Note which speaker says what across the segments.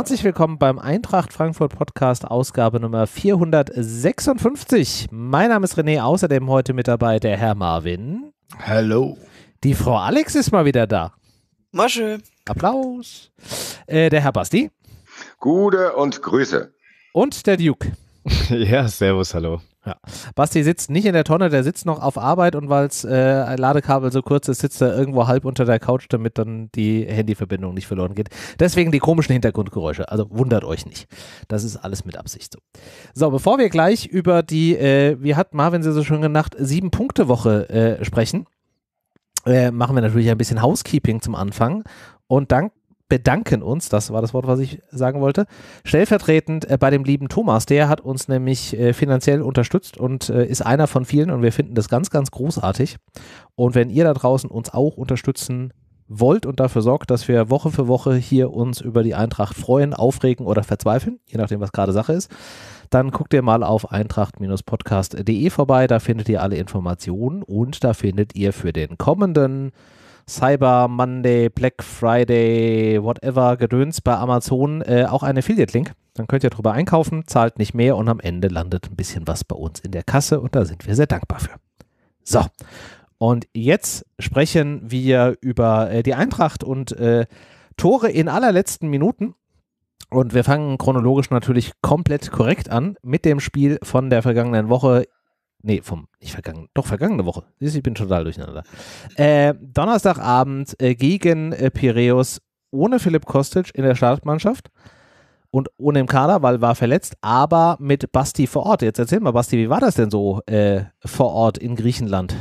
Speaker 1: Herzlich willkommen beim Eintracht Frankfurt Podcast, Ausgabe Nummer 456. Mein Name ist René, außerdem heute mit dabei der Herr Marvin.
Speaker 2: Hallo.
Speaker 1: Die Frau Alex ist mal wieder da.
Speaker 3: Masche.
Speaker 1: Applaus. Äh, der Herr Basti.
Speaker 4: Gute und Grüße.
Speaker 1: Und der Duke.
Speaker 2: ja, servus, hallo.
Speaker 1: Ja. Basti sitzt nicht in der Tonne, der sitzt noch auf Arbeit und weil das äh, Ladekabel so kurz ist, sitzt er irgendwo halb unter der Couch, damit dann die Handyverbindung nicht verloren geht. Deswegen die komischen Hintergrundgeräusche. Also wundert euch nicht. Das ist alles mit Absicht so. So, bevor wir gleich über die, äh, wie hat Marvin sie so schön genannt, Sieben-Punkte-Woche äh, sprechen, äh, machen wir natürlich ein bisschen Housekeeping zum Anfang. Und dann bedanken uns, das war das Wort, was ich sagen wollte, stellvertretend äh, bei dem lieben Thomas. Der hat uns nämlich äh, finanziell unterstützt und äh, ist einer von vielen und wir finden das ganz, ganz großartig. Und wenn ihr da draußen uns auch unterstützen wollt und dafür sorgt, dass wir Woche für Woche hier uns über die Eintracht freuen, aufregen oder verzweifeln, je nachdem, was gerade Sache ist, dann guckt ihr mal auf eintracht-podcast.de vorbei. Da findet ihr alle Informationen und da findet ihr für den kommenden Cyber Monday, Black Friday, whatever, Gedöns bei Amazon äh, auch einen Affiliate-Link. Dann könnt ihr drüber einkaufen, zahlt nicht mehr und am Ende landet ein bisschen was bei uns in der Kasse und da sind wir sehr dankbar für. So, und jetzt sprechen wir über äh, die Eintracht und äh, Tore in allerletzten Minuten. Und wir fangen chronologisch natürlich komplett korrekt an mit dem Spiel von der vergangenen Woche Nee, vom, nicht vergangen, doch vergangene Woche. Ich bin total durcheinander. Äh, Donnerstagabend äh, gegen äh, Piräus ohne Philipp Kostic in der Startmannschaft und ohne im Kader, weil war verletzt, aber mit Basti vor Ort. Jetzt erzähl mal, Basti, wie war das denn so äh, vor Ort in Griechenland?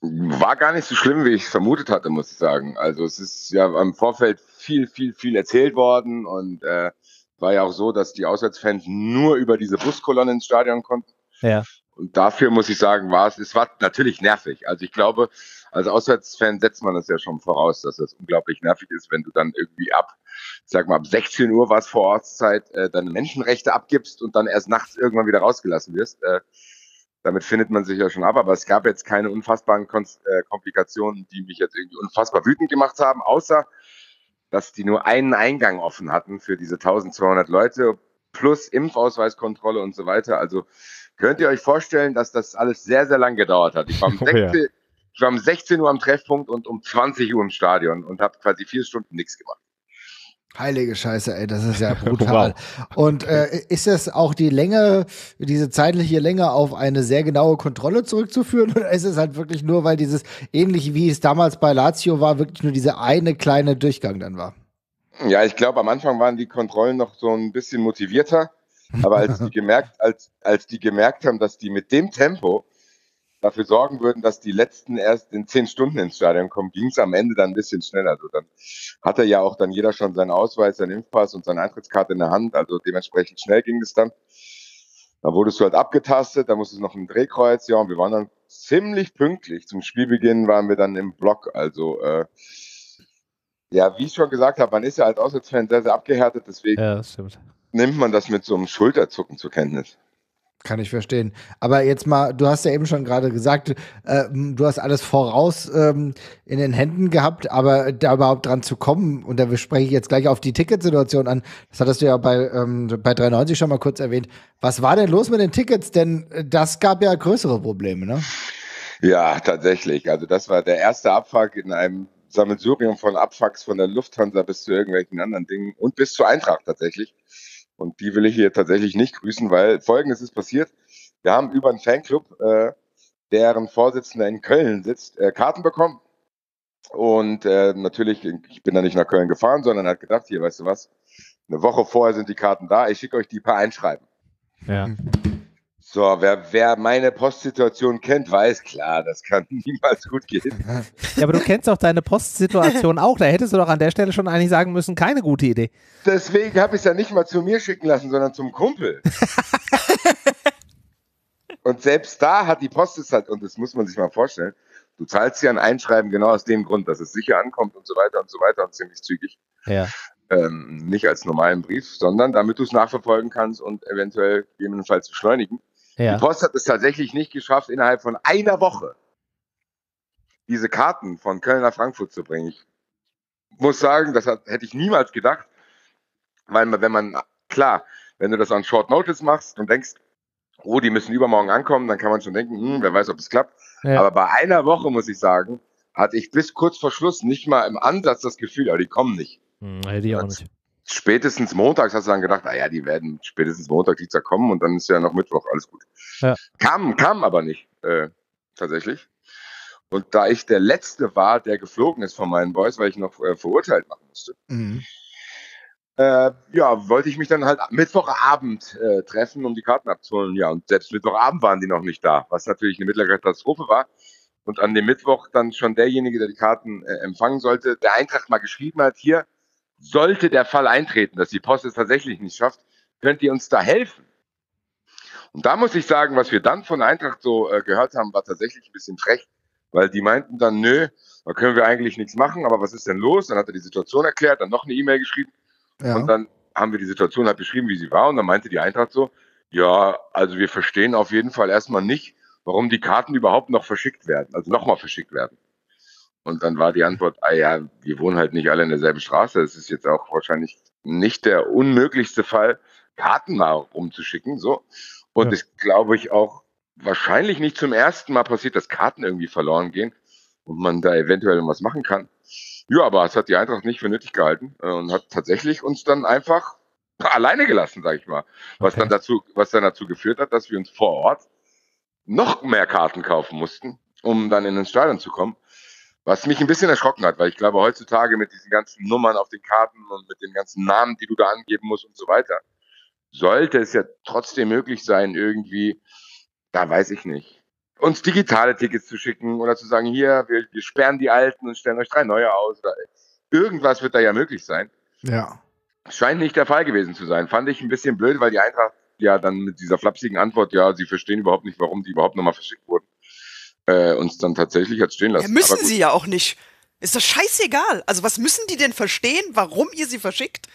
Speaker 4: War gar nicht so schlimm, wie ich vermutet hatte, muss ich sagen. Also es ist ja im Vorfeld viel, viel, viel erzählt worden und äh, war ja auch so, dass die Auswärtsfans nur über diese Buskolonne ins Stadion konnten.
Speaker 1: Ja.
Speaker 4: Und dafür muss ich sagen, war es, es war natürlich nervig. Also ich glaube, als Auswärtsfan setzt man das ja schon voraus, dass das unglaublich nervig ist, wenn du dann irgendwie ab, sag mal, ab 16 Uhr was vor Ortszeit, äh, deine Menschenrechte abgibst und dann erst nachts irgendwann wieder rausgelassen wirst. Äh, damit findet man sich ja schon ab, aber es gab jetzt keine unfassbaren Kon äh, Komplikationen, die mich jetzt irgendwie unfassbar wütend gemacht haben, außer dass die nur einen Eingang offen hatten für diese 1200 Leute plus Impfausweiskontrolle und so weiter. Also könnt ihr euch vorstellen, dass das alles sehr, sehr lang gedauert hat. Ich war um, 16, oh, ja. ich war um 16 Uhr am Treffpunkt und um 20 Uhr im Stadion und habe quasi vier Stunden nichts gemacht.
Speaker 2: Heilige Scheiße, ey, das ist ja brutal. Und äh, ist das auch die Länge, diese zeitliche Länge auf eine sehr genaue Kontrolle zurückzuführen? Oder ist es halt wirklich nur, weil dieses, ähnlich wie es damals bei Lazio war, wirklich nur dieser eine kleine Durchgang dann war?
Speaker 4: Ja, ich glaube, am Anfang waren die Kontrollen noch so ein bisschen motivierter. Aber als die gemerkt, als, als die gemerkt haben, dass die mit dem Tempo dafür sorgen würden, dass die letzten erst in zehn Stunden ins Stadion kommen, ging es am Ende dann ein bisschen schneller. Also dann hatte ja auch dann jeder schon seinen Ausweis, seinen Impfpass und seine Eintrittskarte in der Hand. Also dementsprechend schnell ging es dann. Dann wurdest du halt abgetastet, da musstest du noch ein Drehkreuz, ja, und wir waren dann ziemlich pünktlich. Zum Spielbeginn waren wir dann im Block. Also äh, ja, wie ich schon gesagt habe, man ist ja als Auswärtsfan sehr, sehr abgehärtet, deswegen ja, nimmt man das mit so einem Schulterzucken zur Kenntnis.
Speaker 2: Kann ich verstehen. Aber jetzt mal, du hast ja eben schon gerade gesagt, äh, du hast alles voraus ähm, in den Händen gehabt, aber da überhaupt dran zu kommen, und da spreche ich jetzt gleich auf die Ticketsituation an, das hattest du ja bei, ähm, bei 93 schon mal kurz erwähnt. Was war denn los mit den Tickets? Denn äh, das gab ja größere Probleme, ne?
Speaker 4: Ja, tatsächlich. Also das war der erste Abfuck in einem Sammelsurium von Abfucks von der Lufthansa bis zu irgendwelchen anderen Dingen und bis zur Eintracht tatsächlich. Und die will ich hier tatsächlich nicht grüßen, weil folgendes ist passiert. Wir haben über einen Fanclub, äh, deren Vorsitzender in Köln sitzt, äh, Karten bekommen. Und äh, natürlich, ich bin da nicht nach Köln gefahren, sondern hat gedacht, hier, weißt du was, eine Woche vorher sind die Karten da, ich schicke euch die per Einschreiben.
Speaker 1: Ja.
Speaker 4: So, wer, wer meine Postsituation kennt, weiß klar, das kann niemals gut gehen.
Speaker 1: Ja, aber du kennst doch deine Postsituation auch. Da hättest du doch an der Stelle schon eigentlich sagen müssen, keine gute Idee.
Speaker 4: Deswegen habe ich es ja nicht mal zu mir schicken lassen, sondern zum Kumpel. und selbst da hat die Post es halt, und das muss man sich mal vorstellen, du zahlst ja ein Einschreiben genau aus dem Grund, dass es sicher ankommt und so weiter und so weiter und ziemlich zügig.
Speaker 1: Ja.
Speaker 4: Ähm, nicht als normalen Brief, sondern damit du es nachverfolgen kannst und eventuell gegebenenfalls beschleunigen. Ja. Die Post hat es tatsächlich nicht geschafft, innerhalb von einer Woche diese Karten von Köln nach Frankfurt zu bringen. Ich muss sagen, das hat, hätte ich niemals gedacht. weil man, wenn man, klar, wenn du das an Short Notice machst und denkst, oh, die müssen übermorgen ankommen, dann kann man schon denken, hm, wer weiß, ob es klappt.
Speaker 1: Ja.
Speaker 4: Aber bei einer Woche, muss ich sagen, hatte ich bis kurz vor Schluss nicht mal im Ansatz das Gefühl, aber die kommen nicht.
Speaker 1: Hm, hätte ich auch nicht.
Speaker 4: Spätestens montags hast du dann gedacht, ah ja, die werden spätestens Montag, Dienstag kommen und dann ist ja noch Mittwoch, alles gut.
Speaker 1: Ja.
Speaker 4: Kam, kam aber nicht, äh, tatsächlich. Und da ich der Letzte war, der geflogen ist von meinen Boys, weil ich noch äh, verurteilt machen musste,
Speaker 2: Mhm.
Speaker 4: äh, ja, wollte ich mich dann halt Mittwochabend äh, treffen, um die Karten abzuholen. Ja, und selbst Mittwochabend waren die noch nicht da, was natürlich eine mittlere Katastrophe war. Und an dem Mittwoch dann schon derjenige, der die Karten äh, empfangen sollte, der Eintracht mal geschrieben hat, hier, sollte der Fall eintreten, dass die Post es tatsächlich nicht schafft, könnt ihr uns da helfen? Und da muss ich sagen, was wir dann von Eintracht so äh, gehört haben, war tatsächlich ein bisschen frech, weil die meinten dann, nö, da können wir eigentlich nichts machen, aber was ist denn los? Dann hat er die Situation erklärt, dann noch eine E-Mail geschrieben.
Speaker 2: Ja.
Speaker 4: Und dann haben wir die Situation halt beschrieben, wie sie war. Und dann meinte die Eintracht so, ja, also wir verstehen auf jeden Fall erstmal nicht, warum die Karten überhaupt noch verschickt werden, also nochmal verschickt werden. Und dann war die Antwort, ah ja, wir wohnen halt nicht alle in derselben Straße. Es ist jetzt auch wahrscheinlich nicht der unmöglichste Fall, Karten mal rumzuschicken. So. Und
Speaker 1: Ja.
Speaker 4: es glaube ich auch wahrscheinlich nicht zum ersten Mal passiert, dass Karten irgendwie verloren gehen und man da eventuell was machen kann. Ja, aber es hat die Eintracht nicht für nötig gehalten äh, und hat tatsächlich uns dann einfach alleine gelassen, sag ich mal. Was
Speaker 1: Okay.
Speaker 4: dann dazu, was dann dazu geführt hat, dass wir uns vor Ort noch mehr Karten kaufen mussten, um dann in den Stadion zu kommen. Was mich ein bisschen erschrocken hat, weil ich glaube, heutzutage mit diesen ganzen Nummern auf den Karten und mit den ganzen Namen, die du da angeben musst und so weiter, sollte es ja trotzdem möglich sein, irgendwie, da weiß ich nicht, uns digitale Tickets zu schicken oder zu sagen, hier, wir, wir sperren die alten und stellen euch drei neue aus. Oder irgendwas wird da ja möglich sein.
Speaker 2: ja.
Speaker 4: Scheint nicht der Fall gewesen zu sein. Fand ich ein bisschen blöd, weil die Eintracht ja dann mit dieser flapsigen Antwort, ja, sie verstehen überhaupt nicht, warum die überhaupt nochmal verschickt wurden, äh, uns dann tatsächlich hat stehen lassen.
Speaker 3: Ja, müssen sie ja auch nicht. Ist doch scheißegal. Also was müssen die denn verstehen, warum ihr sie verschickt?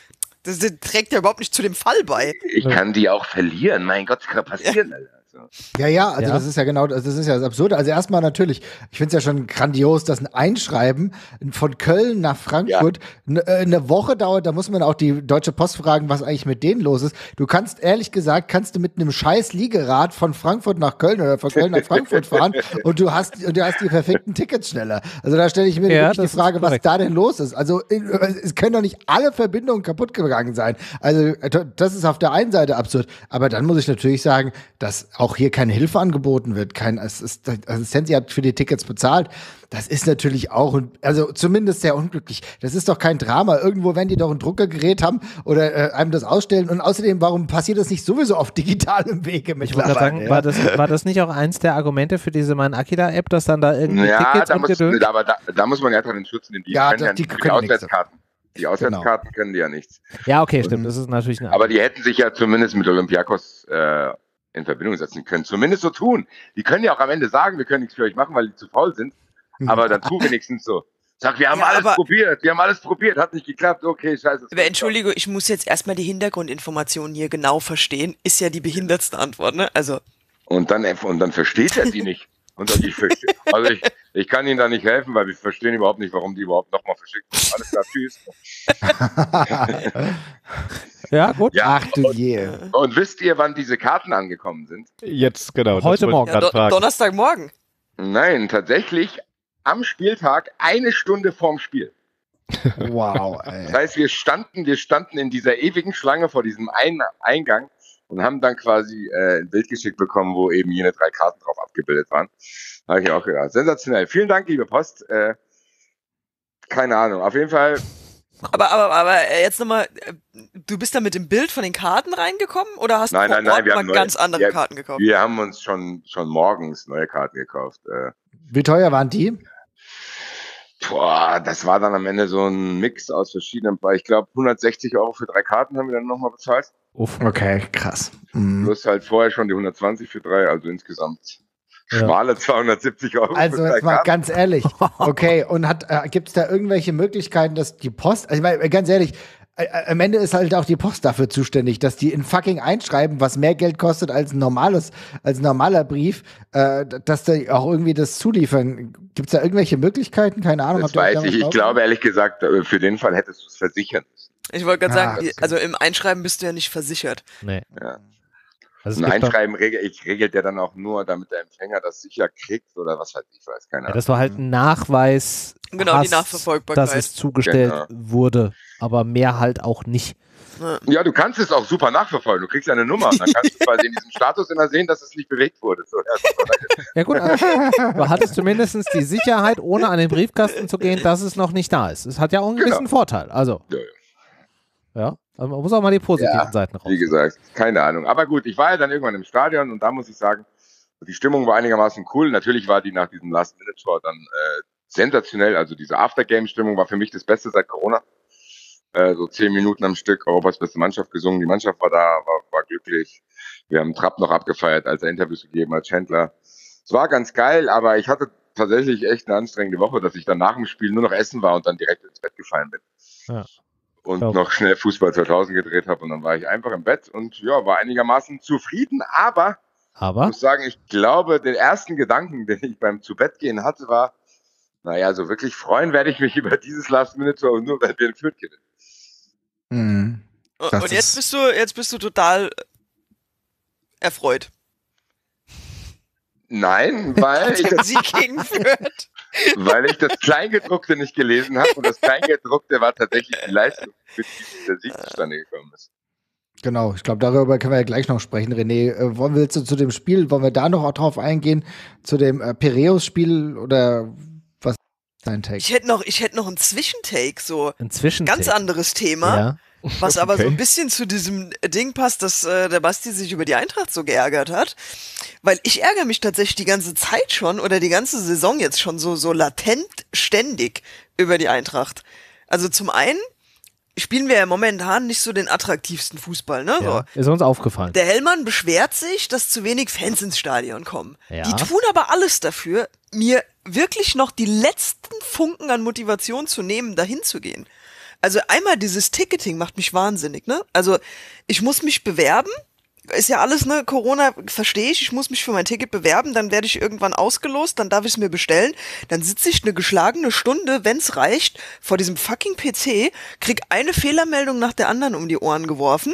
Speaker 3: Das, das trägt ja überhaupt nicht zu dem Fall bei.
Speaker 4: Ich kann die auch verlieren. Mein Gott, kann passieren, Alter. So.
Speaker 2: Ja, ja, also
Speaker 1: Ja.
Speaker 2: das ist ja genau, also das ist ja das Absurde. Also erstmal natürlich, ich finde es ja schon grandios, dass ein Einschreiben von Köln nach Frankfurt ne- äh, eine Woche dauert. Da muss man auch die Deutsche Post fragen, was eigentlich mit denen los ist. Du kannst, ehrlich gesagt, kannst du mit einem scheiß Liegerad von Frankfurt nach Köln oder von Köln nach Frankfurt fahren und du hast, und du hast die verfickten Tickets schneller. Also da stelle ich mir
Speaker 1: Ja,
Speaker 2: wirklich die Frage, was da denn los ist. Also es können doch nicht alle Verbindungen kaputt gegangen sein. Also äh, das ist auf der einen Seite absurd. Aber dann muss ich natürlich sagen, dass auch hier keine Hilfe angeboten wird. Kein Assist Assistent, sie hat für die Tickets bezahlt. Das ist natürlich auch, also zumindest sehr unglücklich. Das ist doch kein Drama. Irgendwo werden die doch ein Druckergerät haben oder äh, einem das ausstellen. Und außerdem, warum passiert das nicht sowieso auf digitalem Wege
Speaker 1: Ich wollte gerade sagen,
Speaker 2: ja?
Speaker 1: war, das, war das nicht auch eins der Argumente für diese Mein Akida-App, dass dann da irgendwie
Speaker 4: Ja,
Speaker 1: Tickets
Speaker 4: da muss, aber da, da muss man ja dran Schutz nehmen. Die
Speaker 2: Ja,
Speaker 4: können
Speaker 2: das-
Speaker 4: ja
Speaker 2: die
Speaker 4: die,
Speaker 2: können nichts.
Speaker 4: Auswärtskarten. Die Auswärtskarten können die ja nichts.
Speaker 1: Ja, okay, stimmt. Das ist natürlich eine
Speaker 4: Aber die hätten sich ja zumindest mit Olympiakos äh, in Verbindung setzen können. Zumindest so tun. Die können ja auch am Ende sagen, wir können nichts für euch machen, weil die zu faul sind. Aber dann tu wenigstens so. Sag, wir haben
Speaker 3: Ja,
Speaker 4: alles probiert, wir haben alles probiert, hat nicht geklappt, okay, scheiße.
Speaker 3: Aber Entschuldigung, ich muss jetzt erstmal die Hintergrundinformationen hier genau verstehen. Ist ja die behindertste Antwort, ne? Also,
Speaker 4: Und dann, und dann versteht er die nicht. Und dann, ich verstehe, also ich, ich kann ihnen da nicht helfen, weil wir verstehen überhaupt nicht, warum die überhaupt nochmal verschickt wurden. Alles klar, tschüss.
Speaker 1: Ja, gut.
Speaker 4: Ja,
Speaker 2: Ach du je.
Speaker 4: und wisst ihr, wann diese Karten angekommen sind?
Speaker 5: Jetzt, genau. das
Speaker 1: Heute Morgen.
Speaker 3: ja, Do
Speaker 5: fragen.
Speaker 3: Donnerstagmorgen.
Speaker 4: Nein, tatsächlich am Spieltag eine Stunde vorm Spiel.
Speaker 2: Wow,
Speaker 4: Das
Speaker 2: ey.
Speaker 4: heißt, wir standen, wir standen in dieser ewigen Schlange vor diesem ein Eingang und haben dann quasi äh, ein Bild geschickt bekommen, wo eben jene drei Karten drauf abgebildet waren. Habe ich auch gedacht. Sensationell. Vielen Dank, liebe Post. Äh, keine Ahnung. Auf jeden Fall,
Speaker 3: Aber, aber, aber äh, jetzt nochmal, äh, du bist da mit dem Bild von den Karten reingekommen oder hast
Speaker 4: Nein,
Speaker 3: du
Speaker 4: nein, nein, wir
Speaker 3: mal
Speaker 4: haben neue-
Speaker 3: ganz andere
Speaker 4: wir-
Speaker 3: Karten gekauft?
Speaker 4: wir haben uns schon, schon morgens neue Karten gekauft. Äh,
Speaker 2: Wie teuer waren die?
Speaker 4: boah, das war dann am Ende so ein Mix aus verschiedenen, ich glaube 160 Euro für drei Karten haben wir dann nochmal bezahlt.
Speaker 1: Uff.
Speaker 2: Okay, krass. Mhm.
Speaker 4: Plus halt vorher schon die 120 für drei, also insgesamt. Schmale 270 Euro
Speaker 2: Also jetzt mal ganz ehrlich. Okay, und hat äh, gibt es da irgendwelche Möglichkeiten, dass die Post, also ich meine, ganz ehrlich, äh, äh, am Ende ist halt auch die Post dafür zuständig, dass die in fucking einschreiben, was mehr Geld kostet als ein normales, als ein normaler Brief, äh, dass die auch irgendwie das zuliefern. Gibt es da irgendwelche Möglichkeiten? Keine Ahnung.
Speaker 4: Das weiß
Speaker 2: da
Speaker 4: ich. Ich glaube ehrlich gesagt, äh, für den Fall hättest du es versichern müssen.
Speaker 3: Ich wollte gerade
Speaker 2: Ah,
Speaker 3: sagen,
Speaker 2: okay.
Speaker 3: also im Einschreiben bist du ja nicht versichert.
Speaker 1: Nee.
Speaker 4: Ja.
Speaker 1: Also
Speaker 4: Ein Einschreiben regelt, ich regelt der dann auch nur, damit der Empfänger das sicher kriegt oder was weiß ich, weiß keine
Speaker 1: ja,
Speaker 4: Ahnung.
Speaker 1: dass du halt einen Nachweis
Speaker 3: Genau, die
Speaker 1: hast,
Speaker 3: Nachverfolgbarkeit.
Speaker 1: dass es zugestellt
Speaker 4: Genau.
Speaker 1: wurde, aber mehr halt auch nicht.
Speaker 4: Ja, du kannst es auch super nachverfolgen. Du kriegst ja eine Nummer. Dann kannst du quasi in diesem Status immer sehen, dass es nicht bewegt wurde. So, ja,
Speaker 1: Ja gut, aber du hattest zumindest die Sicherheit, ohne an den Briefkasten zu gehen, dass es noch nicht da ist. Es hat ja auch einen
Speaker 4: Genau.
Speaker 1: gewissen Vorteil. Also,
Speaker 4: Ja, ja.
Speaker 1: Also man muss auch mal die positiven
Speaker 4: Ja,
Speaker 1: Seiten raus.
Speaker 4: Wie gesagt, keine Ahnung. Aber gut, ich war ja dann irgendwann im Stadion und da muss ich sagen, die Stimmung war einigermaßen cool. Natürlich war die nach diesem Last-Minute-Tor dann äh, sensationell. Also diese Aftergame-Stimmung war für mich das Beste seit Corona. Äh, so zehn Minuten am Stück, Europas beste Mannschaft gesungen. Die Mannschaft war da, war, war glücklich. Wir haben Trapp noch abgefeiert, als er Interviews gegeben hat, Chandler. Es war ganz geil, aber ich hatte tatsächlich echt eine anstrengende Woche, dass ich dann nach dem Spiel nur noch essen war und dann direkt ins Bett gefallen bin.
Speaker 1: Ja.
Speaker 4: Und
Speaker 1: Glaub.
Speaker 4: noch schnell Fußball 2000 gedreht habe und dann war ich einfach im Bett und ja, war einigermaßen zufrieden, aber ich
Speaker 1: Aber,
Speaker 4: muss sagen, ich glaube, den ersten Gedanken, den ich beim Zubettgehen hatte, war, naja, so wirklich freuen werde ich mich über dieses Last-Minute-Tor und nur, wenn wir in Fürth gewinnen.
Speaker 2: Mhm.
Speaker 3: Und jetzt
Speaker 2: ist-
Speaker 3: bist du, jetzt bist du total erfreut.
Speaker 4: Nein, weil ich,
Speaker 3: Sieg gegen Fürth.
Speaker 4: Weil ich das Kleingedruckte nicht gelesen habe und das Kleingedruckte war tatsächlich die Leistung, mit der der Sieg zustande gekommen ist.
Speaker 2: Genau, ich glaube, darüber können wir ja gleich noch sprechen, René. Äh, wollen wir jetzt zu dem Spiel, wollen wir da noch drauf eingehen, zu dem äh, Piräus-Spiel oder was ist dein Take?
Speaker 3: Ich hätte noch, ich hätte noch einen Zwischentake, so
Speaker 1: inzwischen.
Speaker 3: ganz anderes Thema,
Speaker 1: Ja,
Speaker 3: was aber so
Speaker 4: Okay.
Speaker 3: ein bisschen zu diesem Ding passt, dass äh, der Basti sich über die Eintracht so geärgert hat. Weil ich ärgere mich tatsächlich die ganze Zeit schon oder die ganze Saison jetzt schon so, so latent ständig über die Eintracht. Also zum einen spielen wir ja momentan nicht so den attraktivsten Fußball, ne?
Speaker 1: Ja. Ist uns aufgefallen.
Speaker 3: Der Hellmann beschwert sich, dass zu wenig Fans ins Stadion kommen.
Speaker 1: Ja.
Speaker 3: Die tun aber alles dafür, mir wirklich noch die letzten Funken an Motivation zu nehmen, dahin zu gehen. Also einmal dieses Ticketing macht mich wahnsinnig, ne? Also ich muss mich bewerben. Ist ja alles, ne? Corona verstehe ich. Ich muss mich für mein Ticket bewerben, dann werde ich irgendwann ausgelost, dann darf ich es mir bestellen. Dann sitze ich eine geschlagene Stunde, wenn's reicht, vor diesem fucking PC, krieg eine Fehlermeldung nach der anderen um die Ohren geworfen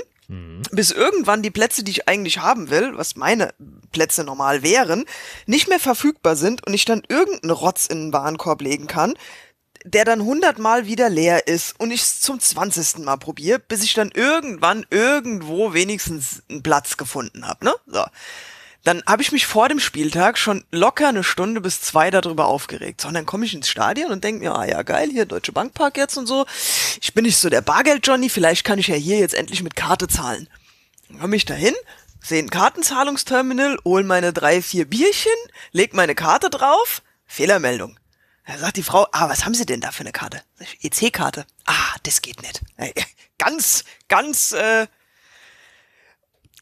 Speaker 3: bis irgendwann die Plätze, die ich eigentlich haben will, was meine Plätze normal wären, nicht mehr verfügbar sind und ich dann irgendeinen Rotz in den Warenkorb legen kann, der dann hundertmal wieder leer ist und ich es zum zwanzigsten Mal probiere, bis ich dann irgendwann irgendwo wenigstens einen Platz gefunden habe. Ne? So. Dann habe ich mich vor dem Spieltag schon locker eine Stunde bis zwei darüber aufgeregt. So, und dann komme ich ins Stadion und denke mir, ah ja, geil, hier Deutsche Bankpark jetzt und so. Ich bin nicht so der Bargeld-Johnny, vielleicht kann ich ja hier jetzt endlich mit Karte zahlen. Dann komme ich dahin, sehe ein Kartenzahlungsterminal, hol meine drei, vier Bierchen, leg meine Karte drauf, Fehlermeldung. Da sagt die Frau, ah, was haben Sie denn da für eine Karte? EC-Karte. Ah, das geht nicht. Ganz, ganz, äh,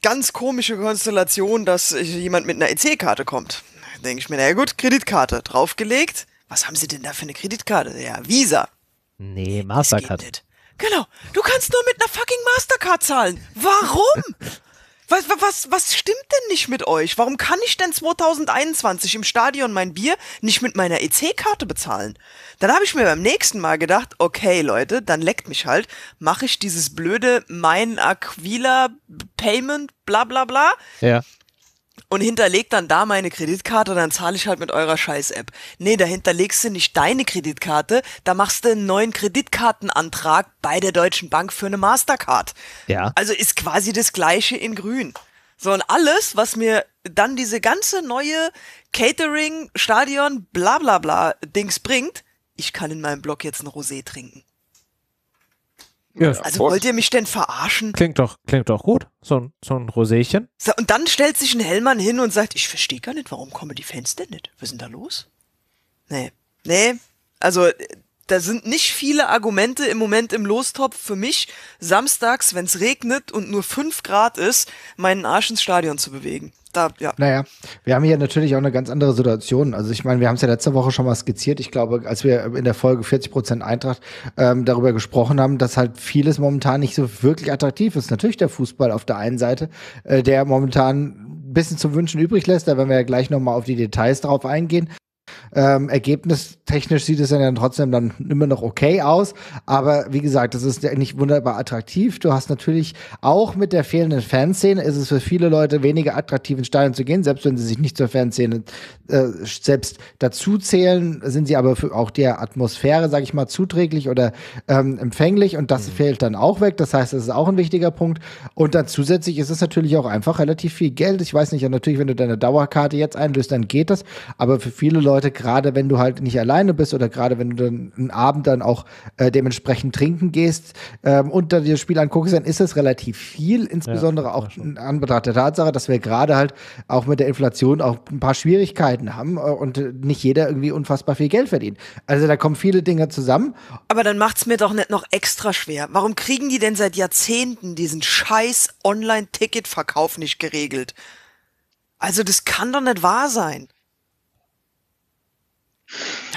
Speaker 3: ganz komische Konstellation, dass jemand mit einer EC-Karte kommt. Da denke ich mir, naja gut, Kreditkarte draufgelegt. Was haben Sie denn da für eine Kreditkarte? Ja, Visa.
Speaker 1: Nee, Mastercard.
Speaker 3: Genau. Du kannst nur mit einer fucking Mastercard zahlen. Warum? Was, was, was, stimmt denn nicht mit euch? Warum kann ich denn 2021 im Stadion mein Bier nicht mit meiner EC-Karte bezahlen? Dann habe ich mir beim nächsten Mal gedacht, okay Leute, dann leckt mich halt, mache ich dieses blöde Mein Aquila Payment, bla bla bla
Speaker 1: Ja.
Speaker 3: Und hinterleg dann da meine Kreditkarte, dann zahle ich halt mit eurer Scheiß-App. Nee, da hinterlegst du nicht deine Kreditkarte, da machst du einen neuen Kreditkartenantrag bei der Deutschen Bank für eine Mastercard.
Speaker 1: Ja.
Speaker 3: Also ist quasi das gleiche in grün. So, und alles, was mir dann diese ganze neue Catering, Stadion, bla bla bla Dings bringt, ich kann in meinem Blog jetzt ein Rosé trinken.
Speaker 1: Ja.
Speaker 3: Also
Speaker 4: Prost.
Speaker 3: wollt ihr mich denn verarschen?
Speaker 1: Klingt doch, klingt doch gut. So ein, so ein Roséchen.
Speaker 3: So, und dann stellt sich ein Hellmann hin und sagt, ich verstehe gar nicht, warum kommen die Fans denn nicht? Was ist denn da los? Nee, nee, also da sind nicht viele Argumente im Moment im Lostopf für mich, samstags, wenn es regnet und nur fünf Grad ist, meinen Arsch ins Stadion zu bewegen. Da, ja.
Speaker 2: Naja, wir haben hier natürlich auch eine ganz andere Situation. Also ich meine, wir haben es ja letzte Woche schon mal skizziert. Ich glaube, als wir in der Folge 40% Eintracht ähm, darüber gesprochen haben, dass halt vieles momentan nicht so wirklich attraktiv ist. Natürlich der Fußball auf der einen Seite, äh, der momentan bisschen zu wünschen übrig lässt. Da werden wir ja gleich nochmal auf die Details drauf eingehen. Ähm, ergebnistechnisch sieht es dann ja trotzdem dann immer noch okay aus. Aber wie gesagt, das ist nicht wunderbar attraktiv. Du hast natürlich auch mit der fehlenden Fanszene ist es für viele Leute weniger attraktiv ins Stadion zu gehen, selbst wenn sie sich nicht zur Fanszene äh, selbst dazu zählen, sind sie aber für auch der Atmosphäre, sage ich mal, zuträglich oder ähm, empfänglich und das mhm. fällt dann auch weg. Das heißt, das ist auch ein wichtiger Punkt. Und dann zusätzlich ist es natürlich auch einfach relativ viel Geld. Ich weiß nicht, ja, natürlich, wenn du deine Dauerkarte jetzt einlöst, dann geht das. Aber für viele Leute, gerade wenn du halt nicht alleine bist oder gerade wenn du dann einen Abend dann auch äh, dementsprechend trinken gehst ähm, und dann dir das Spiel anguckst, dann ist das relativ viel, insbesondere ja, auch in Anbetracht der Tatsache, dass wir gerade halt auch mit der Inflation auch ein paar Schwierigkeiten haben äh, und nicht jeder irgendwie unfassbar viel Geld verdient. Also da kommen viele Dinge zusammen.
Speaker 3: Aber dann macht's mir doch nicht noch extra schwer. Warum kriegen die denn seit Jahrzehnten diesen scheiß Online-Ticketverkauf nicht geregelt? Also das kann doch nicht wahr sein.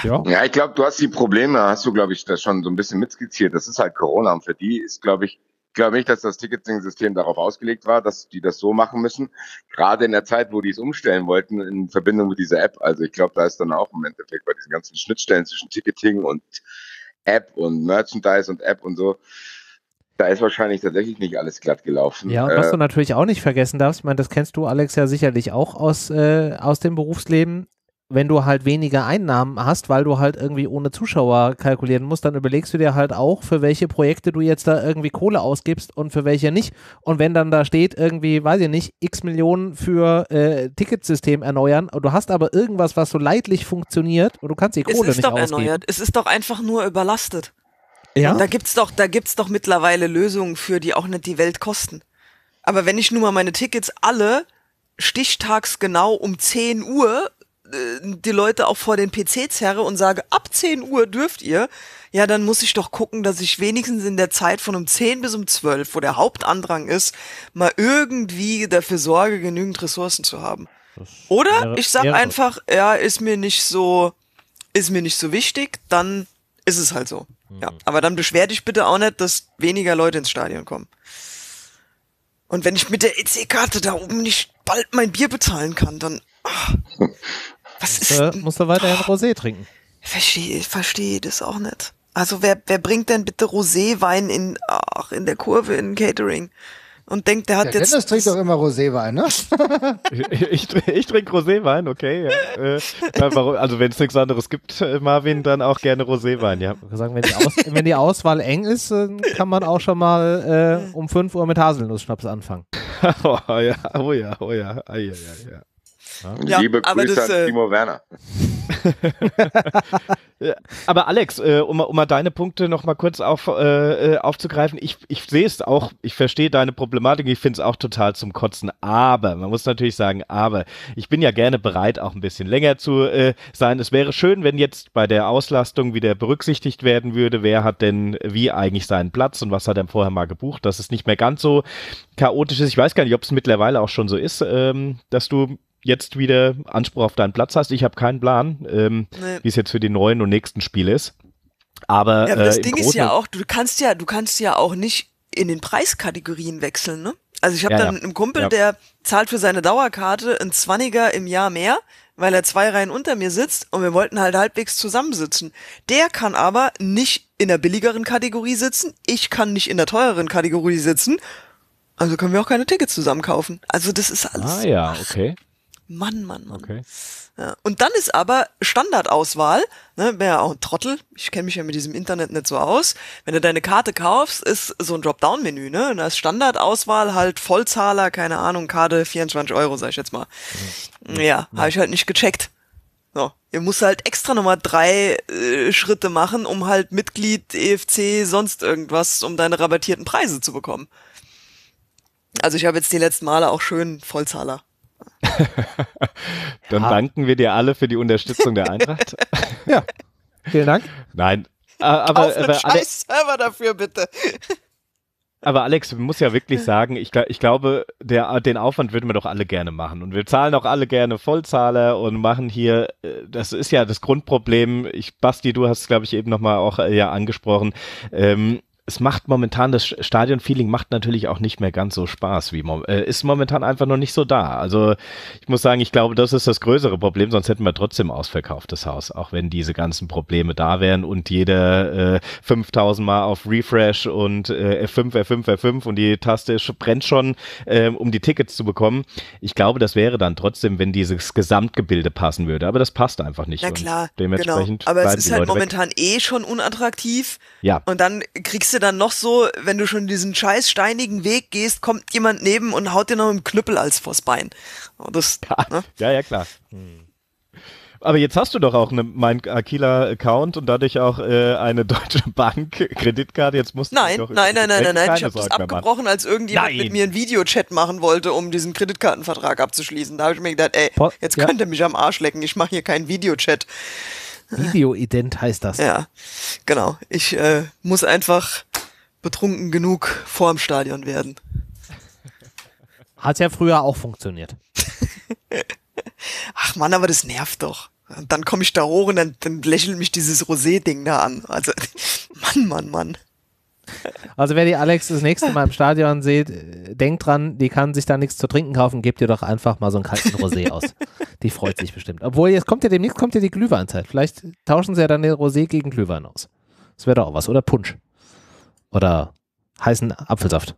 Speaker 4: Ja, ja ich glaube, du hast die Probleme, hast du, glaube ich, das schon so ein bisschen mitskizziert. Das ist halt Corona und für die ist, glaube ich, glaube nicht, dass das Ticketing-System darauf ausgelegt war, dass die das so machen müssen. Gerade in der Zeit, wo die es umstellen wollten, in Verbindung mit dieser App. Also ich glaube, da ist dann auch im Endeffekt bei diesen ganzen Schnittstellen zwischen Ticketing und App und Merchandise und App und so, da ist wahrscheinlich tatsächlich nicht alles glatt gelaufen.
Speaker 1: Ja, und was äh, du natürlich auch nicht vergessen darfst, ich meine, das kennst du, Alex, ja sicherlich auch aus, äh, aus dem Berufsleben. Wenn du halt weniger Einnahmen hast, weil du halt irgendwie ohne Zuschauer kalkulieren musst, dann überlegst du dir halt auch, für welche Projekte du jetzt da irgendwie Kohle ausgibst und für welche nicht. Und wenn dann da steht, irgendwie, weiß ich nicht, x Millionen für äh, Ticketsystem erneuern, du hast aber irgendwas, was so leidlich funktioniert und du kannst die Kohle nicht ausgeben. Es ist doch erneuert,
Speaker 3: es ist doch einfach nur überlastet. Ja. Da gibt's doch, da gibt's doch mittlerweile Lösungen für, die auch nicht die Welt kosten. Aber wenn ich nun mal meine Tickets alle stichtagsgenau um 10 Uhr die Leute auch vor den PC zerre und sage, ab 10 Uhr dürft ihr, ja, dann muss ich doch gucken, dass ich wenigstens in der Zeit von um 10 bis um 12, wo der Hauptandrang ist, mal irgendwie dafür sorge, genügend Ressourcen zu haben. Oder ich sag einfach, ja, ist mir nicht so, ist mir nicht so wichtig, dann ist es halt so. Ja, mhm. aber dann beschwer dich bitte auch nicht, dass weniger Leute ins Stadion kommen. Und wenn ich mit der EC-Karte da oben nicht bald mein Bier bezahlen kann, dann. Oh,
Speaker 1: was ist. Äh, musst du weiterhin oh, Rosé trinken.
Speaker 3: Verstehe, verstehe das auch nicht. Also wer, wer bringt denn bitte Roséwein in, ach, in der Kurve in Catering? und denkt, der hat der jetzt.
Speaker 2: Dennis trinkt doch immer Roséwein, ne?
Speaker 5: ich, ich, ich trinke Roséwein, okay. Ja. Äh, also wenn es nichts anderes gibt, äh, Marvin, dann auch gerne Roséwein, ja.
Speaker 1: Sagen, wenn, die Aus, wenn die Auswahl eng ist, kann man auch schon mal äh, um 5 Uhr mit Haselnussschnaps anfangen.
Speaker 5: oh ja, oh ja, oh ja. Ah, ja, ja, ja.
Speaker 4: Ja, Liebe Grüße das, an äh, Timo Werner.
Speaker 5: aber Alex, äh, um, um mal deine Punkte noch mal kurz auf, äh, äh aufzugreifen, ich, ich sehe es auch, ich verstehe deine Problematik, ich finde es auch total zum Kotzen, aber, man muss natürlich sagen, aber, ich bin ja gerne bereit, auch ein bisschen länger zu äh, sein. Es wäre schön, wenn jetzt bei der Auslastung wieder berücksichtigt werden würde, wer hat denn wie eigentlich seinen Platz und was hat er vorher mal gebucht, dass es nicht mehr ganz so chaotisch ist. Ich weiß gar nicht, ob es mittlerweile auch schon so ist, ähm, dass du jetzt wieder Anspruch auf deinen Platz hast. Ich habe keinen Plan, ähm, nee. wie es jetzt für die neuen und nächsten Spiele ist. Aber,
Speaker 3: ja, aber das äh, Ding ist ja auch, du kannst ja, du kannst ja auch nicht in den Preiskategorien wechseln, ne? Also ich habe ja, dann ja. einen Kumpel, ja. der zahlt für seine Dauerkarte ein Zwanniger im Jahr mehr, weil er zwei Reihen unter mir sitzt und wir wollten halt halbwegs zusammensitzen. Der kann aber nicht in der billigeren Kategorie sitzen, ich kann nicht in der teureren Kategorie sitzen, also können wir auch keine Tickets zusammen kaufen. Also das ist alles.
Speaker 5: Ah ja, okay.
Speaker 3: Mann, Mann, Mann. Okay. Ja, und dann ist aber Standardauswahl, ne, bin ja auch ein Trottel, ich kenne mich ja mit diesem Internet nicht so aus. Wenn du deine Karte kaufst, ist so ein Dropdown-Menü, ne? Und da ist Standardauswahl halt Vollzahler, keine Ahnung, Karte 24 Euro, sag ich jetzt mal. Mhm. Ja, ja. habe ich halt nicht gecheckt. So, ihr musst halt extra nochmal drei äh, Schritte machen, um halt Mitglied, EFC, sonst irgendwas, um deine rabattierten Preise zu bekommen. Also ich habe jetzt die letzten Male auch schön Vollzahler
Speaker 5: Dann ja. danken wir dir alle für die Unterstützung der Eintracht.
Speaker 1: ja, vielen Dank.
Speaker 5: Nein, aber,
Speaker 3: Auf aber scheiß Server dafür bitte.
Speaker 5: Aber Alex, man muss ja wirklich sagen, ich, ich glaube, der, den Aufwand würden wir doch alle gerne machen. Und wir zahlen auch alle gerne Vollzahler und machen hier, äh, das ist ja das Grundproblem. Ich, Basti, du hast, glaube ich, eben nochmal auch äh, ja angesprochen. Ähm, es macht momentan, das Stadion-Feeling macht natürlich auch nicht mehr ganz so Spaß, wie äh, ist momentan einfach noch nicht so da. Also ich muss sagen, ich glaube, das ist das größere Problem, sonst hätten wir trotzdem ausverkauftes Haus, auch wenn diese ganzen Probleme da wären und jeder äh, 5000 Mal auf Refresh und äh, F5, F5, F5 und die Taste brennt schon, äh, um die Tickets zu bekommen. Ich glaube, das wäre dann trotzdem, wenn dieses Gesamtgebilde passen würde, aber das passt einfach nicht.
Speaker 3: Na klar,
Speaker 5: und dementsprechend
Speaker 3: genau. aber es ist halt Leute momentan weg. eh schon unattraktiv.
Speaker 5: Ja.
Speaker 3: Und dann kriegst du dann noch so, wenn du schon diesen scheiß steinigen Weg gehst, kommt jemand neben und haut dir noch einen Knüppel als vors Bein. Das,
Speaker 5: ja, ne? ja, ja, klar. Hm. Aber jetzt hast du doch auch eine, mein Aquila-Account und dadurch auch äh, eine Deutsche Bank-Kreditkarte. Jetzt musst
Speaker 3: nein,
Speaker 5: du doch
Speaker 3: nein, nein, nein, nein, nein. Ich habe das abgebrochen, als irgendjemand nein. mit mir einen Videochat machen wollte, um diesen Kreditkartenvertrag abzuschließen. Da habe ich mir gedacht, ey, jetzt ja. könnt ihr mich am Arsch lecken. Ich mache hier keinen Videochat.
Speaker 1: Videoident heißt das.
Speaker 3: Ja, genau. Ich äh, muss einfach betrunken genug vor dem Stadion werden.
Speaker 1: Hat ja früher auch funktioniert.
Speaker 3: Ach Mann, aber das nervt doch. Und dann komme ich da hoch und dann, dann lächelt mich dieses Rosé-Ding da an. Also, Mann, Mann, Mann.
Speaker 1: Also wer die Alex das nächste Mal im Stadion sieht, denkt dran, die kann sich da nichts zu trinken kaufen, gebt ihr doch einfach mal so einen kalten Rosé aus. Die freut sich bestimmt. Obwohl, jetzt kommt ja demnächst kommt ja die Glühweinzeit. Vielleicht tauschen sie ja dann den Rosé gegen Glühwein aus. Das wäre doch auch was. Oder Punsch. Oder heißen Apfelsaft.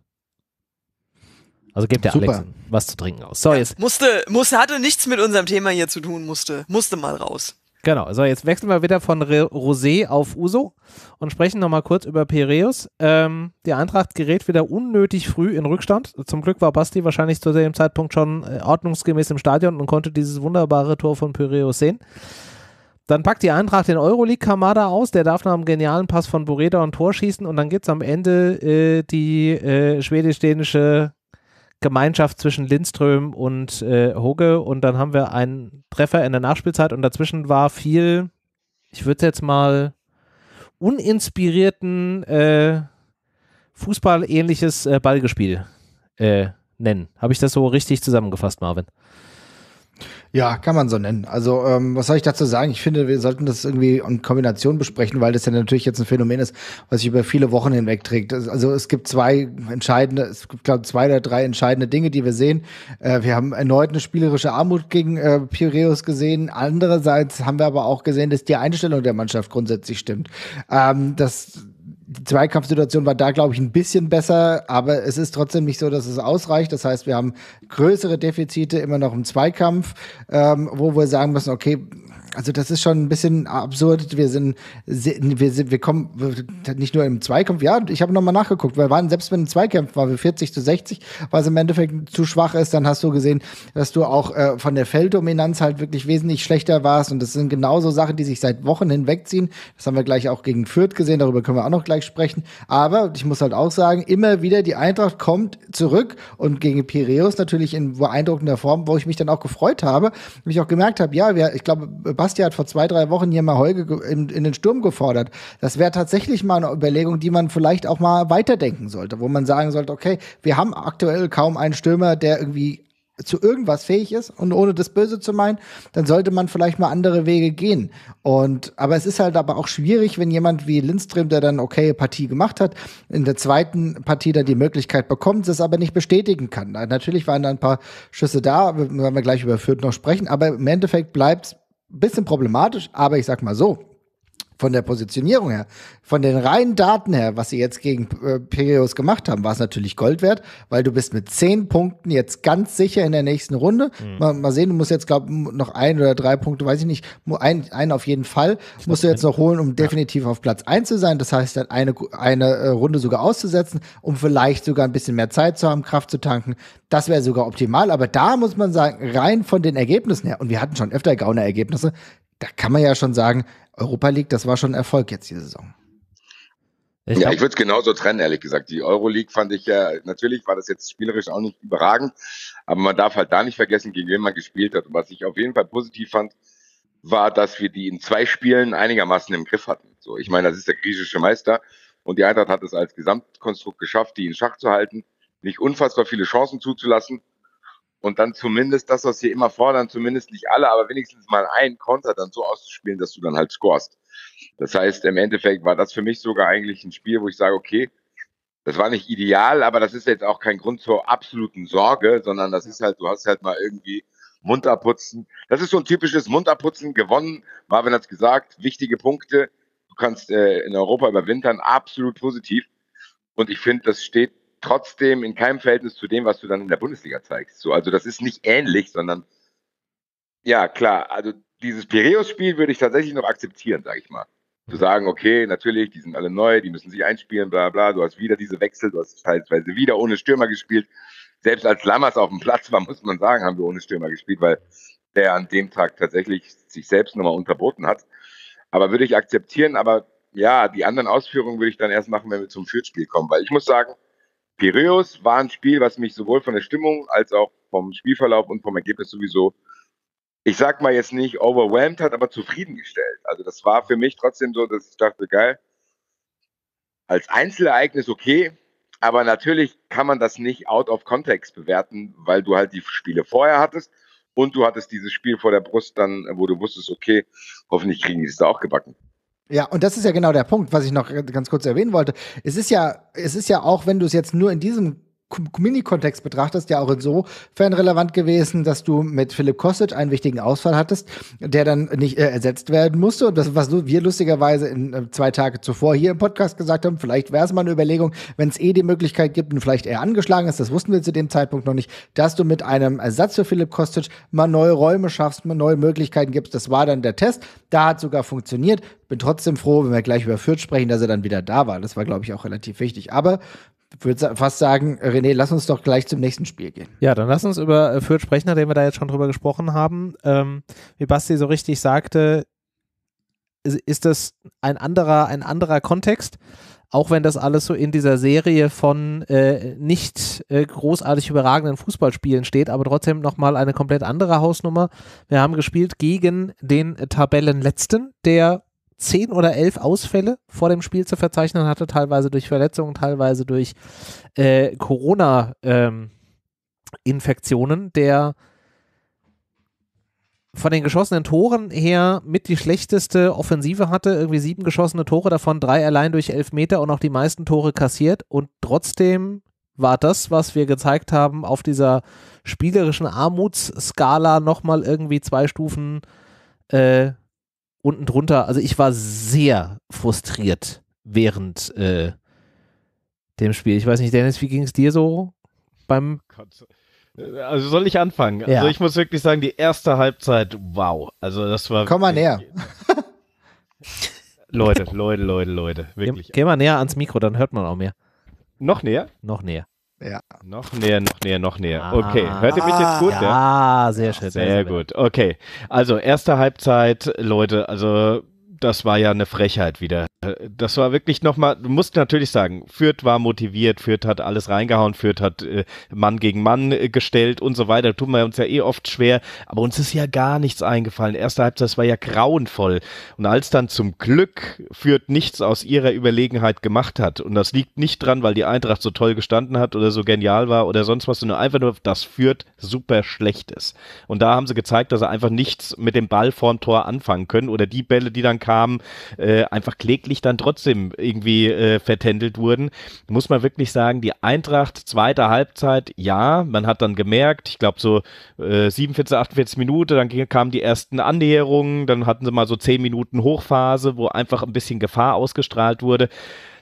Speaker 1: Also gebt der Super. Alex was zu trinken aus. So, jetzt.
Speaker 3: Musste, musste, hatte nichts mit unserem Thema hier zu tun, musste, musste mal raus.
Speaker 1: Genau, so jetzt wechseln wir wieder von Rosé auf Uso und sprechen nochmal kurz über Piräus. Ähm, die Eintracht gerät wieder unnötig früh in Rückstand. Zum Glück war Basti wahrscheinlich zu dem Zeitpunkt schon äh, ordnungsgemäß im Stadion und konnte dieses wunderbare Tor von Piräus sehen. Dann packt die Eintracht den Euroleague-Kamada aus, der darf nach einem genialen Pass von Boreda ein Tor schießen und dann gibt es am Ende äh, die äh, schwedisch-dänische Gemeinschaft zwischen Lindström und äh, Hoge und dann haben wir einen Treffer in der Nachspielzeit und dazwischen war viel, ich würde jetzt mal uninspirierten äh, Fußball-ähnliches äh, Ballgespiel äh, nennen. Habe ich das so richtig zusammengefasst, Marvin?
Speaker 2: Ja, kann man so nennen. Also, ähm, was soll ich dazu sagen? Ich finde, wir sollten das irgendwie in Kombination besprechen, weil das ja natürlich jetzt ein Phänomen ist, was sich über viele Wochen hinweg trägt. Also, es gibt zwei entscheidende, es gibt, glaube zwei oder drei entscheidende Dinge, die wir sehen. Äh, wir haben erneut eine spielerische Armut gegen äh, Piraeus gesehen. Andererseits haben wir aber auch gesehen, dass die Einstellung der Mannschaft grundsätzlich stimmt. Ähm, das die Zweikampfsituation war da, glaube ich, ein bisschen besser, aber es ist trotzdem nicht so, dass es ausreicht. Das heißt, wir haben größere Defizite immer noch im Zweikampf, ähm, wo wir sagen müssen, okay, also das ist schon ein bisschen absurd. Wir sind, wir sind, wir kommen nicht nur im Zweikampf. Ja, ich habe nochmal nachgeguckt. Wir waren selbst wenn ein Zweikampf war, wir 40 zu 60, was im Endeffekt zu schwach ist. Dann hast du gesehen, dass du auch äh, von der Felddominanz halt wirklich wesentlich schlechter warst. Und das sind genauso Sachen, die sich seit Wochen hinwegziehen. Das haben wir gleich auch gegen Fürth gesehen. Darüber können wir auch noch gleich sprechen. Aber ich muss halt auch sagen, immer wieder die Eintracht kommt zurück und gegen Piraeus natürlich in beeindruckender Form, wo ich mich dann auch gefreut habe, wo ich auch gemerkt habe, ja, wir, ich glaube, Basti hat vor zwei, drei Wochen hier mal Holge in, in den Sturm gefordert. Das wäre tatsächlich mal eine Überlegung, die man vielleicht auch mal weiterdenken sollte, wo man sagen sollte, okay, wir haben aktuell kaum einen Stürmer, der irgendwie zu irgendwas fähig ist und ohne das Böse zu meinen, dann sollte man vielleicht mal andere Wege gehen. Und aber es ist halt aber auch schwierig, wenn jemand wie Lindström, der dann okay Partie gemacht hat, in der zweiten Partie dann die Möglichkeit bekommt, es aber nicht bestätigen kann. Natürlich waren da ein paar Schüsse da, werden wir gleich über Fürth noch sprechen, aber im Endeffekt bleibt bisschen problematisch, aber ich sag mal so, von der Positionierung her, von den reinen Daten her, was sie jetzt gegen äh, Piraeus gemacht haben, war es natürlich Gold wert, weil du bist mit zehn Punkten jetzt ganz sicher in der nächsten Runde. Mhm. Mal, mal, sehen, du musst jetzt, glaube noch ein oder drei Punkte, weiß ich nicht, ein, einen auf jeden Fall musst du jetzt noch holen, um definitiv auf Platz eins zu sein. Das heißt, dann eine, eine äh, Runde sogar auszusetzen, um vielleicht sogar ein bisschen mehr Zeit zu haben, Kraft zu tanken. Das wäre sogar optimal. Aber da muss man sagen, rein von den Ergebnissen her, und wir hatten schon öfter Gauner-Ergebnisse, da kann man ja schon sagen, Europa League, das war schon ein Erfolg jetzt diese Saison.
Speaker 4: Ich ja, ich würde es genauso trennen, ehrlich gesagt. Die Euroleague fand ich ja, natürlich war das jetzt spielerisch auch nicht überragend, aber man darf halt da nicht vergessen, gegen wen man gespielt hat. Und was ich auf jeden Fall positiv fand, war, dass wir die in zwei Spielen einigermaßen im Griff hatten. So, ich meine, das ist der griechische Meister und die Eintracht hat es als Gesamtkonstrukt geschafft, die in Schach zu halten, nicht unfassbar viele Chancen zuzulassen und dann zumindest das, was wir immer fordern, zumindest nicht alle, aber wenigstens mal einen Konter dann so auszuspielen, dass du dann halt scorest. Das heißt, im Endeffekt war das für mich sogar eigentlich ein Spiel, wo ich sage, okay, das war nicht ideal, aber das ist jetzt auch kein Grund zur absoluten Sorge, sondern das ist halt, du hast halt mal irgendwie Munterputzen. Das ist so ein typisches Munterputzen gewonnen. Marvin hat es gesagt, wichtige Punkte. Du kannst äh, in Europa überwintern, absolut positiv. Und ich finde, das steht trotzdem in keinem Verhältnis zu dem, was du dann in der Bundesliga zeigst. So, also das ist nicht ähnlich, sondern ja, klar, also dieses Piräus-Spiel würde ich tatsächlich noch akzeptieren, sage ich mal. Zu sagen, okay, natürlich, die sind alle neu, die müssen sich einspielen, bla bla, du hast wieder diese Wechsel, du hast teilweise wieder ohne Stürmer gespielt. Selbst als Lammers auf dem Platz war, muss man sagen, haben wir ohne Stürmer gespielt, weil der an dem Tag tatsächlich sich selbst nochmal unterboten hat. Aber würde ich akzeptieren, aber ja, die anderen Ausführungen würde ich dann erst machen, wenn wir zum Fürth-Spiel kommen, weil ich muss sagen, Piräus war ein Spiel, was mich sowohl von der Stimmung als auch vom Spielverlauf und vom Ergebnis sowieso, ich sag mal jetzt nicht overwhelmed hat, aber zufriedengestellt. Also das war für mich trotzdem so, dass ich dachte, geil, als Einzelereignis okay, aber natürlich kann man das nicht out of context bewerten, weil du halt die Spiele vorher hattest und du hattest dieses Spiel vor der Brust dann, wo du wusstest, okay, hoffentlich kriegen die es da auch gebacken.
Speaker 2: Ja, und das ist ja genau der Punkt, was ich noch ganz kurz erwähnen wollte. Es ist ja, es ist ja auch, wenn du es jetzt nur in diesem Mini-Kontext betrachtest, ja auch insofern relevant gewesen, dass du mit Philipp Kostic einen wichtigen Ausfall hattest, der dann nicht äh, ersetzt werden musste. Und das, was wir lustigerweise in äh, zwei Tage zuvor hier im Podcast gesagt haben, vielleicht wäre es mal eine Überlegung, wenn es eh die Möglichkeit gibt und vielleicht eher angeschlagen ist, das wussten wir zu dem Zeitpunkt noch nicht, dass du mit einem Ersatz für Philipp Kostic mal neue Räume schaffst, mal neue Möglichkeiten gibst. Das war dann der Test. Da hat sogar funktioniert. Bin trotzdem froh, wenn wir gleich über Fürth sprechen, dass er dann wieder da war. Das war, glaube ich, auch relativ wichtig. Aber würde fast sagen, René, lass uns doch gleich zum nächsten Spiel gehen.
Speaker 1: Ja, dann lass uns über äh, Fürth sprechen, nachdem wir da jetzt schon drüber gesprochen haben. Ähm, wie Basti so richtig sagte, ist das ein anderer, ein anderer Kontext, auch wenn das alles so in dieser Serie von äh, nicht äh, großartig überragenden Fußballspielen steht, aber trotzdem nochmal eine komplett andere Hausnummer. Wir haben gespielt gegen den Tabellenletzten, der zehn oder elf Ausfälle vor dem Spiel zu verzeichnen hatte, teilweise durch Verletzungen, teilweise durch äh, Corona-Infektionen, ähm, der von den geschossenen Toren her mit die schlechteste Offensive hatte, irgendwie sieben geschossene Tore, davon drei allein durch elf Meter und auch die meisten Tore kassiert. Und trotzdem war das, was wir gezeigt haben, auf dieser spielerischen Armutsskala nochmal irgendwie zwei Stufen äh, unten drunter, also ich war sehr frustriert während äh, dem Spiel. Ich weiß nicht, Dennis, wie ging es dir so beim.
Speaker 5: Also soll ich anfangen? Ja. Also ich muss wirklich sagen, die erste Halbzeit, wow. Also das war.
Speaker 2: Komm mal näher.
Speaker 5: Leute, Leute, Leute, Leute, wirklich.
Speaker 1: Geh, geh mal näher ans Mikro, dann hört man auch mehr.
Speaker 5: Noch näher?
Speaker 1: Noch näher.
Speaker 2: Ja.
Speaker 5: Noch näher, noch näher, noch näher. Okay, hört ihr mich jetzt gut?
Speaker 1: Ja, ja? sehr schön.
Speaker 5: Sehr, sehr gut. Okay, also erste Halbzeit, Leute, also das war ja eine Frechheit wieder. Das war wirklich nochmal, du musst natürlich sagen, Fürth war motiviert, Fürth hat alles reingehauen, Fürth hat äh, Mann gegen Mann äh, gestellt und so weiter. Tun wir uns ja eh oft schwer, aber uns ist ja gar nichts eingefallen. Erste Halbzeit, war ja grauenvoll. Und als dann zum Glück Fürth nichts aus ihrer Überlegenheit gemacht hat, und das liegt nicht dran, weil die Eintracht so toll gestanden hat oder so genial war oder sonst was, sondern einfach nur, dass Fürth super schlecht ist. Und da haben sie gezeigt, dass sie einfach nichts mit dem Ball vorm Tor anfangen können oder die Bälle, die dann kamen, äh, einfach kläglich dann trotzdem irgendwie äh, vertändelt wurden. Muss man wirklich sagen, die Eintracht, zweite Halbzeit, ja, man hat dann gemerkt, ich glaube so äh, 47, 48 Minuten, dann kamen die ersten Annäherungen, dann hatten sie mal so 10 Minuten Hochphase, wo einfach ein bisschen Gefahr ausgestrahlt wurde.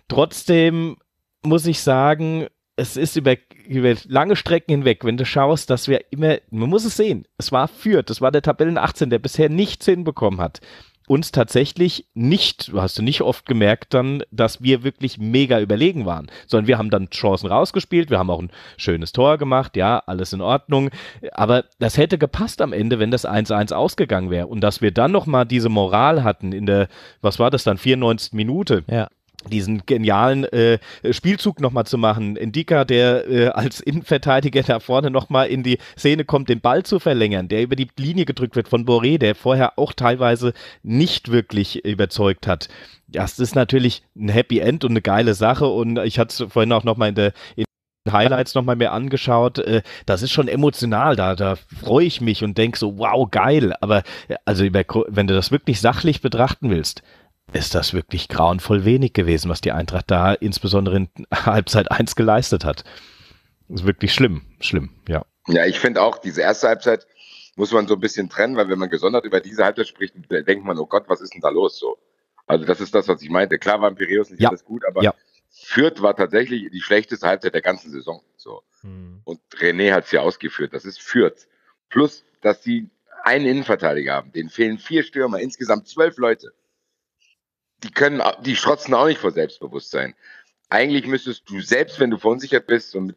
Speaker 5: Trotzdem muss ich sagen, es ist über, über lange Strecken hinweg, wenn du schaust, dass wir immer, man muss es sehen, es war Fürth, das war der Tabellen 18, der bisher nichts hinbekommen hat uns tatsächlich nicht, hast du nicht oft gemerkt dann, dass wir wirklich mega überlegen waren, sondern wir haben dann Chancen rausgespielt, wir haben auch ein schönes Tor gemacht, ja, alles in Ordnung, aber das hätte gepasst am Ende, wenn das 1-1 ausgegangen wäre und dass wir dann nochmal diese Moral hatten in der, was war das dann, 94. Minute,
Speaker 1: ja
Speaker 5: diesen genialen äh, Spielzug nochmal zu machen. Indika, der äh, als Innenverteidiger da vorne nochmal in die Szene kommt, den Ball zu verlängern, der über die Linie gedrückt wird von Boré, der vorher auch teilweise nicht wirklich überzeugt hat. Das ist natürlich ein Happy End und eine geile Sache und ich hatte es vorhin auch nochmal in der in Highlights nochmal mir angeschaut. Äh, das ist schon emotional, da, da freue ich mich und denke so, wow, geil. Aber also wenn du das wirklich sachlich betrachten willst, ist das wirklich grauenvoll wenig gewesen, was die Eintracht da insbesondere in Halbzeit 1 geleistet hat. Das ist wirklich schlimm, schlimm, ja.
Speaker 4: Ja, ich finde auch, diese erste Halbzeit muss man so ein bisschen trennen, weil wenn man gesondert über diese Halbzeit spricht, denkt man, oh Gott, was ist denn da los so? Also das ist das, was ich meinte. Klar war im Piräus nicht
Speaker 5: Ja.
Speaker 4: alles gut, aber
Speaker 5: Ja.
Speaker 4: Fürth war tatsächlich die schlechteste Halbzeit der ganzen Saison. So.
Speaker 1: Hm.
Speaker 4: Und René hat es ja ausgeführt. Das ist Fürth. Plus, dass sie einen Innenverteidiger haben. Denen fehlen vier Stürmer, insgesamt zwölf Leute. Die können, die strotzen auch nicht vor Selbstbewusstsein. Eigentlich müsstest du, selbst wenn du verunsichert bist und mit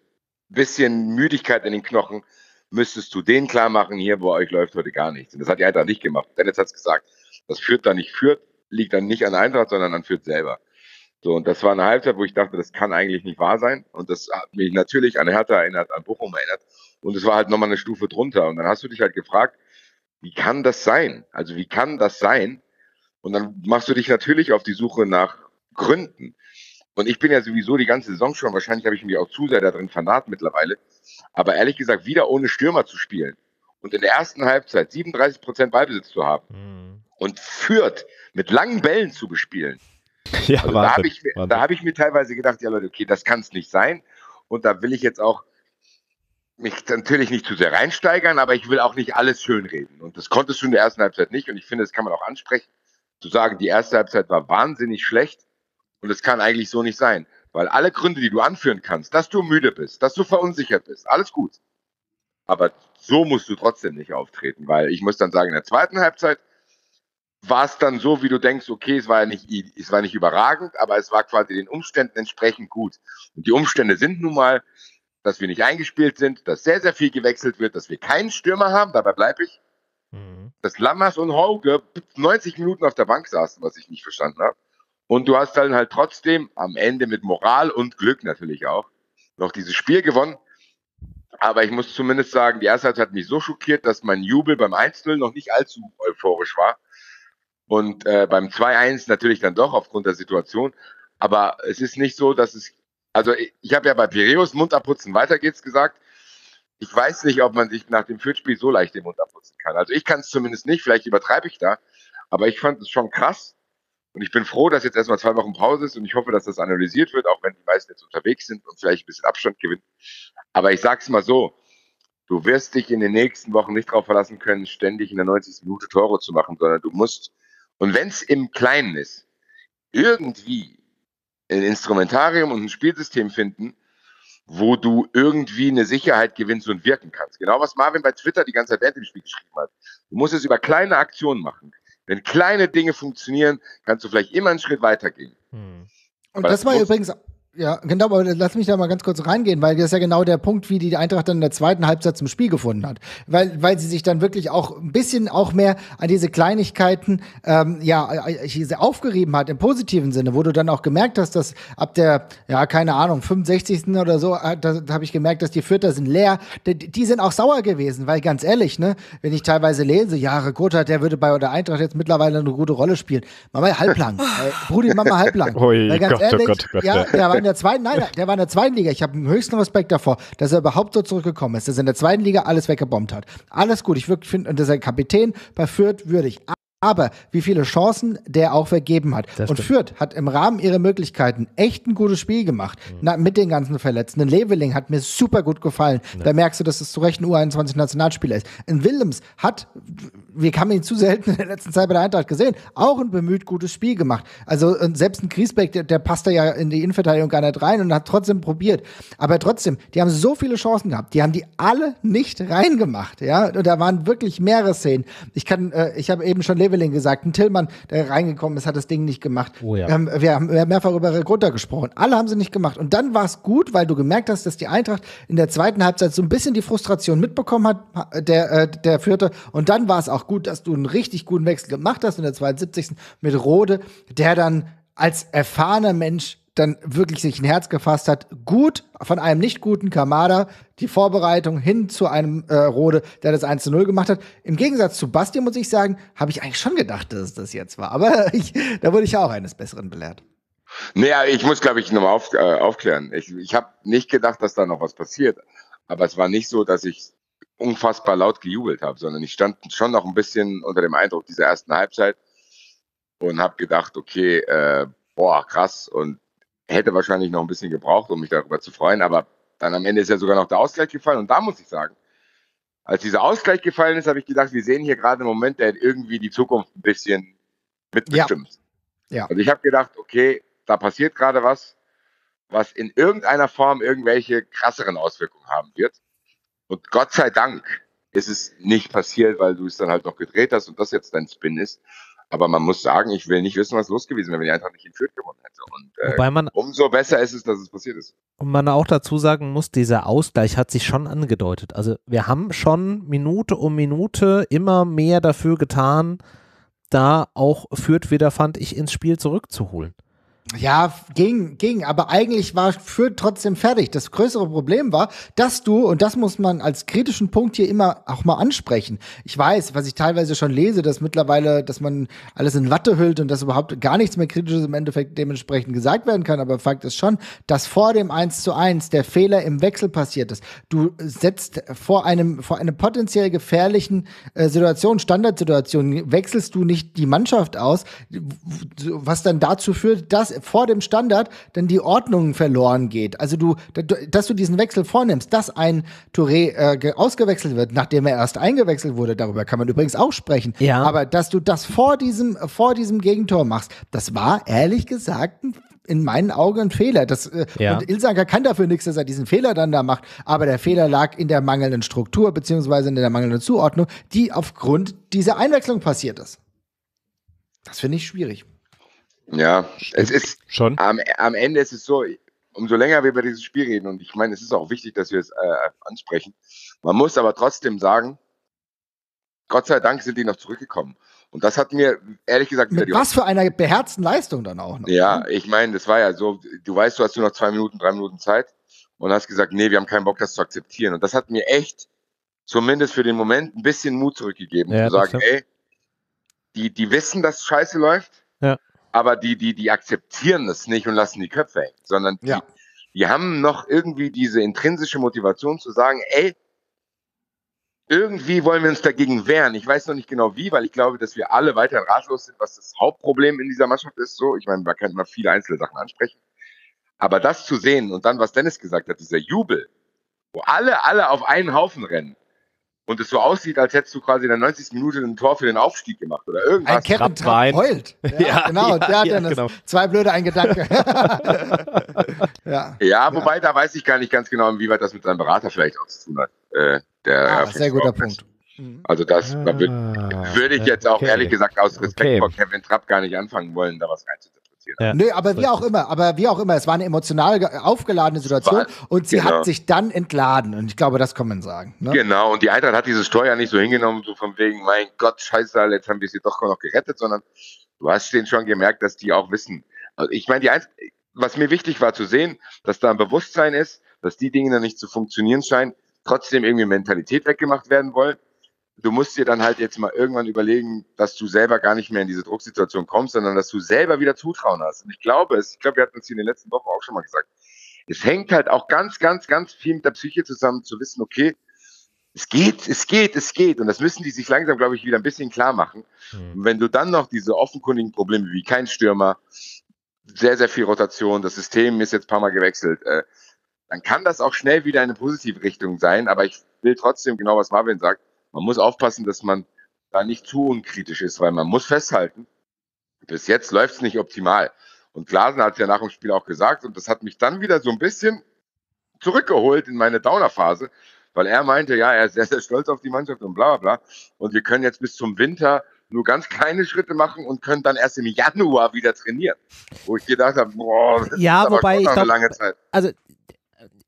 Speaker 4: bisschen Müdigkeit in den Knochen, müsstest du denen klar machen, hier bei euch läuft heute gar nichts. Und das hat die Eintracht nicht gemacht. Dennis hat es gesagt, das führt da nicht führt, liegt dann nicht an der Eintracht, sondern an Fürth selber. So, und das war eine Halbzeit, wo ich dachte, das kann eigentlich nicht wahr sein. Und das hat mich natürlich an Hertha erinnert, an Bochum erinnert. Und es war halt nochmal eine Stufe drunter. Und dann hast du dich halt gefragt, wie kann das sein? Also wie kann das sein? Und dann machst du dich natürlich auf die Suche nach Gründen. Und ich bin ja sowieso die ganze Saison schon, wahrscheinlich habe ich mich auch zu sehr da drin vernarrt mittlerweile. Aber ehrlich gesagt, wieder ohne Stürmer zu spielen und in der ersten Halbzeit 37 Prozent Ballbesitz zu haben
Speaker 1: Hm.
Speaker 4: und führt mit langen Bällen zu bespielen,
Speaker 5: Ja,
Speaker 4: also da habe ich, mir-
Speaker 5: Wahnsinn.
Speaker 4: da hab ich mir teilweise gedacht, ja Leute, okay, das kann es nicht sein. Und da will ich jetzt auch mich natürlich nicht zu sehr reinsteigern, aber ich will auch nicht alles schönreden. Und das konntest du in der ersten Halbzeit nicht. Und ich finde, das kann man auch ansprechen, zu sagen, die erste Halbzeit war wahnsinnig schlecht. Und es kann eigentlich so nicht sein. Weil alle Gründe, die du anführen kannst, dass du müde bist, dass du verunsichert bist, alles gut. Aber so musst du trotzdem nicht auftreten, weil ich muss dann sagen, in der zweiten Halbzeit war es dann so, wie du denkst, okay, es war ja nicht, es war nicht überragend, aber es war quasi den Umständen entsprechend gut. Und die Umstände sind nun mal, dass wir nicht eingespielt sind, dass sehr, sehr viel gewechselt wird, dass wir keinen Stürmer haben, dabei bleibe ich,
Speaker 1: Hm.
Speaker 4: dass Lammers und Hauge 90 Minuten auf der Bank saßen, was ich nicht verstanden habe. Und du hast dann halt trotzdem am Ende mit Moral und Glück natürlich auch noch dieses Spiel gewonnen. Aber ich muss zumindest sagen, die erste Halbzeit hat mich so schockiert, dass mein Jubel beim 1-0 noch nicht allzu euphorisch war. Und äh, beim 2-1 natürlich dann doch aufgrund der Situation. Aber es ist nicht so, dass es. Also ich, ich habe ja bei Piräus Mund abputzen, weiter geht's gesagt. Ich weiß nicht, ob man sich nach dem Fürth-Spiel so leicht den Mund abputzen kann. Also ich kann es zumindest nicht, vielleicht übertreibe ich da. Aber ich fand es schon krass. Und ich bin froh, dass jetzt erstmal zwei Wochen Pause ist und ich hoffe, dass das analysiert wird, auch wenn die meisten jetzt unterwegs sind und vielleicht ein bisschen Abstand gewinnen. Aber ich sag's mal so, du wirst dich in den nächsten Wochen nicht darauf verlassen können, ständig in der 90. Minute Tore zu machen, sondern du musst, und wenn's im Kleinen ist, irgendwie ein Instrumentarium und ein Spielsystem finden, wo du irgendwie eine Sicherheit gewinnst und wirken kannst. Genau was Marvin bei Twitter die ganze Zeit während dem Spiel geschrieben hat. Du musst es über kleine Aktionen machen. Wenn kleine Dinge funktionieren, kannst du vielleicht immer einen Schritt weitergehen.
Speaker 1: Hm.
Speaker 2: Und
Speaker 4: Aber
Speaker 2: das
Speaker 4: das
Speaker 2: war übrigens, ja, genau, aber lass mich da mal ganz kurz reingehen, weil das ist ja genau der Punkt, wie die Eintracht dann in der zweiten Halbzeit zum Spiel gefunden hat. Weil, weil sie sich dann wirklich auch ein bisschen auch mehr an diese Kleinigkeiten, ähm, ja, äh, äh, aufgerieben hat, im positiven Sinne, wo du dann auch gemerkt hast, dass ab der, ja, keine Ahnung, 65. oder so, äh, da, habe ich gemerkt, dass die Vierter sind leer. Die, die sind auch sauer gewesen, weil ganz ehrlich, ne, wenn ich teilweise lese, ja, Rekota, der würde bei der Eintracht jetzt mittlerweile eine gute Rolle spielen. Mach mal halblang. Brudi, mach mal halblang.
Speaker 5: Ui,
Speaker 2: Weil ganz
Speaker 5: Gott, oh
Speaker 2: ehrlich,
Speaker 5: Gott, oh Gott,
Speaker 2: ja,
Speaker 5: ja.
Speaker 2: der war in der zweiten, nein, der war in der zweiten Liga. Ich habe den höchsten Respekt davor, dass er überhaupt so zurückgekommen ist, dass er in der zweiten Liga alles weggebombt hat. Alles gut, ich finde, und dass er Kapitän bei Fürth würdig. Aber wie viele Chancen der auch vergeben hat. Und. Fürth hat im Rahmen ihrer Möglichkeiten echt ein gutes Spiel gemacht. Na, mit den ganzen Verletzten. Ein Leveling hat mir super gut gefallen. Da merkst du, dass es zu Recht ein U21-Nationalspieler ist. Ein Willems hat, wir haben ihn zu selten in der letzten Zeit bei der Eintracht gesehen, auch ein bemüht gutes Spiel gemacht. Also selbst ein Griesbeck, der, der passt da ja in die Innenverteidigung gar nicht rein und hat trotzdem probiert. Aber trotzdem, die haben so viele Chancen gehabt. Die haben die alle nicht reingemacht. Ja, und da waren wirklich mehrere Szenen. Ich kann, äh, ich habe eben schon Leveling gesagt, ein Tillmann, der reingekommen ist, hat das Ding nicht gemacht.
Speaker 1: Oh ja.
Speaker 2: ähm, wir haben wir haben mehrfach über Regrutta gesprochen. Alle haben sie nicht gemacht. Und dann war es gut, weil du gemerkt hast, dass die Eintracht in der zweiten Halbzeit so ein bisschen die Frustration mitbekommen hat, der, äh, der Vierte. Und dann war es auch gut, dass du einen richtig guten Wechsel gemacht hast in der 72. mit Rode, der dann als erfahrener Mensch dann wirklich sich ein Herz gefasst hat, gut von einem nicht guten Kamada die Vorbereitung hin zu einem äh, Rode, der das 1 zu 0 gemacht hat. Im Gegensatz zu Basti, muss ich sagen, habe ich eigentlich schon gedacht, dass es das jetzt war. Aber ich, da wurde ich ja auch eines Besseren belehrt.
Speaker 4: Naja, ich muss, glaube ich, nochmal auf, äh, aufklären. Ich, ich habe nicht gedacht, dass da noch was passiert. Aber es war nicht so, dass ich unfassbar laut gejubelt habe, sondern ich stand schon noch ein bisschen unter dem Eindruck dieser ersten Halbzeit. und habe gedacht, okay, äh, boah, krass und hätte wahrscheinlich noch ein bisschen gebraucht, um mich darüber zu freuen, aber dann am Ende ist ja sogar noch der Ausgleich gefallen und da muss ich sagen, als dieser Ausgleich gefallen ist, habe ich gedacht, wir sehen hier gerade einen Moment, der irgendwie die Zukunft ein bisschen mitbestimmt. Ja. ja. Also ich habe gedacht, okay, da passiert gerade was, was in irgendeiner Form irgendwelche krasseren Auswirkungen haben wird. Und Gott sei Dank ist es nicht passiert, weil du es dann halt noch gedreht hast und das jetzt dein Spin ist. Aber man muss sagen, ich will nicht wissen, was los gewesen wäre, wenn die Eintracht nicht in Fürth gewonnen hätte. Und äh, Wobei man, umso besser ist es, dass es passiert ist.
Speaker 1: Und man auch dazu sagen muss, dieser Ausgleich hat sich schon angedeutet. Also wir haben schon Minute um Minute immer mehr dafür getan, da auch Fürth wieder, fand ich, ins Spiel zurückzuholen.
Speaker 2: Ja, ging, ging, aber eigentlich war Fürth trotzdem fertig. Das größere Problem war, dass du, und das muss man als kritischen Punkt hier immer auch mal ansprechen. Ich weiß, was ich teilweise schon lese, dass mittlerweile, dass man alles in Watte hüllt und dass überhaupt gar nichts mehr Kritisches im Endeffekt dementsprechend gesagt werden kann. Aber Fakt ist schon, dass vor dem 1 zu 1 der Fehler im Wechsel passiert ist. Du setzt vor einem, vor einer potenziell gefährlichen äh, Situation, Standardsituation, wechselst du nicht die Mannschaft aus, was dann dazu führt, dass vor dem Standard dann die Ordnung verloren geht. Also du, dass du diesen Wechsel vornimmst, dass ein Touré äh, ausgewechselt wird, nachdem er erst eingewechselt wurde, darüber kann man übrigens auch sprechen. Ja. Aber dass du das vor diesem, vor diesem Gegentor machst, das war ehrlich gesagt in meinen Augen ein Fehler. Das, äh, ja. Und Ilsanker kann dafür nichts, dass er diesen Fehler dann da macht. Aber der Fehler lag in der mangelnden Struktur beziehungsweise in der mangelnden Zuordnung, die aufgrund dieser Einwechslung passiert ist. Das finde ich schwierig.
Speaker 4: Ja, es ist schon. Am, am Ende ist es so, umso länger wir über dieses Spiel reden, und ich meine, es ist auch wichtig, dass wir es äh, ansprechen. Man muss aber trotzdem sagen, Gott sei Dank sind die noch zurückgekommen. Und das hat mir ehrlich gesagt
Speaker 2: Mit was für einer beherzten Leistung dann auch
Speaker 4: noch. Ja, ne? ich meine, das war ja so, du weißt, du hast nur noch zwei Minuten, drei Minuten Zeit und hast gesagt, nee, wir haben keinen Bock, das zu akzeptieren. Und das hat mir echt, zumindest für den Moment, ein bisschen Mut zurückgegeben, ja, zu sagen, ey, die, die wissen, dass Scheiße läuft. Ja aber die, die, die akzeptieren es nicht und lassen die Köpfe hängen, sondern die, ja. die haben noch irgendwie diese intrinsische Motivation zu sagen, ey, irgendwie wollen wir uns dagegen wehren. Ich weiß noch nicht genau wie, weil ich glaube, dass wir alle weiterhin ratlos sind, was das Hauptproblem in dieser Mannschaft ist. So, ich meine, man kann immer viele einzelne Sachen ansprechen. Aber das zu sehen und dann, was Dennis gesagt hat, dieser Jubel, wo alle, alle auf einen Haufen rennen, und es so aussieht, als hättest du quasi in der 90. Minute ein Tor für den Aufstieg gemacht oder irgendwas.
Speaker 2: Ein Kevin Trapp heult. Ja, ja, genau, ja, der hat ja, genau. zwei blöde ein Gedanke.
Speaker 4: ja. ja, wobei da weiß ich gar nicht ganz genau, inwieweit das mit seinem Berater vielleicht auch zu tun hat. Äh, der
Speaker 2: ah, sehr guter Punkt.
Speaker 4: Mhm. Also das ah, würde ich jetzt auch okay. ehrlich gesagt aus Respekt okay. vor Kevin Trapp gar nicht anfangen wollen, da was reinzusetzen.
Speaker 2: Ja. Nö, aber wie auch immer, aber wie auch immer, es war eine emotional aufgeladene Situation und sie genau. hat sich dann entladen und ich glaube, das kann man sagen.
Speaker 4: Ne? Genau, und die Eintracht hat dieses Tor ja nicht so hingenommen, so von wegen, mein Gott, scheiße, jetzt haben wir sie doch noch gerettet, sondern du hast denen schon gemerkt, dass die auch wissen. Also ich meine, die Einz was mir wichtig war zu sehen, dass da ein Bewusstsein ist, dass die Dinge dann nicht zu funktionieren scheinen, trotzdem irgendwie Mentalität weggemacht werden wollen du musst dir dann halt jetzt mal irgendwann überlegen, dass du selber gar nicht mehr in diese Drucksituation kommst, sondern dass du selber wieder Zutrauen hast. Und ich glaube es, ich glaube, wir hatten es hier in den letzten Wochen auch schon mal gesagt, es hängt halt auch ganz, ganz, ganz viel mit der Psyche zusammen, zu wissen, okay, es geht, es geht, es geht. Und das müssen die sich langsam, glaube ich, wieder ein bisschen klar machen. Mhm. Und wenn du dann noch diese offenkundigen Probleme wie kein Stürmer, sehr, sehr viel Rotation, das System ist jetzt ein paar Mal gewechselt, äh, dann kann das auch schnell wieder in eine positive Richtung sein. Aber ich will trotzdem genau, was Marvin sagt, man muss aufpassen, dass man da nicht zu unkritisch ist, weil man muss festhalten, bis jetzt läuft es nicht optimal. Und Glasen hat es ja nach dem Spiel auch gesagt, und das hat mich dann wieder so ein bisschen zurückgeholt in meine Downer-Phase, weil er meinte, ja, er ist sehr, sehr stolz auf die Mannschaft und bla bla bla. Und wir können jetzt bis zum Winter nur ganz kleine Schritte machen und können dann erst im Januar wieder trainieren. Wo ich gedacht habe, boah,
Speaker 1: das ja, ist wobei ich glaub, eine lange Zeit. Also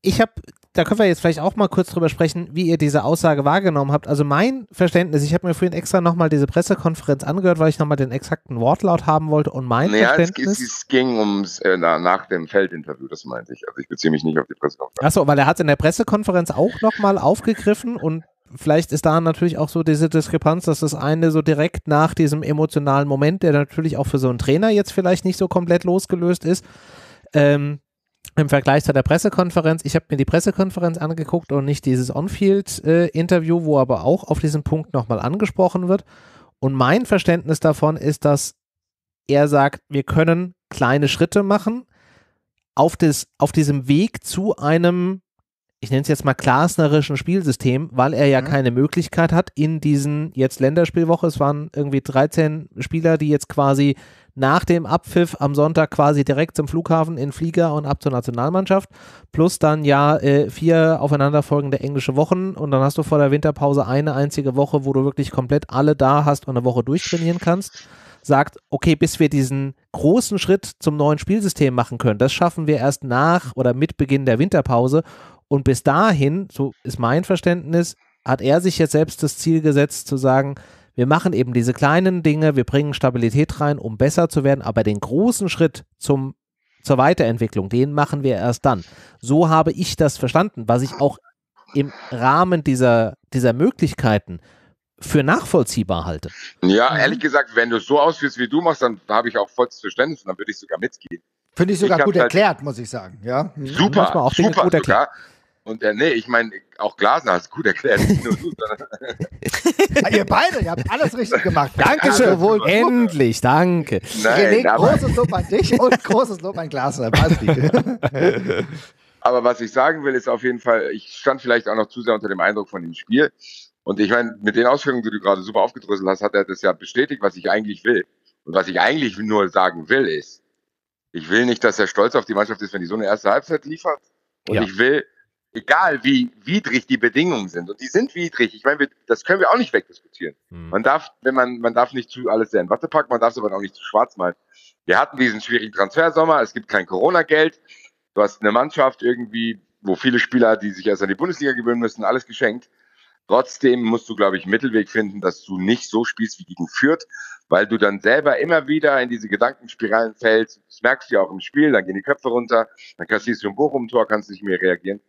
Speaker 1: ich habe da können wir jetzt vielleicht auch mal kurz drüber sprechen, wie ihr diese Aussage wahrgenommen habt. Also mein Verständnis, ich habe mir vorhin extra nochmal diese Pressekonferenz angehört, weil ich nochmal den exakten Wortlaut haben wollte und mein naja, Verständnis...
Speaker 4: Es, es ging ums, äh, nach dem Feldinterview, das meinte ich. Also ich beziehe mich nicht auf die Pressekonferenz.
Speaker 1: Achso, weil er hat in der Pressekonferenz auch nochmal aufgegriffen und vielleicht ist da natürlich auch so diese Diskrepanz, dass das eine so direkt nach diesem emotionalen Moment, der natürlich auch für so einen Trainer jetzt vielleicht nicht so komplett losgelöst ist, ähm, im Vergleich zu der Pressekonferenz, ich habe mir die Pressekonferenz angeguckt und nicht dieses On-Field-Interview, äh, wo aber auch auf diesen Punkt nochmal angesprochen wird. Und mein Verständnis davon ist, dass er sagt, wir können kleine Schritte machen auf, das, auf diesem Weg zu einem, ich nenne es jetzt mal klasnerischen Spielsystem, weil er ja
Speaker 2: Mhm.
Speaker 1: keine Möglichkeit hat in diesen jetzt Länderspielwoche, es waren irgendwie 13 Spieler, die jetzt quasi nach dem Abpfiff am Sonntag quasi direkt zum Flughafen in Flieger und ab zur Nationalmannschaft, plus dann ja äh, vier aufeinanderfolgende englische Wochen. Und dann hast du vor der Winterpause eine einzige Woche, wo du wirklich komplett alle da hast und eine Woche durchtrainieren kannst. Sagt, okay, bis wir diesen großen Schritt zum neuen Spielsystem machen können, das schaffen wir erst nach oder mit Beginn der Winterpause. Und bis dahin, so ist mein Verständnis, hat er sich jetzt selbst das Ziel gesetzt zu sagen, wir machen eben diese kleinen Dinge, wir bringen Stabilität rein, um besser zu werden, aber den großen Schritt zum, zur Weiterentwicklung, den machen wir erst dann. So habe ich das verstanden, was ich auch im Rahmen dieser, dieser Möglichkeiten für nachvollziehbar halte.
Speaker 4: Ja,
Speaker 2: Mhm.
Speaker 4: ehrlich gesagt, wenn du es so ausführst, wie du machst, dann habe ich auch vollstes Verständnis und dann würde ich sogar mitgehen.
Speaker 2: Finde ich sogar
Speaker 4: Ich
Speaker 2: gut
Speaker 4: halt-
Speaker 2: erklärt, muss ich sagen. Ja. Mhm.
Speaker 4: Super, super
Speaker 1: gut erklärt.
Speaker 4: Und äh, nee, ich meine, auch Glasner hat es gut erklärt. Nicht nur du, sondern
Speaker 2: Ah, ihr beide, ihr habt alles richtig gemacht.
Speaker 1: Dankeschön.
Speaker 2: Sowohl
Speaker 1: Endlich, danke.
Speaker 2: René,
Speaker 4: nein, aber,
Speaker 2: großes Lob an dich und großes Lob an Glasner.
Speaker 4: Aber was ich sagen will, ist auf jeden Fall, ich stand vielleicht auch noch zu sehr unter dem Eindruck von dem Spiel. Und ich meine, mit den Ausführungen, die du gerade super aufgedröselt hast, hat er das ja bestätigt, was ich eigentlich will. Und was ich eigentlich nur sagen will, ist, ich will nicht, dass er stolz auf die Mannschaft ist, wenn die so eine erste Halbzeit liefert. Und
Speaker 1: Ja.
Speaker 4: ich will, egal wie widrig die Bedingungen sind, und die sind widrig, ich meine, wir- das können wir auch nicht wegdiskutieren. Man darf, wenn man, man darf nicht zu alles sehr in Watte packen, man darf es aber auch nicht zu schwarz malen. Wir hatten diesen schwierigen Transfersommer, es gibt kein Corona-Geld. Du hast eine Mannschaft irgendwie, wo viele Spieler, die sich erst an die Bundesliga gewöhnen müssen, alles geschenkt. Trotzdem musst du, glaube ich, einen Mittelweg finden, dass du nicht so spielst wie gegen Fürth, weil du dann selber immer wieder in diese Gedankenspiralen fällst. Das merkst du ja auch im Spiel, dann gehen die Köpfe runter, dann kassierst du ein Bochum-Tor, kannst nicht mehr reagieren.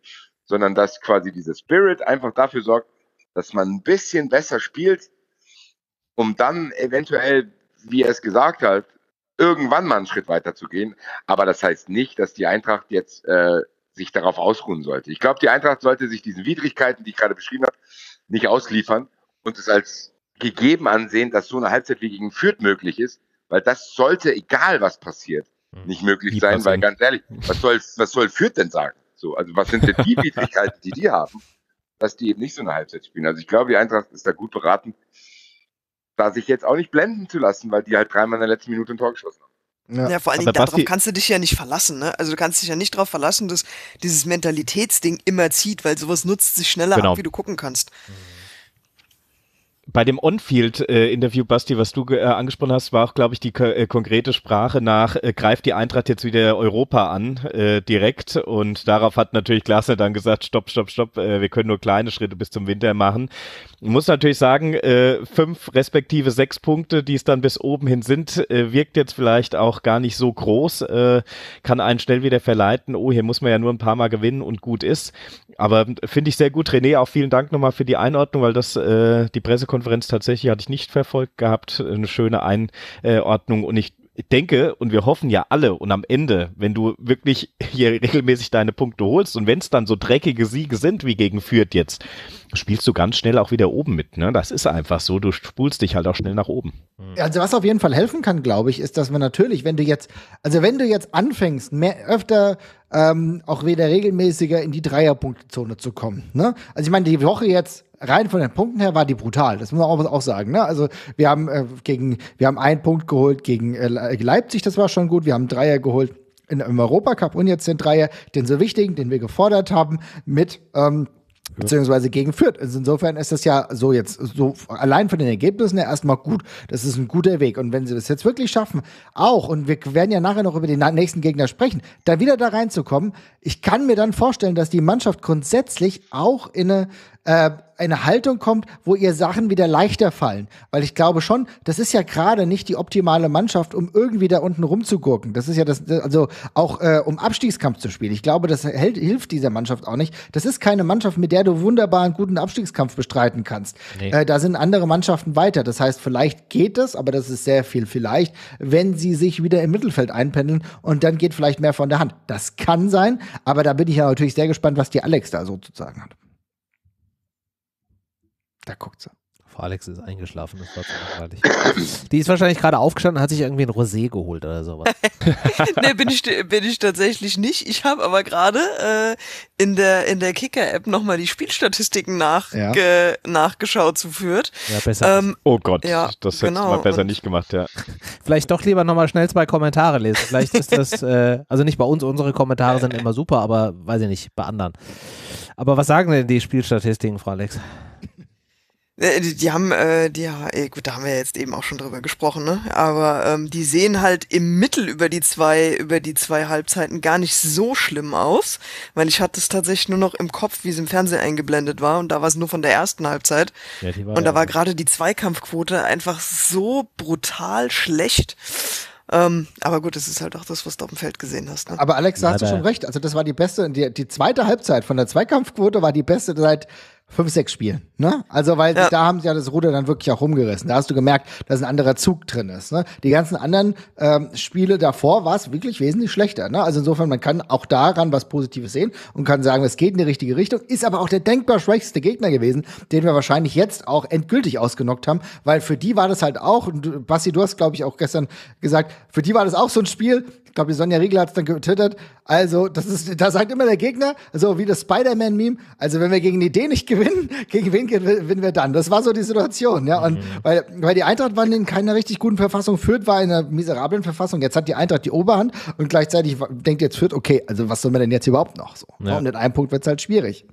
Speaker 4: Sondern dass quasi dieser Spirit einfach dafür sorgt, dass man ein bisschen besser spielt, um dann eventuell, wie er es gesagt hat, irgendwann mal einen Schritt weiter zu gehen. Aber das heißt nicht, dass die Eintracht jetzt äh, sich darauf ausruhen sollte. Ich glaube, die Eintracht sollte sich diesen Widrigkeiten, die ich gerade beschrieben habe, nicht ausliefern und es als gegeben ansehen, dass so eine Halbzeit wie gegen Fürth möglich ist, weil das sollte, egal was passiert, nicht möglich sein, weil ganz ehrlich, was soll, was soll Fürth denn sagen? So, also was sind denn die Widrigkeiten, die die haben, dass die eben nicht so eine Halbzeit spielen? Also ich glaube, die Eintracht ist da gut beraten, da sich jetzt auch nicht blenden zu lassen, weil die halt dreimal in der letzten Minute ein Tor geschossen haben.
Speaker 2: Ja.
Speaker 3: Ja, vor allen
Speaker 5: Aber
Speaker 3: Dingen, darauf
Speaker 5: Basti-
Speaker 3: kannst du dich ja nicht verlassen, ne? Also du kannst dich ja nicht darauf verlassen, dass dieses Mentalitätsding immer zieht, weil sowas nutzt sich schneller
Speaker 1: Genau.
Speaker 3: ab, wie du gucken kannst.
Speaker 5: Bei dem On-Field-Interview, Basti, was du äh, angesprochen hast, war auch, glaube ich, die äh, konkrete Sprache nach, äh, greift die Eintracht jetzt wieder Europa an, äh, direkt. Und darauf hat natürlich Glasner dann gesagt, stopp, stopp, stopp, äh, wir können nur kleine Schritte bis zum Winter machen. Ich muss natürlich sagen, fünf respektive sechs Punkte, die es dann bis oben hin sind, wirkt jetzt vielleicht auch gar nicht so groß, kann einen schnell wieder verleiten, oh, hier muss man ja nur ein paar Mal gewinnen und gut ist. Aber finde ich sehr gut. René, auch vielen Dank nochmal für die Einordnung, weil das die Pressekonferenz tatsächlich hatte ich nicht verfolgt gehabt. Eine schöne Einordnung und ich denke und wir hoffen ja alle und am Ende, wenn du wirklich hier regelmäßig deine Punkte holst und wenn es dann so dreckige Siege sind wie gegen Fürth jetzt, spielst du ganz schnell auch wieder oben mit. Ne? Das ist einfach so. Du spulst dich halt auch schnell nach oben.
Speaker 2: Also was auf jeden Fall helfen kann, glaube ich, ist, dass man natürlich, wenn du jetzt, also wenn du jetzt anfängst, mehr öfter ähm, auch wieder regelmäßiger in die Dreierpunktzone zu kommen. Ne? Also ich meine, die Woche jetzt rein von den Punkten her war die brutal. Das muss man auch, auch sagen. Ne? Also wir haben äh, gegen, wir haben einen Punkt geholt gegen äh, Leipzig, das war schon gut. Wir haben Dreier geholt in, im Europacup und jetzt den Dreier, den so wichtigen, den wir gefordert haben, mit ähm, beziehungsweise gegen Fürth. Also insofern ist das ja so jetzt so allein von den Ergebnissen her erstmal gut. Das ist ein guter Weg. Und wenn sie das jetzt wirklich schaffen, auch, und wir werden ja nachher noch über den nächsten Gegner sprechen, da wieder da reinzukommen, ich kann mir dann vorstellen, dass die Mannschaft grundsätzlich auch in eine äh, eine Haltung kommt, wo ihr Sachen wieder leichter fallen. Weil ich glaube schon, das ist ja gerade nicht die optimale Mannschaft, um irgendwie da unten rumzugurken. Das ist ja das, also auch äh, um Abstiegskampf zu spielen. Ich glaube, das hält, hilft dieser Mannschaft auch nicht. Das ist keine Mannschaft, mit der du wunderbar einen guten Abstiegskampf bestreiten kannst.
Speaker 1: Nee.
Speaker 2: Äh, da sind andere Mannschaften weiter. Das heißt, vielleicht geht es, aber das ist sehr viel vielleicht, wenn sie sich wieder im Mittelfeld einpendeln und dann geht vielleicht mehr von der Hand. Das kann sein, aber da bin ich ja natürlich sehr gespannt, was die Alex da sozusagen hat. Da guckt sie.
Speaker 1: Frau Alex ist eingeschlafen, das war zu langweilig. Die ist wahrscheinlich gerade aufgestanden und hat sich irgendwie ein Rosé geholt oder sowas.
Speaker 3: nee, bin ich, bin ich tatsächlich nicht. Ich habe aber gerade äh, in der, in der Kicker-App nochmal die Spielstatistiken nach,
Speaker 2: Ja.
Speaker 3: ge, nachgeschaut zu Fürth.
Speaker 1: Ja, besser.
Speaker 3: Ähm,
Speaker 5: Oh Gott,
Speaker 3: Ja,
Speaker 5: das hättest
Speaker 3: genau.
Speaker 5: mal besser nicht gemacht, ja.
Speaker 1: Vielleicht doch lieber nochmal schnell zwei Kommentare lesen. Vielleicht ist das, äh, also nicht bei uns, unsere Kommentare sind immer super, aber weiß ich nicht, bei anderen. Aber was sagen denn die Spielstatistiken, Frau Alex?
Speaker 3: Äh, Die, die haben, äh, die, ja, eh, gut, da haben wir jetzt eben auch schon drüber gesprochen, ne? Aber ähm, die sehen halt im Mittel über die zwei, über die zwei Halbzeiten gar nicht so schlimm aus, weil ich hatte es tatsächlich nur noch im Kopf, wie es im Fernsehen eingeblendet war, und da war es nur von der ersten Halbzeit.
Speaker 1: Ja, die war
Speaker 3: Und da war gerade die Zweikampfquote einfach so brutal schlecht. Ähm, aber gut, es ist halt auch das, was du auf dem Feld gesehen hast. Ne?
Speaker 2: Aber Alex, da hast du schon recht. Also das war die beste, die, die zweite Halbzeit von der Zweikampfquote war die beste seit fünf, sechs Spielen. Ne? Also weil
Speaker 3: Ja.
Speaker 2: da haben sie ja das Ruder dann wirklich auch rumgerissen. Da hast du gemerkt, dass ein anderer Zug drin ist. Ne? Die ganzen anderen ähm, Spiele davor war es wirklich wesentlich schlechter. Ne? Also insofern, man kann auch daran was Positives sehen und kann sagen, es geht in die richtige Richtung. Ist aber auch der denkbar schwächste Gegner gewesen, den wir wahrscheinlich jetzt auch endgültig ausgenockt haben, weil für die war das halt auch, und du- Basti, du hast, glaube ich, auch gestern gesagt, für die war das auch so ein Spiel, ich glaube, die Sonja Riegel hat es dann getwittert. Also, das ist, da sagt immer der Gegner, so wie das Spider-Man-Meme, also wenn wir gegen die Idee nicht gewinnen, gegen wen gewinnen wir dann? Das war so die Situation, ja. Und weil, weil die Eintracht waren in keiner richtig guten Verfassung, Fürth war in einer miserablen Verfassung, jetzt hat die Eintracht die Oberhand und gleichzeitig denkt jetzt Fürth, okay, also was soll man denn jetzt überhaupt noch so?
Speaker 1: Ja.
Speaker 2: Und mit einem Punkt wird es halt schwierig.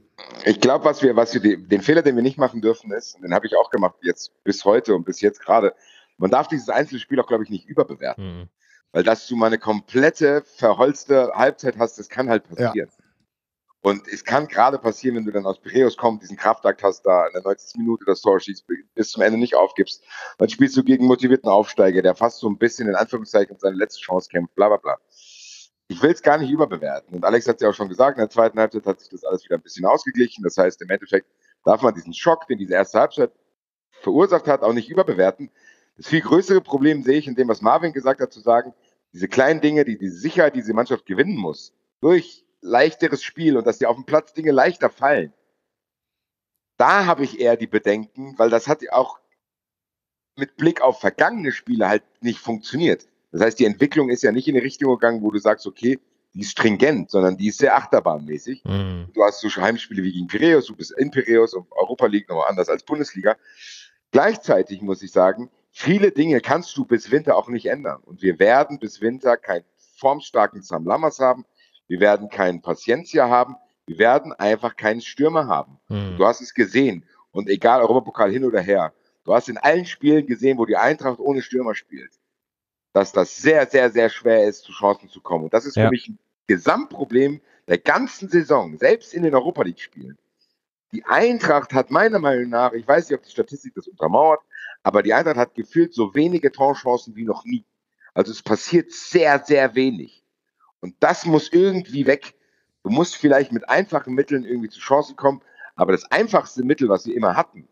Speaker 4: Ich glaube, was wir, was wir, die- den Fehler, den wir nicht machen dürfen, ist, und den habe ich auch gemacht, jetzt bis heute und bis jetzt gerade, man darf dieses einzelne Spiel auch, glaube ich, nicht überbewerten.
Speaker 1: Mhm.
Speaker 4: Weil dass du mal eine komplette, verholzte Halbzeit hast, das kann halt passieren. Und es kann gerade passieren, wenn du dann aus Piraeus kommst, diesen Kraftakt hast, da in der 90. Minute das Tor schießt, bis zum Ende nicht aufgibst. Dann spielst du gegen motivierten Aufsteiger, der fast so ein bisschen in Anführungszeichen seine letzte Chance kämpft, bla bla bla. Ich will es gar nicht überbewerten. Und Alex hat es ja auch schon gesagt, in der zweiten Halbzeit hat sich das alles wieder ein bisschen ausgeglichen. Das heißt, im Endeffekt darf man diesen Schock, den diese erste Halbzeit verursacht hat, auch nicht überbewerten. Das viel größere Problem sehe ich in dem, was Marvin gesagt hat, zu sagen, diese kleinen Dinge, die die Sicherheit, die diese Mannschaft gewinnen muss, durch leichteres Spiel und dass dir auf dem Platz Dinge leichter fallen. Da habe ich eher die Bedenken, weil das hat ja auch mit Blick auf vergangene Spiele halt nicht funktioniert. Das heißt, die Entwicklung ist ja nicht in die Richtung gegangen, wo du sagst, okay, die ist stringent, sondern die ist sehr achterbahnmäßig.
Speaker 1: Mhm.
Speaker 4: Du hast so Heimspiele wie gegen Piraeus, du bist in Piraeus und Europa League nochmal anders als Bundesliga. Gleichzeitig muss ich sagen, viele Dinge kannst du bis Winter auch nicht ändern. Und wir werden bis Winter keinen formstarken Sam Lammers haben. Wir werden keinen Paciencia haben. Wir werden einfach keinen Stürmer haben.
Speaker 1: Mhm.
Speaker 4: Du hast es gesehen. Und egal, Europapokal hin oder her. Du hast in allen Spielen gesehen, wo die Eintracht ohne Stürmer spielt, dass das sehr, sehr, sehr schwer ist, zu Chancen zu kommen. Und das ist
Speaker 1: Ja.
Speaker 4: für mich ein Gesamtproblem der ganzen Saison, selbst in den Europa League-Spielen. Die Eintracht hat meiner Meinung nach, ich weiß nicht, ob die Statistik das untermauert, aber die Eintracht hat gefühlt so wenige Torchancen wie noch nie. Also es passiert sehr, sehr wenig. Und das muss irgendwie weg. Du musst vielleicht mit einfachen Mitteln irgendwie zu Chancen kommen, aber das einfachste Mittel, was wir immer hatten,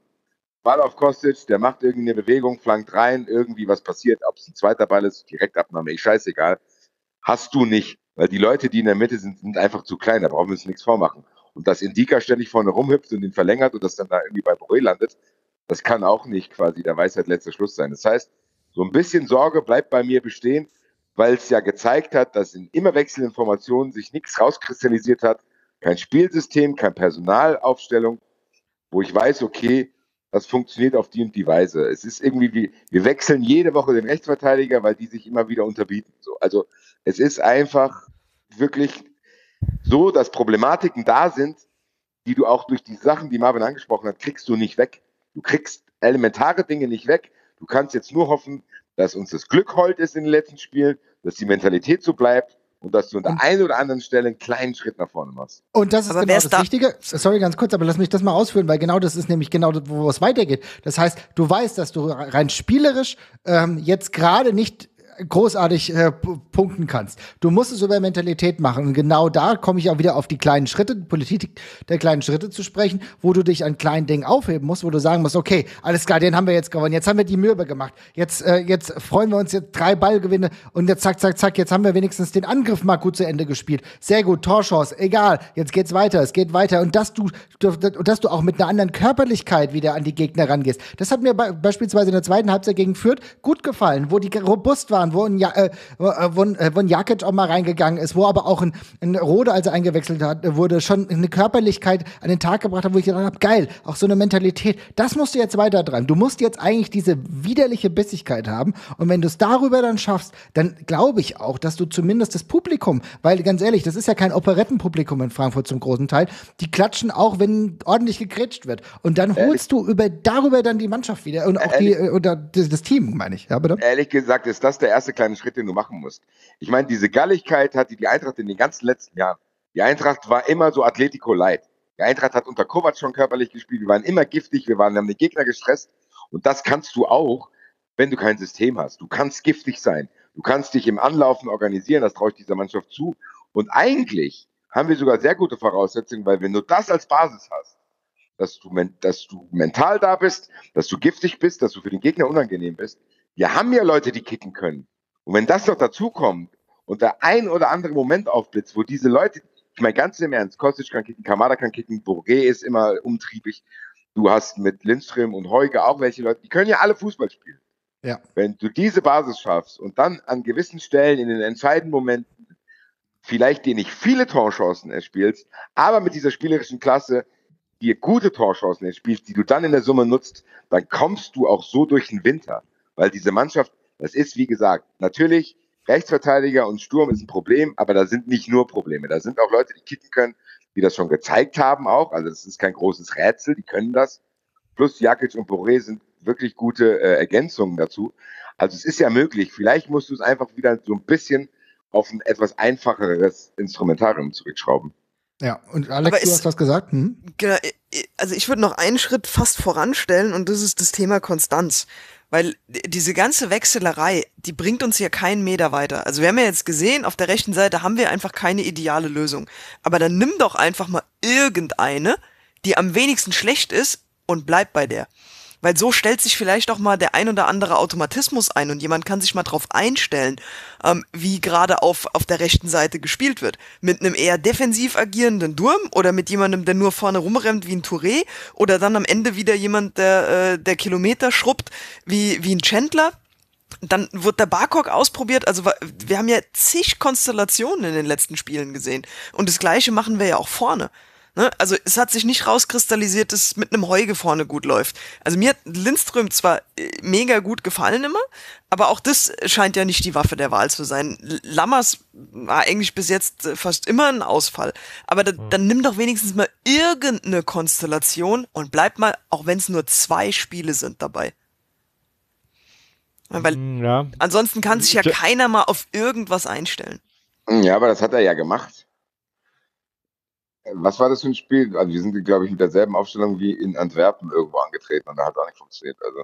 Speaker 4: Ball auf Kostic, der macht irgendwie eine Bewegung, flankt rein, irgendwie was passiert, ob es ein zweiter Ball ist, Direktabnahme, ich scheißegal. Hast du nicht, weil die Leute, die in der Mitte sind, sind einfach zu klein, da brauchen wir uns nichts vormachen. Und dass Indika ständig vorne rumhüpft und den verlängert und das dann da irgendwie bei Boré landet, das kann auch nicht quasi der Weisheit letzter Schluss sein. Das heißt, so ein bisschen Sorge bleibt bei mir bestehen, weil es ja gezeigt hat, dass in immer wechselnden Formationen sich nichts rauskristallisiert hat, kein Spielsystem, keine Personalaufstellung, wo ich weiß, okay, das funktioniert auf die und die Weise. Es ist irgendwie wie, wir wechseln jede Woche den Rechtsverteidiger, weil die sich immer wieder unterbieten. So, also es ist einfach wirklich so, dass Problematiken da sind, die du auch durch die Sachen, die Marvin angesprochen hat, kriegst du nicht weg. Du kriegst elementare Dinge nicht weg. Du kannst jetzt nur hoffen, dass uns das Glück hold ist in den letzten Spielen, dass die Mentalität so bleibt und dass du an der einen oder anderen Stelle einen kleinen Schritt nach vorne machst.
Speaker 2: Und das ist
Speaker 3: Aber
Speaker 2: genau das
Speaker 3: da-
Speaker 2: Wichtige. Sorry, ganz kurz, aber lass mich das mal ausführen, weil genau das ist nämlich genau das, wo es weitergeht. Das heißt, du weißt, dass du rein spielerisch ähm, jetzt gerade nicht großartig äh, punkten kannst. Du musst es über Mentalität machen. Und genau da komme ich auch wieder auf die kleinen Schritte, Politik der kleinen Schritte zu sprechen, wo du dich an kleinen Dingen aufheben musst, wo du sagen musst, okay, alles klar, den haben wir jetzt gewonnen, jetzt haben wir die Mürbe gemacht, jetzt, äh, jetzt freuen wir uns jetzt drei Ballgewinne und jetzt zack, zack, zack, jetzt haben wir wenigstens den Angriff mal gut zu Ende gespielt. Sehr gut, Torschance, egal, jetzt geht's weiter, es geht weiter. Und dass du, du dass du auch mit einer anderen Körperlichkeit wieder an die Gegner rangehst. Das hat mir beispielsweise in der zweiten Halbzeit gegen Fürth gut gefallen, wo die robust waren, wo ein, ja äh, wo, äh, wo ein Jakic auch mal reingegangen ist, wo aber auch ein, ein Rode, als er eingewechselt hat, wurde, schon eine Körperlichkeit an den Tag gebracht hat, wo ich gedacht habe, geil, auch so eine Mentalität, das musst du jetzt weiter dran. Du musst jetzt eigentlich diese widerliche Bissigkeit haben. Und wenn du es darüber dann schaffst, dann glaube ich auch, dass du zumindest das Publikum, weil ganz ehrlich, das ist ja kein Operettenpublikum in Frankfurt zum großen Teil, die klatschen auch, wenn ordentlich gekretscht wird. Und dann holst du über, darüber dann die Mannschaft wieder und auch die, oder das Team, meine ich. Ja, bitte?
Speaker 4: Ehrlich gesagt ist das der erste kleine Schritt, den du machen musst. Ich meine, diese Galligkeit hatte die Eintracht in den ganzen letzten Jahren. Die Eintracht war immer so Atletico light. Die Eintracht hat unter Kovac schon körperlich gespielt. Wir waren immer giftig. Wir waren, haben den Gegner gestresst. Und das kannst du auch, wenn du kein System hast. Du kannst giftig sein. Du kannst dich im Anlaufen organisieren. Das traue ich dieser Mannschaft zu. Und eigentlich haben wir sogar sehr gute Voraussetzungen, weil wenn du das als Basis hast, dass du, dass du mental da bist, dass du giftig bist, dass du für den Gegner unangenehm bist. Wir haben ja Leute, die kicken können. Und wenn das noch dazu kommt und der ein oder andere Moment aufblitzt, wo diese Leute, ich meine ganz im Ernst, Kostic kann kicken, Kamada kann kicken, Bourget ist immer umtriebig. Du hast mit Lindström und Heuge auch welche Leute, die können ja alle Fußball spielen. Ja. Wenn du diese Basis schaffst und dann an gewissen Stellen in den entscheidenden Momenten vielleicht dir nicht viele Torchancen erspielst, aber mit dieser spielerischen Klasse dir gute Torchancen erspielst, die du dann in der Summe nutzt, dann kommst du auch so durch den Winter. Weil diese Mannschaft, das ist wie gesagt, natürlich Rechtsverteidiger und Sturm ist ein Problem, aber da sind nicht nur Probleme. Da sind auch Leute, die kicken können, die das schon gezeigt haben auch. Also das ist kein großes Rätsel, die können das. Plus Jakic und Boré sind wirklich gute äh, Ergänzungen dazu. Also es ist ja möglich. Vielleicht musst du es einfach wieder so ein bisschen auf ein etwas einfacheres Instrumentarium zurückschrauben.
Speaker 2: Ja, und Alex, du hast was gesagt? Hm?
Speaker 3: Genau, also ich würde noch einen Schritt fast voranstellen und das ist das Thema Konstanz. Weil diese ganze Wechselerei, die bringt uns hier keinen Meter weiter. Also wir haben ja jetzt gesehen, auf der rechten Seite haben wir einfach keine ideale Lösung. Aber dann nimm doch einfach mal irgendeine, die am wenigsten schlecht ist und bleib bei der. Weil so stellt sich vielleicht auch mal der ein oder andere Automatismus ein und jemand kann sich mal drauf einstellen, ähm, wie gerade auf, auf der rechten Seite gespielt wird. Mit einem eher defensiv agierenden Durm oder mit jemandem, der nur vorne rumrennt wie ein Touré oder dann am Ende wieder jemand, der, äh, der Kilometer schrubbt wie, wie ein Chandler dann wird der Barcock ausprobiert. Also wir haben ja zig Konstellationen in den letzten Spielen gesehen. Und das gleiche machen wir ja auch vorne. Ne? Also es hat sich nicht rauskristallisiert, dass es mit einem Heuge vorne gut läuft. Also mir hat Lindström zwar äh, mega gut gefallen immer, aber auch das scheint ja nicht die Waffe der Wahl zu sein. Lammers war eigentlich bis jetzt äh, fast immer ein Ausfall. Aber da, dann nimm doch wenigstens mal irgendeine Konstellation und bleib mal, auch wenn es nur zwei Spiele sind dabei. Weil hm, ja. ansonsten kann sich ja keiner mal auf irgendwas einstellen.
Speaker 4: Ja, aber das hat er ja gemacht. Was war das für ein Spiel? Also wir sind, glaube ich, mit derselben Aufstellung wie in Antwerpen irgendwo angetreten und da hat auch nicht funktioniert. Also.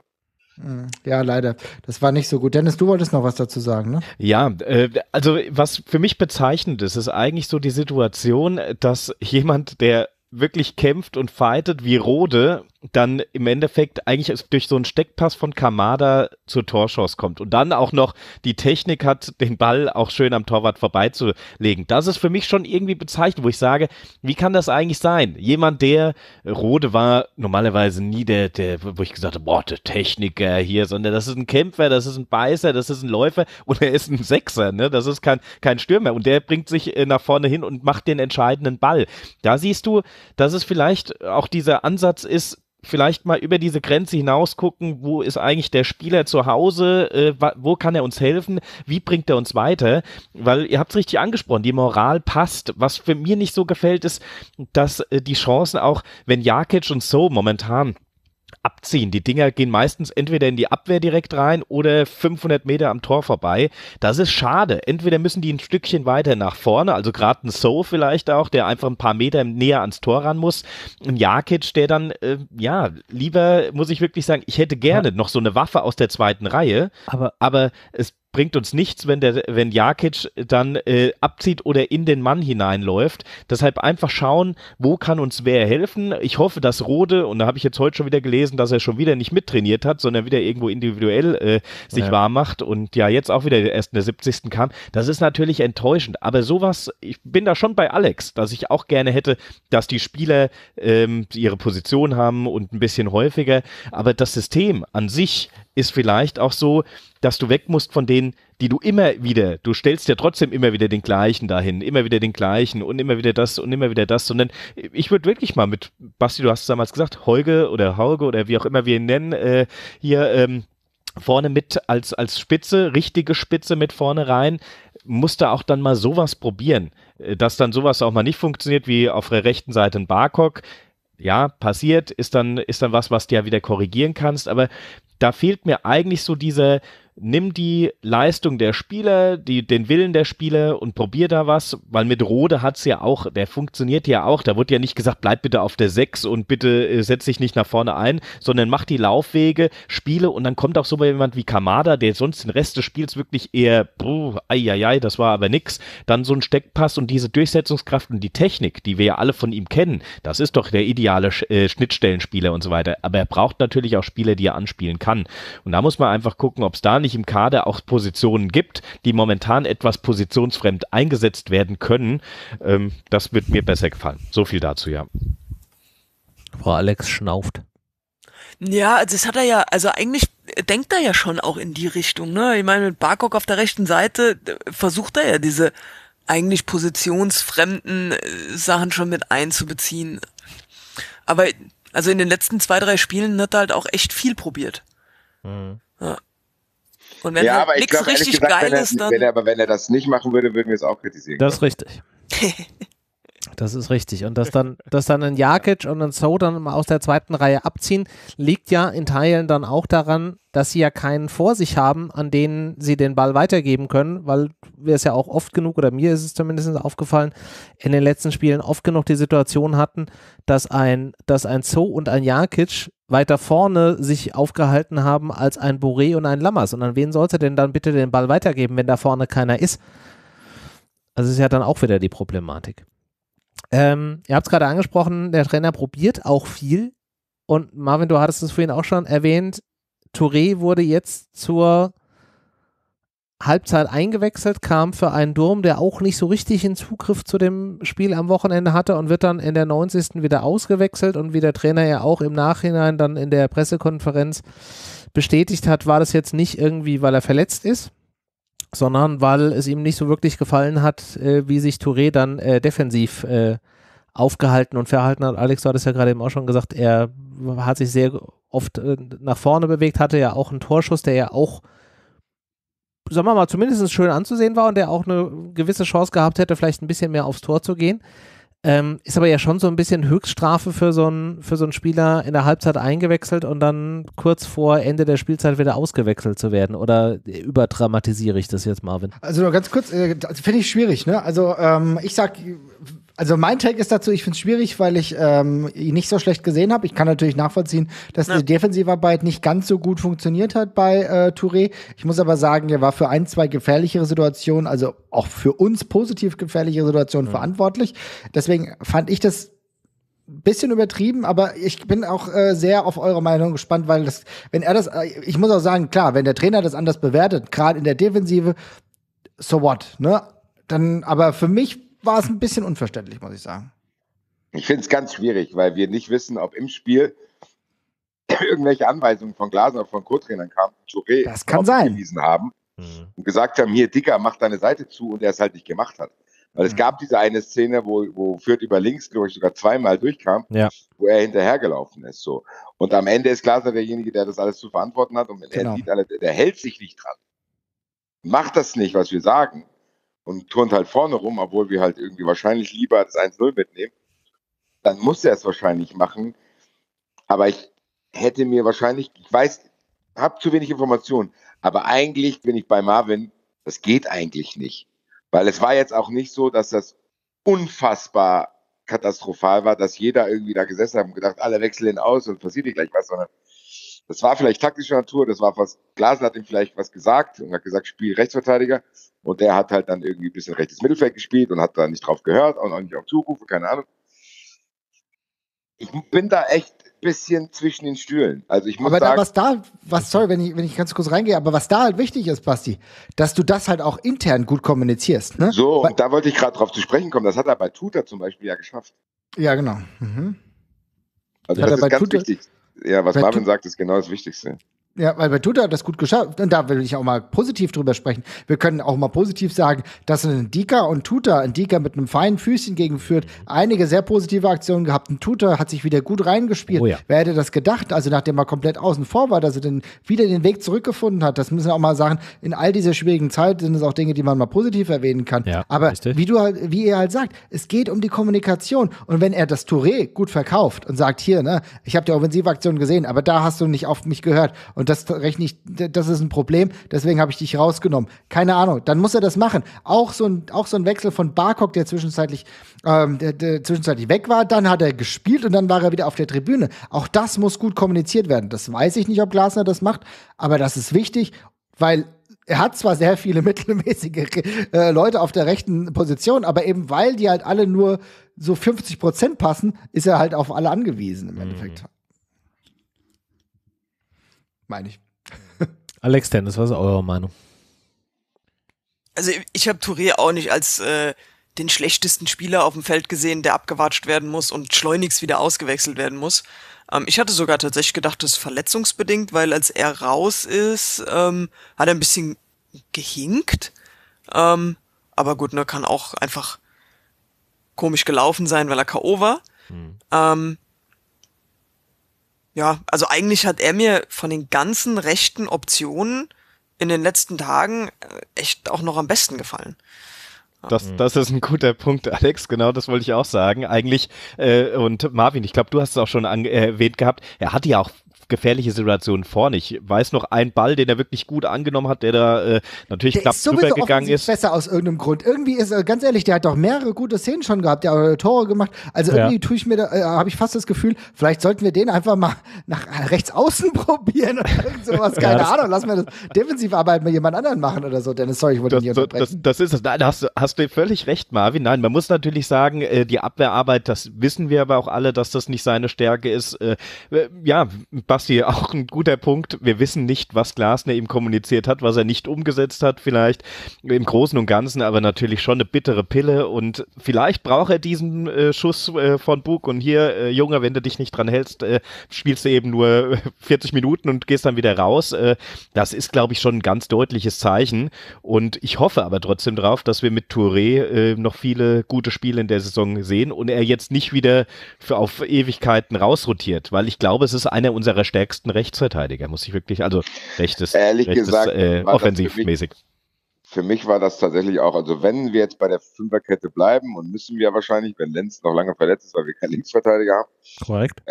Speaker 2: Hm, ja, leider. Das war nicht so gut. Dennis, du wolltest noch was dazu sagen, ne?
Speaker 5: Ja, äh, also was für mich bezeichnend ist, ist eigentlich so die Situation, dass jemand, der wirklich kämpft und fightet wie Rode, dann im Endeffekt eigentlich durch so einen Steckpass von Kamada zur Torschuss kommt und dann auch noch die Technik hat, den Ball auch schön am Torwart vorbeizulegen. Das ist für mich schon irgendwie bezeichnet, wo ich sage, wie kann das eigentlich sein? Jemand, der Rode war normalerweise nie der, der, wo ich gesagt habe, boah, der Techniker hier, sondern das ist ein Kämpfer, das ist ein Beißer, das ist ein Läufer und er ist ein Sechser, ne? Das ist kein, kein Stürmer und der bringt sich äh, nach vorne hin und macht den entscheidenden Ball. Da siehst du, dass es vielleicht auch dieser Ansatz ist, vielleicht mal über diese Grenze hinaus gucken, wo ist eigentlich der Spieler zu Hause, äh, wo kann er uns helfen, wie bringt er uns weiter, weil ihr habt es richtig angesprochen, die Moral passt. Was für mir nicht so gefällt, ist, dass äh, die Chancen auch, wenn Jakic und so momentan abziehen. Die Dinger gehen meistens entweder in die Abwehr direkt rein oder 500 Meter am Tor vorbei. Das ist schade. Entweder müssen die ein Stückchen weiter nach vorne, also gerade ein So vielleicht auch, der einfach ein paar Meter näher ans Tor ran muss. Ein Jakic, der dann, äh, ja, lieber, muss ich wirklich sagen, ich hätte gerne ja. noch so eine Waffe aus der zweiten Reihe, aber, aber es bringt uns nichts, wenn der, wenn Jakic dann äh, abzieht oder in den Mann hineinläuft. Deshalb einfach schauen, wo kann uns wer helfen. Ich hoffe, dass Rode, und da habe ich jetzt heute schon wieder gelesen, dass er schon wieder nicht mittrainiert hat, sondern wieder irgendwo individuell äh, sich ja. warm macht und ja jetzt auch wieder erst in der 70. kam. Das ist natürlich enttäuschend. Aber sowas, ich bin da schon bei Alex, dass ich auch gerne hätte, dass die Spieler ähm, ihre Position haben und ein bisschen häufiger. Aber das System an sich ist vielleicht auch so, dass du weg musst von denen, die du immer wieder, du stellst ja trotzdem immer wieder den gleichen dahin, immer wieder den gleichen und immer wieder das und immer wieder das, sondern ich würde wirklich mal mit, Basti, du hast es damals gesagt, Heuge oder Hauge oder wie auch immer wir ihn nennen, äh, hier ähm, vorne mit als, als Spitze, richtige Spitze mit vorne rein, musste auch dann mal sowas probieren. Äh, dass dann sowas auch mal nicht funktioniert, wie auf der rechten Seite ein Barcock, ja, passiert, ist dann, ist dann was, was du ja wieder korrigieren kannst, aber da fehlt mir eigentlich so diese, nimm die Leistung der Spieler, die, den Willen der Spieler und probier da was, weil mit Rode hat's ja auch, der funktioniert ja auch, da wurde ja nicht gesagt, bleib bitte auf der 6 und bitte äh, setz dich nicht nach vorne ein, sondern mach die Laufwege, spiele und dann kommt auch so jemand wie Kamada, der sonst den Rest des Spiels wirklich eher, bruh, ei, das war aber nix, dann so ein Steckpass und diese Durchsetzungskraft und die Technik, die wir ja alle von ihm kennen, das ist doch der ideale äh, Schnittstellenspieler und so weiter, aber er braucht natürlich auch Spieler, die er anspielen kann. Und da muss man einfach gucken, ob es da nicht im Kader auch Positionen gibt, die momentan etwas positionsfremd eingesetzt werden können. Ähm, das wird mir besser gefallen. So viel dazu, ja.
Speaker 1: Frau Alex schnauft.
Speaker 3: Ja, das hat er ja, also eigentlich denkt er ja schon auch in die Richtung, ne? Ich meine, mit Barkok auf der rechten Seite versucht er ja diese eigentlich positionsfremden äh, Sachen schon mit einzubeziehen. Aber also in den letzten zwei, drei Spielen hat er halt auch echt viel probiert. Mhm. Ja.
Speaker 4: Und wenn ja, halt nichts richtig gesagt, geil ist, dann. Wenn er, aber wenn er das nicht machen würde, würden wir es auch kritisieren.
Speaker 1: Das ist richtig. Das ist richtig. Und dass dann, dass dann ein Jakic und ein So dann aus der zweiten Reihe abziehen, liegt ja in Teilen dann auch daran, dass sie ja keinen vor sich haben, an denen sie den Ball weitergeben können, weil wir es ja auch oft genug, oder mir ist es zumindest aufgefallen, in den letzten Spielen oft genug die Situation hatten, dass ein, dass ein So und ein Jakic weiter vorne sich aufgehalten haben als ein Boré und ein Lammers. Und an wen sollte denn dann bitte den Ball weitergeben, wenn da vorne keiner ist? Also ist ja dann auch wieder die Problematik. Ähm, ihr habt es gerade angesprochen, der Trainer probiert auch viel. Und Marvin, du hattest es vorhin auch schon erwähnt. Touré wurde jetzt zur Halbzeit eingewechselt, kam für einen Durm, der auch nicht so richtig den Zugriff zu dem Spiel am Wochenende hatte und wird dann in der 90. wieder ausgewechselt und wie der Trainer ja auch im Nachhinein dann in der Pressekonferenz bestätigt hat, war das jetzt nicht irgendwie, weil er verletzt ist, sondern weil es ihm nicht so wirklich gefallen hat, äh, wie sich Touré dann äh, defensiv äh, aufgehalten und verhalten hat. Alex, du hattest ja gerade eben auch schon gesagt, er hat sich sehr oft äh, nach vorne bewegt, hatte ja auch einen Torschuss, der ja auch, sagen wir mal, zumindest schön anzusehen war und der auch eine gewisse Chance gehabt hätte, vielleicht ein bisschen mehr aufs Tor zu gehen. Ähm, ist aber ja schon so ein bisschen Höchststrafe für so, einen, für so einen Spieler in der Halbzeit eingewechselt und dann kurz vor Ende der Spielzeit wieder ausgewechselt zu werden. Oder überdramatisiere ich das jetzt, Marvin?
Speaker 2: Also nur ganz kurz, äh, finde ich schwierig. Ne? Also ähm, ich sag, also mein Take ist dazu, ich finde es schwierig, weil ich ähm, ihn nicht so schlecht gesehen habe. Ich kann natürlich nachvollziehen, dass ja. die Defensivarbeit nicht ganz so gut funktioniert hat bei äh, Touré. Ich muss aber sagen, er war für ein, zwei gefährlichere Situationen, also auch für uns positiv gefährlichere Situationen ja. verantwortlich. Deswegen fand ich das bisschen übertrieben, aber ich bin auch äh, sehr auf eure Meinung gespannt, weil das, wenn er das, äh, ich muss auch sagen, klar, wenn der Trainer das anders bewertet, gerade in der Defensive, so what, ne? Dann, aber für mich war es ein bisschen unverständlich, muss ich sagen.
Speaker 4: Ich finde es ganz schwierig, weil wir nicht wissen, ob im Spiel irgendwelche Anweisungen von Glasen oder von Co-Trainern kamen,
Speaker 2: Touré das kann sein.
Speaker 4: haben mhm. und gesagt haben, hier Dicker, mach deine Seite zu und er es halt nicht gemacht hat. Weil es mhm. gab diese eine Szene, wo, wo Fürth über links, glaube ich, sogar zweimal durchkam,
Speaker 1: ja.
Speaker 4: wo er hinterhergelaufen ist. So. Und am Ende ist Glaser derjenige, der das alles zu verantworten hat. Und genau. er sieht, der, der hält sich nicht dran. Macht das nicht, was wir sagen, und turnt halt vorne rum, obwohl wir halt irgendwie wahrscheinlich lieber das 1-0 mitnehmen, dann muss er es wahrscheinlich machen. Aber ich hätte mir wahrscheinlich, ich weiß, habe zu wenig Informationen, aber eigentlich bin ich bei Marvin, das geht eigentlich nicht. Weil es war jetzt auch nicht so, dass das unfassbar katastrophal war, dass jeder irgendwie da gesessen hat und gedacht, alle wechseln aus und passiert nicht gleich was, sondern Das war vielleicht taktische Natur, das war was, Glasner hat ihm vielleicht was gesagt und hat gesagt, spiel Rechtsverteidiger. Und der hat halt dann irgendwie ein bisschen rechtes Mittelfeld gespielt und hat da nicht drauf gehört und auch nicht auf Zurufe, keine Ahnung. Ich bin da echt ein bisschen zwischen den Stühlen. Also ich muss
Speaker 2: aber
Speaker 4: sagen,
Speaker 2: da, was da, was, sorry, wenn ich, wenn ich ganz kurz reingehe, aber was da halt wichtig ist, Basti, dass du das halt auch intern gut kommunizierst, ne?
Speaker 4: so,
Speaker 2: Weil-
Speaker 4: und da wollte ich gerade drauf zu sprechen kommen. Das hat er bei Tuta zum Beispiel ja geschafft.
Speaker 2: Ja, genau. Mhm.
Speaker 4: Also
Speaker 2: Hat
Speaker 4: das ist ganz
Speaker 2: Tuta-
Speaker 4: wichtig. Ja, was
Speaker 2: bei
Speaker 4: Marvin sagt, ist genau das Wichtigste.
Speaker 2: Ja, weil bei Tuta hat das gut geschafft. Und da will ich auch mal positiv drüber sprechen. Wir können auch mal positiv sagen, dass ein Dika und Tuta, ein Dika mit einem feinen Füßchen gegen Fürth, einige sehr positive Aktionen gehabt. Ein Tuta hat sich wieder gut reingespielt.
Speaker 1: Oh ja.
Speaker 2: Wer hätte das gedacht? Also nachdem er komplett außen vor war, dass er dann wieder den Weg zurückgefunden hat. Das müssen wir auch mal sagen. In all dieser schwierigen Zeit sind es auch Dinge, die man mal positiv erwähnen kann.
Speaker 1: Ja,
Speaker 2: Aber
Speaker 1: richtig.
Speaker 2: wie du halt, wie ihr halt sagt, es geht um die Kommunikation. Und wenn er das Touré gut verkauft und sagt, hier, ne, ich habe die Offensivaktion gesehen, aber da hast du nicht auf mich gehört und das rechne ich, das ist ein Problem, deswegen habe ich dich rausgenommen. Keine Ahnung, dann muss er das machen. Auch so ein, auch so ein Wechsel von Barkok, der zwischenzeitlich, ähm, der, der zwischenzeitlich weg war, dann hat er gespielt und dann war er wieder auf der Tribüne. Auch das muss gut kommuniziert werden. Das weiß ich nicht, ob Glasner das macht, aber das ist wichtig, weil er hat zwar sehr viele mittelmäßige äh, Leute auf der rechten Position, aber eben weil die halt alle nur so 50 Prozent passen, ist er halt auf alle angewiesen im Endeffekt. Meine ich.
Speaker 1: Alex Dennis, was ist eure Meinung?
Speaker 3: Also ich habe Touré auch nicht als äh, den schlechtesten Spieler auf dem Feld gesehen, der abgewatscht werden muss und schleunigst wieder ausgewechselt werden muss. Ähm, ich hatte sogar tatsächlich gedacht, das ist verletzungsbedingt, weil als er raus ist, ähm, hat er ein bisschen gehinkt. Ähm, aber gut, ne, kann auch einfach komisch gelaufen sein, weil er K.O. war. Ähm, ja, also eigentlich hat er mir von den ganzen rechten Optionen in den letzten Tagen äh, echt auch noch am besten gefallen.
Speaker 5: Das, das ist ein guter Punkt, Alex. Genau, das wollte ich auch sagen. Eigentlich, äh, und Marvin, ich glaube, du hast es auch schon äh, erwähnt gehabt, er hatte ja auch gefährliche Situationen vorne. Ich weiß noch einen Ball, den er wirklich gut angenommen hat, der da äh, natürlich
Speaker 2: Der
Speaker 5: knapp
Speaker 2: ist
Speaker 5: drüber
Speaker 2: sowieso
Speaker 5: gegangen ist.
Speaker 2: besser aus irgendeinem Grund. Irgendwie ist, äh, ganz ehrlich, der hat doch mehrere gute Szenen schon gehabt, der hat äh, Tore gemacht. Also
Speaker 1: Ja.
Speaker 2: irgendwie tue ich mir, da, äh, habe ich fast das Gefühl, vielleicht sollten wir den einfach mal nach rechts außen probieren oder irgend sowas. Keine
Speaker 1: das-
Speaker 2: Ahnung, lass mir das Defensivarbeit mit jemand anderen machen oder so. Dennis, sorry, ich wollte
Speaker 5: Das,
Speaker 2: nicht
Speaker 5: das,
Speaker 2: unterbrechen.
Speaker 5: das, das ist es. Nein, da hast, du- hast du völlig recht, Marvin. Nein, man muss natürlich sagen, äh, die Abwehrarbeit, das wissen wir aber auch alle, dass das nicht seine Stärke ist. Äh, ja, Basti, auch ein guter Punkt. Wir wissen nicht, was Glasner ihm kommuniziert hat, was er nicht umgesetzt hat, vielleicht im Großen und Ganzen, aber natürlich schon eine bittere Pille und vielleicht braucht er diesen äh, Schuss äh, von Bug und hier, äh, Junge, wenn du dich nicht dran hältst, äh, spielst du eben nur 40 Minuten und gehst dann wieder raus. Äh, das ist, glaube ich, schon ein ganz deutliches Zeichen und ich hoffe aber trotzdem drauf, dass wir mit Touré äh, noch viele gute Spiele in der Saison sehen und er jetzt nicht wieder für auf Ewigkeiten rausrotiert, weil ich glaube, es ist einer unserer stärksten Rechtsverteidiger, muss ich wirklich, also rechtes,
Speaker 4: Ehrlich
Speaker 5: rechtes
Speaker 4: gesagt,
Speaker 5: äh,
Speaker 4: das für mich-
Speaker 5: offensivmäßig.
Speaker 4: Für mich war das tatsächlich auch, also wenn wir jetzt bei der Fünferkette bleiben und müssen wir wahrscheinlich, wenn Lenz noch lange verletzt ist, weil wir keinen Linksverteidiger haben,
Speaker 1: Korrekt.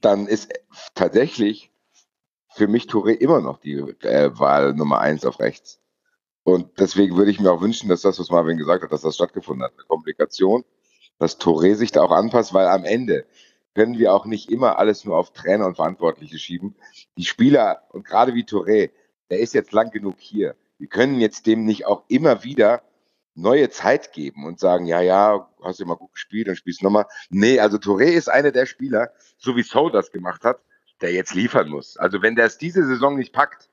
Speaker 4: dann ist tatsächlich für mich Touré immer noch die äh, Wahl Nummer eins auf rechts. Und deswegen würde ich mir auch wünschen, dass das, was Marvin gesagt hat, dass das stattgefunden hat, eine Komplikation, dass Touré sich da auch anpasst, weil am Ende können wir auch nicht immer alles nur auf Trainer und Verantwortliche schieben. Die Spieler, und gerade wie Touré, der ist jetzt lang genug hier. Wir können jetzt dem nicht auch immer wieder neue Zeit geben und sagen, ja, ja, hast du mal gut gespielt, dann spielst nochmal. Nee, also Touré ist einer der Spieler, so wie So das gemacht hat, der jetzt liefern muss. Also wenn der es diese Saison nicht packt,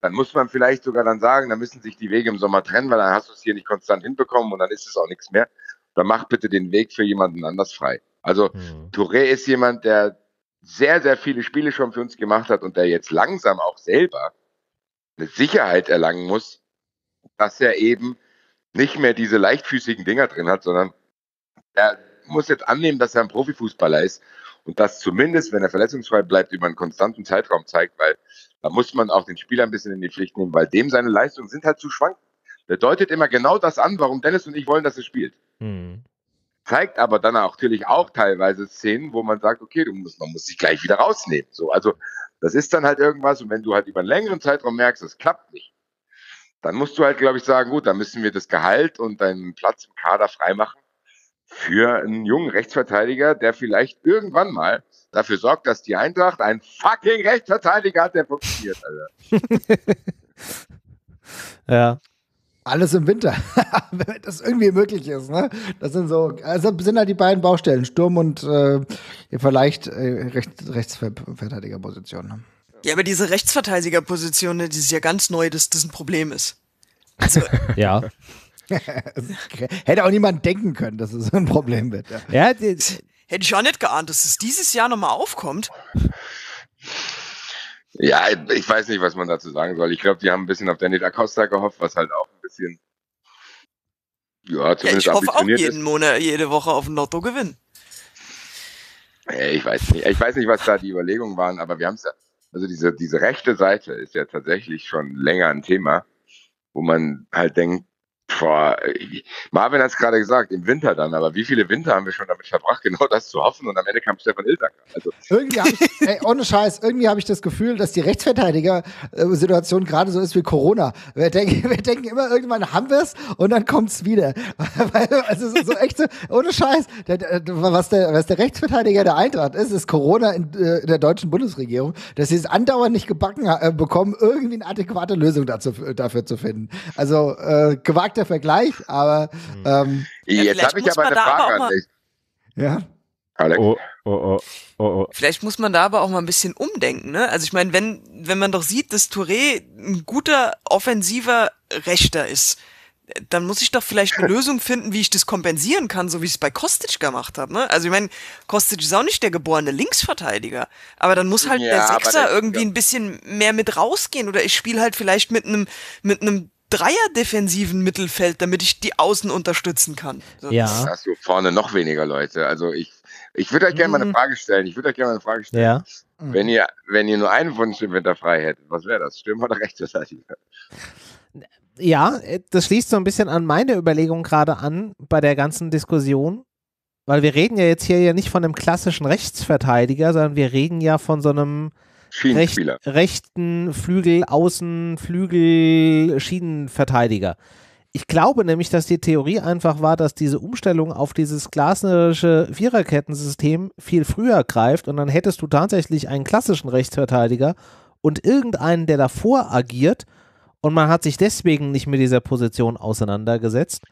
Speaker 4: dann muss man vielleicht sogar dann sagen, dann müssen sich die Wege im Sommer trennen, weil dann hast du es hier nicht konstant hinbekommen und dann ist es auch nichts mehr. Dann mach bitte den Weg für jemanden anders frei. Also
Speaker 1: Hm.
Speaker 4: Touré ist jemand, der sehr, sehr viele Spiele schon für uns gemacht hat und der jetzt langsam auch selber eine Sicherheit erlangen muss, dass er eben nicht mehr diese leichtfüßigen Dinger drin hat, sondern er muss jetzt annehmen, dass er ein Profifußballer ist und das zumindest, wenn er verletzungsfrei bleibt, über einen konstanten Zeitraum zeigt, weil da muss man auch den Spieler ein bisschen in die Pflicht nehmen, weil dem seine Leistungen sind halt zu schwanken. Der deutet immer genau das an, warum Dennis und ich wollen, dass er spielt
Speaker 1: Hm.
Speaker 4: Zeigt aber dann natürlich auch teilweise Szenen, wo man sagt, okay, du musst, man muss sich gleich wieder rausnehmen. So, also das ist dann halt irgendwas und wenn du halt über einen längeren Zeitraum merkst, es klappt nicht, dann musst du halt, glaube ich, sagen, gut, dann müssen wir das Gehalt und deinen Platz im Kader freimachen, für einen jungen Rechtsverteidiger, der vielleicht irgendwann mal dafür sorgt, dass die Eintracht einen fucking Rechtsverteidiger hat, der funktioniert, Alter.
Speaker 1: Ja.
Speaker 2: Alles im Winter, wenn das irgendwie möglich ist. Ne? Das sind so, also sind halt die beiden Baustellen, Sturm und äh, vielleicht äh, Rechts, Rechtsverteidigerposition. Ne?
Speaker 3: Ja, aber diese Rechtsverteidigerposition, ne, die ist ja ganz neu, dass das ein Problem ist. Also,
Speaker 1: Ja.
Speaker 2: Hätte auch niemand denken können, dass es so ein Problem wird. Ja.
Speaker 1: Ja, die,
Speaker 3: hätte ich auch nicht geahnt, dass es dieses Jahr nochmal aufkommt.
Speaker 4: Ja, ich weiß nicht, was man dazu sagen soll. Ich glaube, die haben ein bisschen auf Danny da Costa gehofft, was halt auch ein bisschen, ja,
Speaker 3: Ja,
Speaker 4: zumindest
Speaker 3: ich hoffe auch jeden
Speaker 4: ist.
Speaker 3: Monat, jede Woche auf den Lotto gewinnen.
Speaker 4: Äh, Ich weiß nicht. Ich weiß nicht, was da die Überlegungen waren, aber wir haben es ja, also diese, diese rechte Seite ist ja tatsächlich schon länger ein Thema, wo man halt denkt, boah, ich- Marvin hat es gerade gesagt, im Winter dann, aber wie viele Winter haben wir schon damit verbracht, genau das zu hoffen und am Ende kam Stefan Iltaker. Also
Speaker 2: Irgendwie habe ich, ey, ohne Scheiß, irgendwie habe ich das Gefühl, dass die Rechtsverteidiger-Situation gerade so ist wie Corona. Wir denken, wir denken immer, irgendwann haben wir es und dann kommt's wieder. Weil, also so, echt so, ohne Scheiß, was, der, was der Rechtsverteidiger der Eintracht ist, ist Corona in, äh, der deutschen Bundesregierung, dass sie es andauernd nicht gebacken äh, bekommen, irgendwie eine adäquate Lösung dazu, dafür zu finden. Also äh, gewagter Vergleich, aber ähm,
Speaker 3: Ja,
Speaker 4: jetzt
Speaker 3: vielleicht
Speaker 4: habe ich
Speaker 3: muss
Speaker 4: aber
Speaker 3: man
Speaker 4: eine
Speaker 3: da aber
Speaker 4: Frage
Speaker 3: auch
Speaker 4: an
Speaker 3: mal-
Speaker 4: dich,
Speaker 2: ja.
Speaker 4: Alex.
Speaker 5: Oh, oh, oh, oh, oh.
Speaker 3: Vielleicht muss man da aber auch mal ein bisschen umdenken, ne? Also ich meine, wenn, wenn man doch sieht, dass Touré ein guter offensiver Rechter ist, dann muss ich doch vielleicht eine Lösung finden, wie ich das kompensieren kann, so wie ich es bei Kostic gemacht habe. Ne? Also ich meine, Kostic ist auch nicht der geborene Linksverteidiger, aber dann muss halt
Speaker 4: Ja,
Speaker 3: der
Speaker 4: aber
Speaker 3: Sechser irgendwie ein bisschen mehr mit rausgehen oder ich spiele halt vielleicht mit einem mit einem Dreier-defensiven Mittelfeld, damit ich die Außen unterstützen kann. So.
Speaker 1: ja.
Speaker 4: Da hast du vorne noch weniger Leute. Also ich, ich würde euch gerne mal eine
Speaker 1: Mhm.
Speaker 4: Frage stellen. Ich würde euch gerne mal eine Frage stellen.
Speaker 1: Ja.
Speaker 4: Wenn ihr, wenn ihr nur einen Wunsch im Winter frei hättet, was wäre das? Stürmer oder Rechtsverteidiger?
Speaker 1: Ja, äh, das schließt so ein bisschen an meine Überlegung gerade an bei der ganzen Diskussion. Weil wir reden ja jetzt hier ja nicht von einem klassischen Rechtsverteidiger, sondern wir reden ja von so einem recht, rechten Flügel, Außen, Flügel, Schienenverteidiger. Ich glaube nämlich, dass die Theorie einfach war, dass diese Umstellung auf dieses glasnerische Viererkettensystem viel früher greift und dann hättest du tatsächlich einen klassischen Rechtsverteidiger und irgendeinen, der davor agiert und man hat sich deswegen nicht mit dieser Position auseinandergesetzt.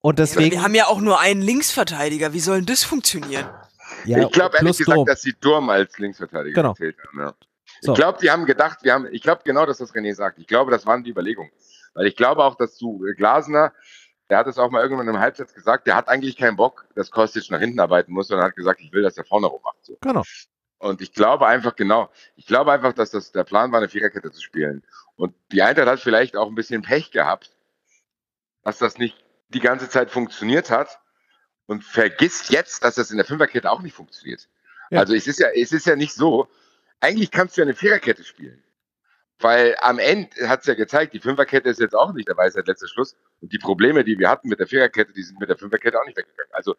Speaker 1: Und deswegen.
Speaker 3: wir haben ja auch nur einen Linksverteidiger. Wie soll denn das funktionieren?
Speaker 1: Ja,
Speaker 4: ich glaube ehrlich gesagt,
Speaker 1: Drum.
Speaker 4: dass sie Durm als Linksverteidiger
Speaker 1: Genau.
Speaker 4: gezählt haben. Ja.
Speaker 1: So.
Speaker 4: Ich glaube, die haben gedacht, wir haben, ich glaube genau, dass das René sagt. Ich glaube, das waren die Überlegungen. Weil ich glaube auch, dass du äh, Glasner, der hat es auch mal irgendwann im Halbsatz gesagt, der hat eigentlich keinen Bock, dass Kostic nach hinten arbeiten muss, sondern hat gesagt, ich will, dass er vorne rum macht. So.
Speaker 1: Genau.
Speaker 4: Und ich glaube einfach genau, ich glaube einfach, dass das der Plan war, eine Viererkette zu spielen. Und die Eintracht hat vielleicht auch ein bisschen Pech gehabt, dass das nicht die ganze Zeit funktioniert hat und vergisst jetzt, dass das in der Fünferkette auch nicht funktioniert.
Speaker 1: Ja.
Speaker 4: Also es ist ja, es ist ja nicht so, eigentlich kannst du ja eine Viererkette spielen. Weil am Ende hat es ja gezeigt, die Fünferkette ist jetzt auch nicht dabei seit letzter Schluss. Und die Probleme, die wir hatten mit der Viererkette, die sind mit der Fünferkette auch nicht weggegangen. Also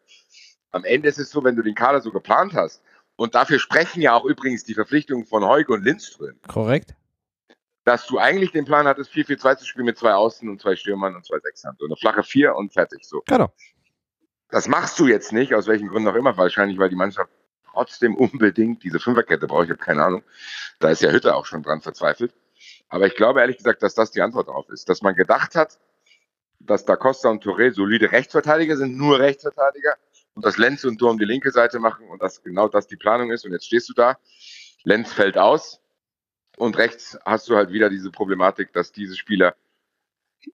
Speaker 4: am Ende ist es so, wenn du den Kader so geplant hast, und dafür sprechen ja auch übrigens die Verpflichtungen von Heuge und Lindström,
Speaker 1: Korrekt.
Speaker 4: dass du eigentlich den Plan hattest, 4-4-2 zu spielen mit zwei Außen und zwei Stürmern und zwei Sechsern. So eine flache Vier und fertig. So.
Speaker 1: Genau.
Speaker 4: Das machst du jetzt nicht, aus welchen Gründen auch immer. Wahrscheinlich, weil die Mannschaft trotzdem unbedingt diese Fünferkette braucht. Ich habe keine Ahnung. Da ist ja Hütte auch schon dran verzweifelt. Aber ich glaube ehrlich gesagt, dass das die Antwort darauf ist. Dass man gedacht hat, dass Da Costa und Touré solide Rechtsverteidiger sind, nur Rechtsverteidiger. Und dass Lenz und Durm die linke Seite machen und dass genau das die Planung ist. Und jetzt stehst du da. Lenz fällt aus. Und rechts hast du halt wieder diese Problematik, dass diese Spieler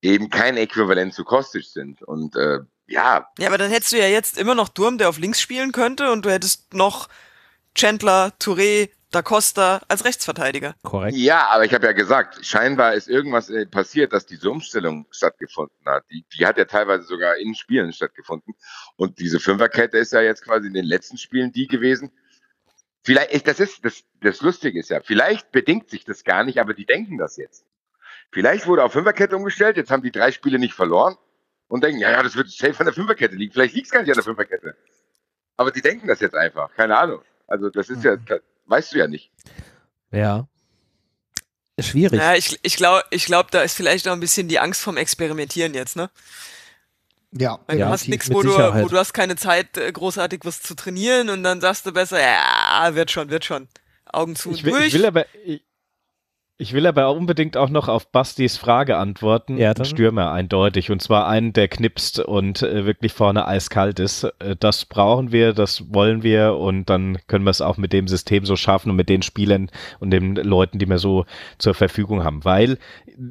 Speaker 4: eben kein Äquivalent zu Kostic sind. Und äh, ja,
Speaker 3: Ja, aber dann hättest du ja jetzt immer noch Durm, der auf links spielen könnte und du hättest noch Chandler, Touré, Da Costa als Rechtsverteidiger.
Speaker 1: Korrekt.
Speaker 4: Ja, aber ich habe ja gesagt, scheinbar ist irgendwas äh, passiert, dass diese Umstellung stattgefunden hat. Die, die hat ja teilweise sogar in Spielen stattgefunden. Und diese Fünferkette ist ja jetzt quasi in den letzten Spielen die gewesen. Vielleicht, ist- das ist, das, das Lustige ist ja, vielleicht bedingt sich das gar nicht, aber die denken das jetzt. Vielleicht wurde auf Fünferkette umgestellt, jetzt haben die drei Spiele nicht verloren und denken, ja, ja, das wird safe an der Fünferkette liegen. Vielleicht liegt es gar nicht an der Fünferkette. Aber die denken das jetzt einfach, keine Ahnung. Also das ist ja, das weißt du ja nicht.
Speaker 1: Ja. Schwierig.
Speaker 3: Ja, ich, ich glaube, ich glaub, da ist vielleicht auch ein bisschen die Angst vom Experimentieren jetzt, ne?
Speaker 2: Ja,
Speaker 3: Weil
Speaker 1: Ja,
Speaker 3: du hast
Speaker 1: die-
Speaker 3: nichts, wo du, wo du hast keine Zeit, äh, großartig was zu trainieren und dann sagst du besser, ja, wird schon, wird schon. Augen zu
Speaker 5: Ich
Speaker 3: und
Speaker 5: will,
Speaker 3: durch.
Speaker 5: ich will aber. Ich, ich will aber unbedingt auch noch auf Bastis Frage antworten.
Speaker 1: Ja, dann-
Speaker 5: Stürmer eindeutig. Und zwar einen, der knipst und äh, wirklich vorne eiskalt ist. Äh, das brauchen wir, das wollen wir und dann können wir es auch mit dem System so schaffen und mit den Spielern und den Leuten, die wir so zur Verfügung haben. Weil,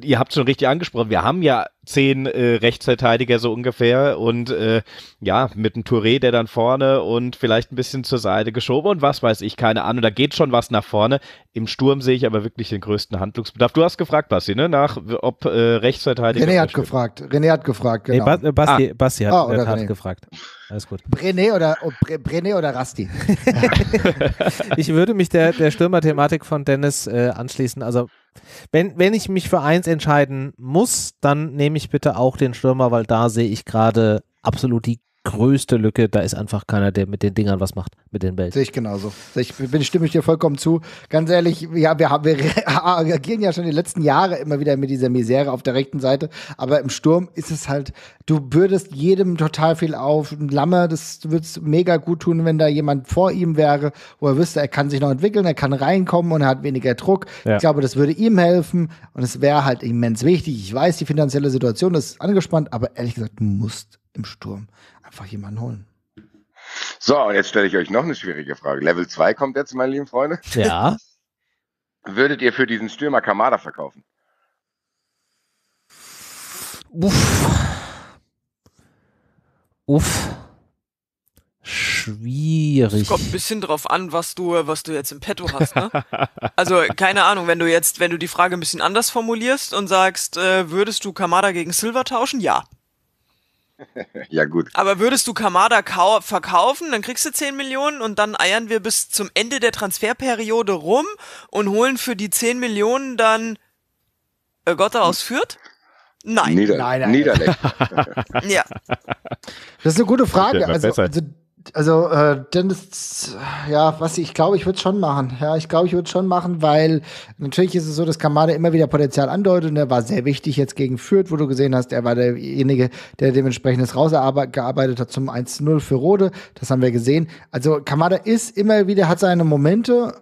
Speaker 5: ihr habt schon richtig angesprochen, wir haben ja zehn äh, Rechtsverteidiger so ungefähr und äh, ja, mit einem Touré, der dann vorne und vielleicht ein bisschen zur Seite geschoben und was weiß ich, keine Ahnung, da geht schon was nach vorne. Im Sturm sehe ich aber wirklich den größten Handlungsbedarf. Du hast gefragt, Basti, ne, nach ob äh, Rechtsverteidiger.
Speaker 2: René hat gefragt. René hat gefragt, genau.
Speaker 1: Nee, ba äh, Basti, Basti hat
Speaker 2: Ah,
Speaker 1: in der
Speaker 2: oder
Speaker 1: Tat
Speaker 2: René.
Speaker 1: gefragt. Alles gut.
Speaker 2: Brené oder, oh, Bre Brené oder Rasti?
Speaker 1: Ich würde mich der, der Stürmerthematik von Dennis äh, anschließen. Also, wenn, wenn ich mich für eins entscheiden muss, dann nehme ich bitte auch den Stürmer, weil da sehe ich gerade absolut die größte Lücke. Da ist einfach keiner, der mit den Dingern was macht, mit den Bällen.
Speaker 2: Sehe ich genauso. Ich bin, stimme ich dir vollkommen zu. Ganz ehrlich, ja, wir, haben, wir reagieren ja schon die letzten Jahre immer wieder mit dieser Misere auf der rechten Seite. Aber im Sturm ist es halt, du bürdest jedem total viel auf. Ein Lammer, das würde es mega gut tun, wenn da jemand vor ihm wäre, wo er wüsste, er kann sich noch entwickeln, er kann reinkommen und er hat weniger Druck.
Speaker 1: Ja.
Speaker 2: Ich glaube, das würde ihm helfen und es wäre halt immens wichtig. Ich weiß, die finanzielle Situation ist angespannt, aber ehrlich gesagt, du musst im Sturm einfach jemanden holen.
Speaker 4: So, und jetzt stelle ich euch noch eine schwierige Frage. Level 2 kommt jetzt, meine lieben Freunde.
Speaker 1: Ja.
Speaker 4: Würdet ihr für diesen Stürmer Kamada verkaufen?
Speaker 1: Uff. Uff. Schwierig.
Speaker 3: Es kommt ein bisschen drauf an, was du, was du jetzt im Petto hast, ne? Also, keine Ahnung, wenn du jetzt, wenn du die Frage ein bisschen anders formulierst und sagst, äh, würdest du Kamada gegen Silver tauschen? Ja.
Speaker 4: Ja, gut.
Speaker 3: Aber würdest du Kamada kau verkaufen, dann kriegst du 10 Millionen und dann eiern wir bis zum Ende der Transferperiode rum und holen für die 10 Millionen dann äh, Gotta aus Fürth? Nein.
Speaker 4: Nieder
Speaker 2: Nein, nein.
Speaker 4: Niederlechner.
Speaker 3: Ja.
Speaker 2: Das ist eine gute Frage. Also, also, also äh, Dennis, ja, was ich glaube, ich würde schon machen. Ja, ich glaube, ich würde schon machen, weil natürlich ist es so, dass Kamada immer wieder Potenzial andeutet und er war sehr wichtig jetzt gegen Fürth, wo du gesehen hast, er war derjenige, der dementsprechend das rausgearbeitet hat zum 1-0 für Rode. Das haben wir gesehen. Also Kamada ist immer wieder, hat seine Momente,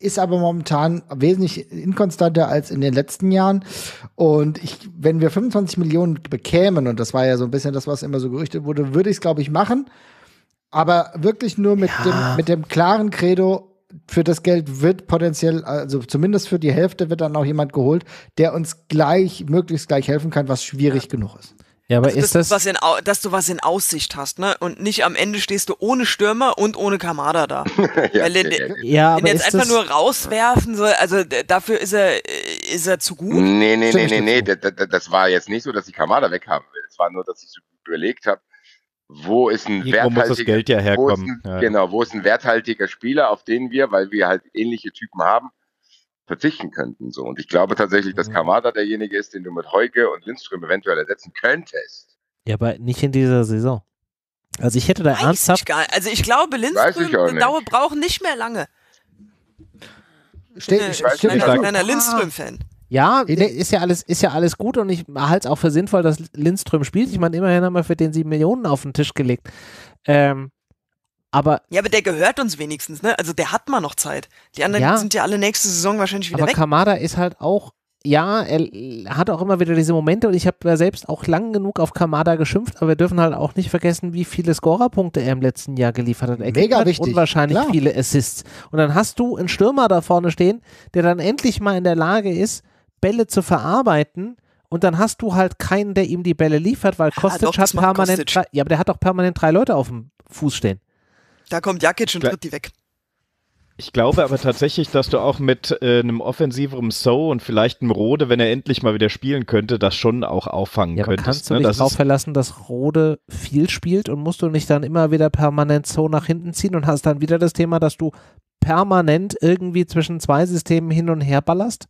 Speaker 2: ist aber momentan wesentlich inkonstanter als in den letzten Jahren. Und ich, wenn wir 25 Millionen bekämen, und das war ja so ein bisschen das, was immer so gerüchtet wurde, würde ich es, glaube ich, machen. Aber wirklich nur mit, dem, mit dem klaren Credo, für das Geld wird potenziell, also zumindest für die Hälfte wird dann auch jemand geholt, der uns gleich, möglichst gleich helfen kann, was schwierig genug ist.
Speaker 1: Ja, aber
Speaker 3: dass,
Speaker 1: ist
Speaker 3: du
Speaker 1: das.
Speaker 3: was in, dass du was in Aussicht hast, ne? Und nicht am Ende stehst du ohne Stürmer und ohne Kamada da.
Speaker 4: ja,
Speaker 3: Weil den-
Speaker 4: ja, ja.
Speaker 1: Ja,
Speaker 3: Wenn
Speaker 1: aber
Speaker 3: jetzt
Speaker 1: ist
Speaker 3: einfach
Speaker 1: das,
Speaker 3: nur rauswerfen soll, also dafür ist er, ist er zu gut.
Speaker 4: Nee, nee,
Speaker 2: Stimme
Speaker 4: nee, nee, nee. Das, das, das war jetzt nicht so, dass ich Kamada weghaben will. Es war nur, dass ich so überlegt habe, wo ist ein
Speaker 5: Irgendwo muss das
Speaker 4: werthaltiger,
Speaker 5: Geld ja
Speaker 4: wo ist
Speaker 5: herkommen.
Speaker 4: ein,
Speaker 5: Ja.
Speaker 4: genau, wo ist ein werthaltiger Spieler, auf den wir, weil wir halt ähnliche Typen haben, verzichten könnten. So. Und ich glaube tatsächlich, dass
Speaker 1: Mhm.
Speaker 4: Kamada derjenige ist, den du mit Heuge und Lindström eventuell ersetzen könntest.
Speaker 1: ja, aber nicht in dieser Saison. Also ich hätte da
Speaker 3: Weiß
Speaker 1: ernsthaft.
Speaker 3: ich gar. Also ich glaube, Lindström
Speaker 4: nicht.
Speaker 3: Dauer braucht nicht mehr lange.
Speaker 2: Steht,
Speaker 3: Äh,
Speaker 2: ich,
Speaker 3: bin ein kleiner Lindström-Fan.
Speaker 1: Ja,
Speaker 2: Nee, nee.
Speaker 1: ist ja alles, ist ja alles gut und ich halte es auch für sinnvoll, dass Lindström spielt. Ich meine, immerhin haben wir für den sieben Millionen auf den Tisch gelegt. Ähm, aber,
Speaker 3: Ja, aber der gehört uns wenigstens, ne? Also der hat mal noch Zeit. Die anderen
Speaker 1: Ja.
Speaker 3: sind ja alle nächste Saison wahrscheinlich wieder
Speaker 1: aber
Speaker 3: weg.
Speaker 1: Kamada ist halt auch, ja, er hat auch immer wieder diese Momente und ich habe ja selbst auch lang genug auf Kamada geschimpft, aber wir dürfen halt auch nicht vergessen, wie viele Scorerpunkte er im letzten Jahr geliefert hat. Er
Speaker 2: Mega
Speaker 1: gibt halt
Speaker 2: wichtig,
Speaker 1: unwahrscheinlich
Speaker 2: klar.
Speaker 1: viele Assists. Und dann hast du einen Stürmer da vorne stehen, der dann endlich mal in der Lage ist, Bälle zu verarbeiten. Und dann hast du halt keinen, der ihm die Bälle liefert, weil Kostic
Speaker 3: doch, das
Speaker 1: hat permanent,
Speaker 3: Kostic.
Speaker 1: drei, ja, aber der hat doch permanent drei Leute auf dem Fuß stehen.
Speaker 3: Da kommt Jakic und tritt die weg.
Speaker 5: Ich glaube aber tatsächlich, dass du auch mit äh, einem offensiveren So und vielleicht einem Rode, wenn er endlich mal wieder spielen könnte, das schon auch auffangen
Speaker 1: Ja,
Speaker 5: könntest.
Speaker 1: kannst du
Speaker 5: ne?
Speaker 1: dich
Speaker 5: Das
Speaker 1: darauf verlassen, dass Rode viel spielt und musst du nicht dann immer wieder permanent so nach hinten ziehen und hast dann wieder das Thema, dass du permanent irgendwie zwischen zwei Systemen hin und her ballerst?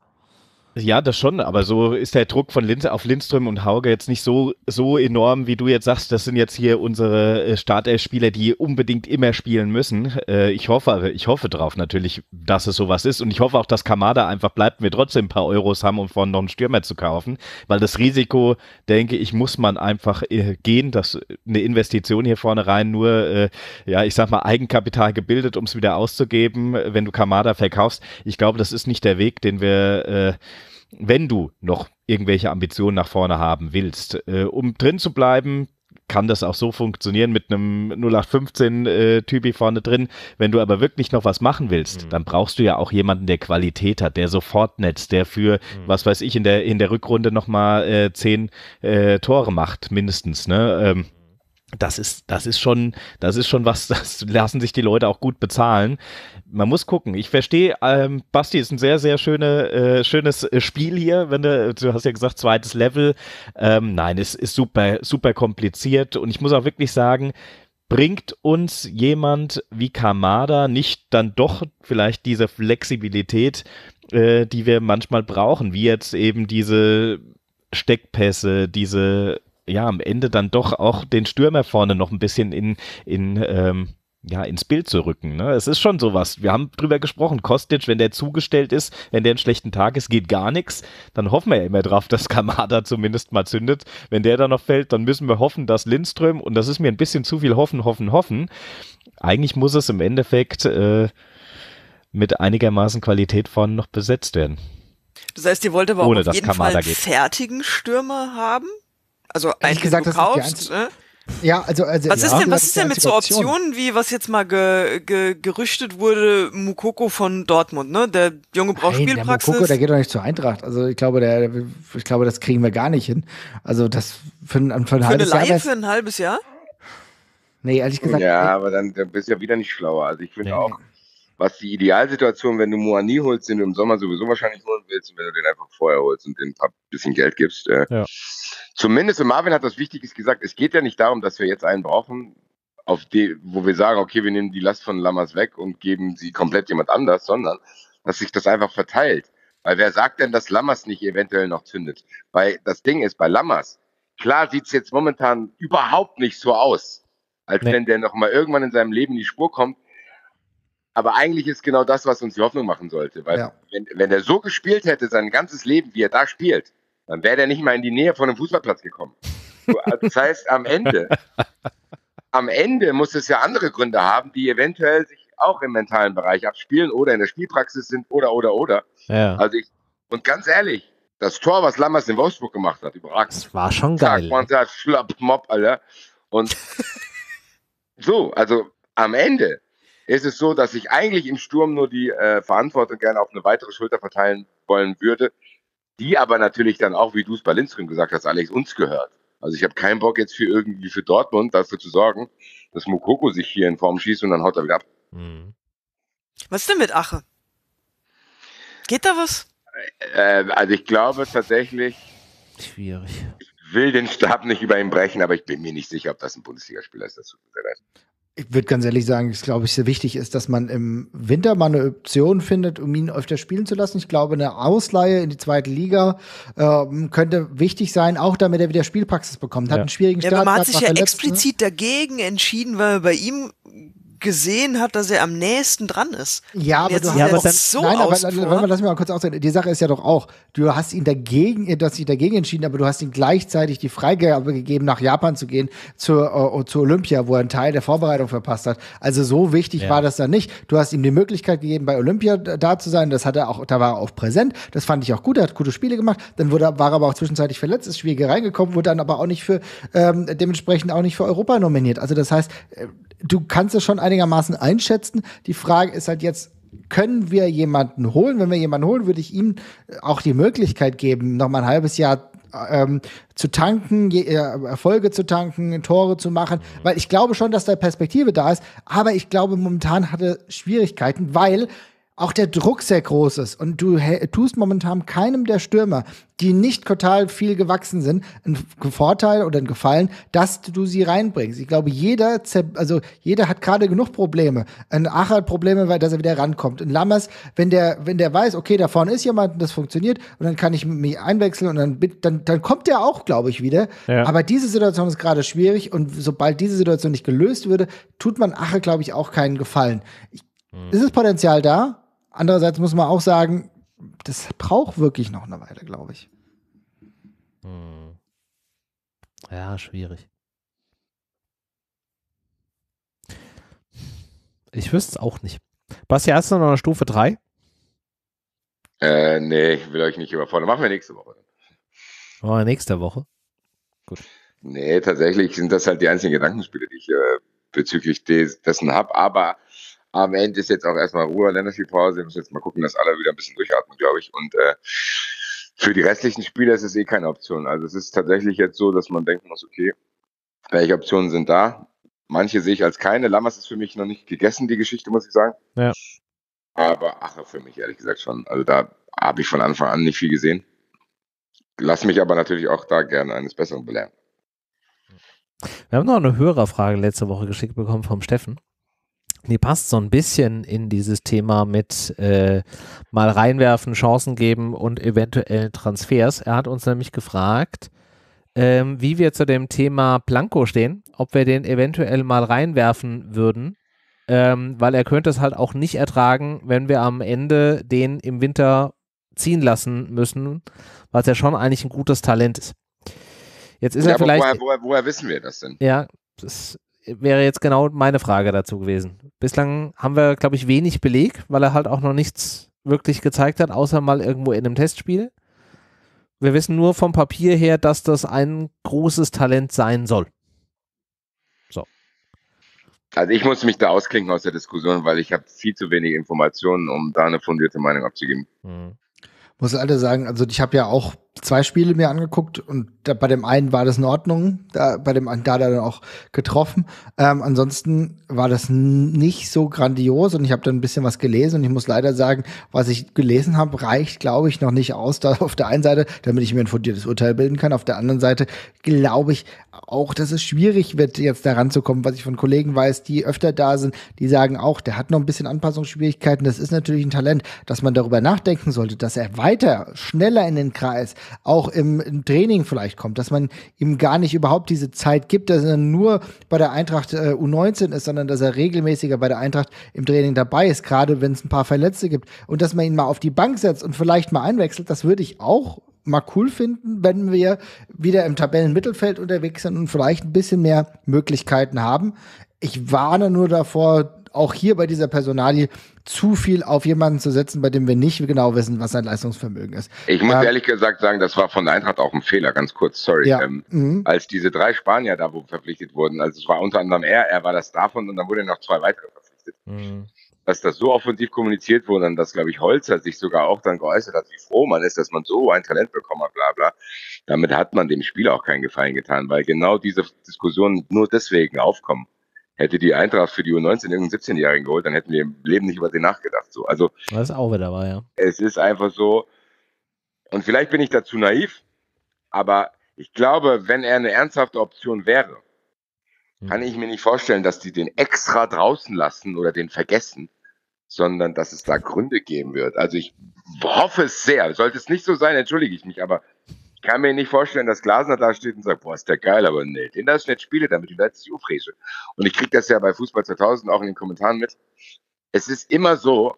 Speaker 5: Ja, das schon, aber so ist der Druck von Linz auf Lindström und Hauge jetzt nicht so, so enorm, wie du jetzt sagst, das sind jetzt hier unsere äh, Startelf-Spieler, die unbedingt immer spielen müssen. Äh, ich hoffe, ich hoffe drauf natürlich, dass es sowas ist und ich hoffe auch, dass Kamada einfach bleibt, wir trotzdem ein paar Euros haben, um vorne noch einen Stürmer zu kaufen, weil das Risiko, denke ich, muss man einfach äh, gehen, dass eine Investition hier vorne rein nur, ja, ich sag mal, Eigenkapital gebildet, um es wieder auszugeben, wenn du Kamada verkaufst. Ich glaube, das ist nicht der Weg, den wir wenn du noch irgendwelche Ambitionen nach vorne haben willst, äh, um drin zu bleiben, kann das auch so funktionieren mit einem 0815 äh, Typi vorne drin. Wenn du aber wirklich noch was machen willst, mhm. dann brauchst du ja auch jemanden, der Qualität hat, der sofort netzt, der für, mhm. was weiß ich, in der, in der Rückrunde nochmal äh, zehn äh, Tore macht, mindestens. Ne? Ähm, das ist, das ist schon, das ist schon was, das lassen sich die Leute auch gut bezahlen. Man muss gucken. Ich verstehe, ähm, Basti ist ein sehr, sehr schöne, äh, schönes äh, Spiel hier, wenn du, du hast ja gesagt, zweites Level. Ähm, nein, es ist super, super kompliziert und ich muss auch wirklich sagen, bringt uns jemand wie Kamada nicht dann doch vielleicht diese Flexibilität, äh, die wir manchmal brauchen, wie jetzt eben diese Steckpässe, diese ja am Ende dann doch auch den Stürmer vorne noch ein bisschen in, in ähm, ja, ins Bild zu rücken. Ne? Es ist schon sowas. Wir haben drüber gesprochen. Kostic, wenn der zugestellt ist, wenn der einen schlechten Tag ist, geht gar nichts. Dann hoffen wir ja immer drauf, dass Kamada zumindest mal zündet. Wenn der dann noch fällt, dann müssen wir hoffen, dass Lindström, und das ist mir ein bisschen zu viel hoffen, hoffen, hoffen. Eigentlich muss es im Endeffekt äh, mit einigermaßen Qualität vorne noch besetzt werden.
Speaker 3: Das heißt, ihr wollt aber Ohne, auch auf jeden Kamada Fall einen fertigen Stürmer haben? Also eigentlich gesagt, du kaufst, ne?
Speaker 2: Ja, also, also
Speaker 3: was
Speaker 2: ja,
Speaker 3: ist denn, was ist denn mit so Optionen wie was jetzt mal ge, ge, gerüchtet wurde, Mukoko von Dortmund, ne? Der Junge braucht Nein, Spielpraxis.
Speaker 2: Der Mukoko, der geht doch nicht zur Eintracht. Also ich glaube, der, ich glaube, das kriegen wir gar nicht hin. Also das für ein, für ein
Speaker 3: für
Speaker 2: halbes
Speaker 3: eine
Speaker 2: Jahr.
Speaker 3: für ein halbes Jahr?
Speaker 2: Nee, ehrlich gesagt.
Speaker 4: Ja, aber dann, dann bist du ja wieder nicht schlauer. Also ich finde nee. auch, was die Idealsituation, wenn du Moani holst, den du im Sommer sowieso wahrscheinlich holen willst, und wenn du den einfach vorher holst und den ein paar bisschen Geld gibst. Äh, ja. Zumindest, und Marvin hat das Wichtiges gesagt, es geht ja nicht darum, dass wir jetzt einen brauchen, auf die, wo wir sagen, okay, wir nehmen die Last von Lammers weg und geben sie komplett jemand anders, sondern dass sich das einfach verteilt. Weil wer sagt denn, dass Lammers nicht eventuell noch zündet? Weil das Ding ist, bei Lammers, klar sieht es jetzt momentan überhaupt nicht so aus, als nee. wenn der noch mal irgendwann in seinem Leben in die Spur kommt. Aber eigentlich ist genau das, was uns die Hoffnung machen sollte. Weil ja. wenn, wenn er so gespielt hätte, sein ganzes Leben, wie er da spielt, dann wäre der nicht mal in die Nähe von einem Fußballplatz gekommen. Das heißt, am Ende, am Ende muss es ja andere Gründe haben, die eventuell sich auch im mentalen Bereich abspielen oder in der Spielpraxis sind oder, oder, oder.
Speaker 1: Ja.
Speaker 4: Also ich, und ganz ehrlich, das Tor, was Lammers in Wolfsburg gemacht hat, überragend. Das
Speaker 1: war schon geil.
Speaker 4: Sagt, schlapp, Mob, Alter. Und so, also am Ende ist es so, dass ich eigentlich im Sturm nur die äh, Verantwortung gerne auf eine weitere Schulter verteilen wollen würde, die aber natürlich dann auch, wie du es bei Lindström gesagt hast, Alex, uns gehört. Also ich habe keinen Bock jetzt für irgendwie für Dortmund dafür zu sorgen, dass Mokoko sich hier in Form schießt und dann haut er wieder ab. Mhm.
Speaker 3: Was ist denn mit Ache? Geht da was?
Speaker 4: Äh, also ich glaube tatsächlich.
Speaker 1: Schwierig.
Speaker 4: Ich will den Stab nicht über ihn brechen, aber ich bin mir nicht sicher, ob das ein Bundesligaspieler ist. Das tut mir leid
Speaker 2: ich würde ganz ehrlich sagen, ich glaube, es sehr wichtig ist, dass man im Winter mal eine Option findet, um ihn öfter spielen zu lassen. Ich glaube, eine Ausleihe in die zweite Liga äh, könnte wichtig sein, auch damit er wieder Spielpraxis bekommt. Hat ja. einen schwierigen Start.
Speaker 3: Ja, aber man hat sich ja verletzt, ne? explizit ne? dagegen entschieden, weil bei ihm gesehen hat, dass er am nächsten dran ist.
Speaker 2: Ja, aber du
Speaker 3: hast ja,
Speaker 2: aber
Speaker 3: dann, so
Speaker 2: nein, aber warte lass mich mal kurz ausreden. Die Sache ist ja doch auch, du hast ihn dagegen, du hast dich dagegen entschieden, aber du hast ihm gleichzeitig die Freigabe gegeben, nach Japan zu gehen, zur, uh, zur Olympia, wo er einen Teil der Vorbereitung verpasst hat. Also so wichtig ja. war das dann nicht. Du hast ihm die Möglichkeit gegeben, bei Olympia da zu sein. Das hat er auch, da war er auch präsent. Das fand ich auch gut. Er hat gute Spiele gemacht. Dann wurde, war er aber auch zwischenzeitlich verletzt, ist schwieriger reingekommen, wurde dann aber auch nicht für, ähm, dementsprechend auch nicht für Europa nominiert. Also das heißt, äh, du kannst es schon einigermaßen einschätzen. Die Frage ist halt jetzt, können wir jemanden holen? Wenn wir jemanden holen, würde ich ihm auch die Möglichkeit geben, noch mal ein halbes Jahr ähm, zu tanken, äh, Erfolge zu tanken, Tore zu machen, weil ich glaube schon, dass da Perspektive da ist, aber ich glaube, momentan hat er Schwierigkeiten, weil auch der Druck sehr groß ist und du tust momentan keinem der Stürmer, die nicht total viel gewachsen sind, einen Vorteil oder einen Gefallen, dass du sie reinbringst. Ich glaube, jeder, also jeder hat gerade genug Probleme. Ein Acher hat Probleme, weil dass er wieder rankommt. Ein Lammers, wenn der, wenn der weiß, okay, da vorne ist jemand, das funktioniert, und dann kann ich mich einwechseln und dann, dann, dann kommt der auch, glaube ich, wieder. Ja. Aber diese Situation ist gerade schwierig und sobald diese Situation nicht gelöst würde, tut man Ache, glaube ich, auch keinen Gefallen. Hm. Ist das Potenzial da? Andererseits muss man auch sagen, das braucht wirklich noch eine Weile, glaube ich.
Speaker 1: Hm. Ja, schwierig. Ich wüsste es auch nicht. Basti, hast du noch eine Stufe 3?
Speaker 4: Äh, nee, ich will euch nicht überfordern. Machen wir nächste Woche.
Speaker 1: Machen wir nächste Woche.
Speaker 4: Gut. Nee, tatsächlich sind das halt die einzigen Gedankenspiele, die ich äh, bezüglich des, dessen habe. Aber am Ende ist jetzt auch erstmal Ruhe, Länderspielpause. Wir müssen jetzt mal gucken, dass alle wieder ein bisschen durchatmen, glaube ich. Und äh, für die restlichen Spieler ist es eh keine Option. Also es ist tatsächlich jetzt so, dass man denken muss, okay, welche Optionen sind da? Manche sehe ich als keine. Lammers ist für mich noch nicht gegessen, die Geschichte, muss ich sagen.
Speaker 1: Ja.
Speaker 4: Aber Ache für mich, ehrlich gesagt, schon. Also da habe ich von Anfang an nicht viel gesehen. Lass mich aber natürlich auch da gerne eines Besseren belehren.
Speaker 1: Wir haben noch eine Hörerfrage letzte Woche geschickt bekommen vom Steffen die passt so ein bisschen in dieses Thema mit äh, mal reinwerfen, Chancen geben und eventuell Transfers. Er hat uns nämlich gefragt, ähm, wie wir zu dem Thema Blanco stehen, ob wir den eventuell mal reinwerfen würden, ähm, weil er könnte es halt auch nicht ertragen, wenn wir am Ende den im Winter ziehen lassen müssen, weil es ja schon eigentlich ein gutes Talent ist. Jetzt ist ja, er vielleicht.
Speaker 4: Woher, woher, woher wissen wir das denn?
Speaker 1: Ja, das wäre jetzt genau meine Frage dazu gewesen. Bislang haben wir, glaube ich, wenig Beleg, weil er halt auch noch nichts wirklich gezeigt hat, außer mal irgendwo in einem Testspiel. Wir wissen nur vom Papier her, dass das ein großes Talent sein soll. So.
Speaker 4: Also ich muss mich da ausklinken aus der Diskussion, weil ich habe viel zu wenig Informationen, um da eine fundierte Meinung abzugeben. Mhm.
Speaker 2: Muss alle sagen, also ich habe ja auch zwei Spiele mir angeguckt und da, bei dem einen war das in Ordnung, da, bei dem da hat er dann auch getroffen. Ähm, ansonsten war das nicht so grandios und ich habe dann ein bisschen was gelesen und ich muss leider sagen, was ich gelesen habe, reicht, glaube ich, noch nicht aus. Da auf der einen Seite, damit ich mir ein fundiertes Urteil bilden kann, auf der anderen Seite glaube ich auch, dass es schwierig wird, jetzt daran zu kommen, was ich von Kollegen weiß, die öfter da sind, die sagen auch, der hat noch ein bisschen Anpassungsschwierigkeiten. Das ist natürlich ein Talent, dass man darüber nachdenken sollte, dass er weiter, schneller in den Kreis, auch im, im Training vielleicht kommt, dass man ihm gar nicht überhaupt diese Zeit gibt, dass er nur bei der Eintracht äh, U19 ist, sondern dass er regelmäßiger bei der Eintracht im Training dabei ist, gerade wenn es ein paar Verletzte gibt und dass man ihn mal auf die Bank setzt und vielleicht mal einwechselt, das würde ich auch mal cool finden, wenn wir wieder im Tabellenmittelfeld unterwegs sind und vielleicht ein bisschen mehr Möglichkeiten haben. Ich warne nur davor, auch hier bei dieser Personalie zu viel auf jemanden zu setzen, bei dem wir nicht genau wissen, was sein Leistungsvermögen ist.
Speaker 4: Ich muss ähm, ehrlich gesagt sagen, das war von der Eintracht auch ein Fehler, ganz kurz, sorry. Ja. Ähm, mhm. Als diese drei Spanier da wo verpflichtet wurden, also es war unter anderem er, er war das davon und dann wurden noch zwei weitere verpflichtet. Mhm. Dass das so offensiv kommuniziert wurde und dass, glaube ich, Holzer sich sogar auch dann geäußert hat, wie froh man ist, dass man so ein Talent bekommen hat, bla bla. Damit hat man dem Spiel auch keinen Gefallen getan, weil genau diese Diskussionen nur deswegen aufkommen hätte die Eintracht für die U19 irgendeinen 17-Jährigen geholt, dann hätten wir im Leben nicht über den nachgedacht. So. Also,
Speaker 1: das ist auch wieder wahr, ja.
Speaker 4: Es ist einfach so, und vielleicht bin ich dazu naiv, aber ich glaube, wenn er eine ernsthafte Option wäre, hm. kann ich mir nicht vorstellen, dass die den extra draußen lassen oder den vergessen, sondern dass es da Gründe geben wird. Also ich hoffe es sehr. Sollte es nicht so sein, entschuldige ich mich, aber kann mir nicht vorstellen, dass Glasner da steht und sagt, boah, ist der geil, aber nee, den das nicht spiele, damit die Leute sich aufregen. Und ich kriege das ja bei Fußball 2000 auch in den Kommentaren mit. Es ist immer so,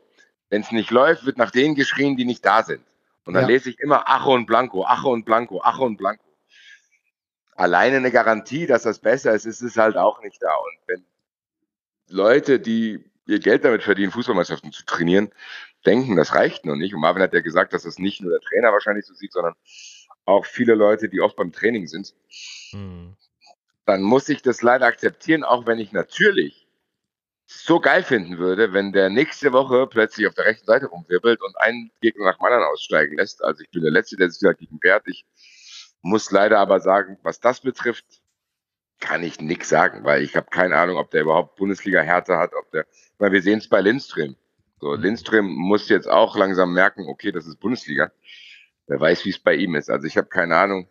Speaker 4: wenn es nicht läuft, wird nach denen geschrien, die nicht da sind. Und dann ja. lese ich immer Acho und Blanco, Acho und Blanco, Acho und Blanco. Alleine eine Garantie, dass das besser ist, ist es halt auch nicht da. Und wenn Leute, die ihr Geld damit verdienen, Fußballmannschaften zu trainieren, denken, das reicht noch nicht. Und Marvin hat ja gesagt, dass das nicht nur der Trainer wahrscheinlich so sieht, sondern auch viele Leute, die oft beim Training sind, mhm. dann muss ich das leider akzeptieren, auch wenn ich natürlich so geil finden würde, wenn der nächste Woche plötzlich auf der rechten Seite rumwirbelt und einen Gegner nach dem anderen aussteigen lässt. Also ich bin der Letzte, der sich dagegen wehrt. Ich muss leider aber sagen, was das betrifft, kann ich nichts sagen, weil ich habe keine Ahnung, ob der überhaupt Bundesliga-Härte hat, ob der, weil wir sehen es bei Lindström. So, Lindström muss jetzt auch langsam merken, okay, das ist Bundesliga. Wer weiß, wie es bei ihm ist. Also ich habe keine Ahnung.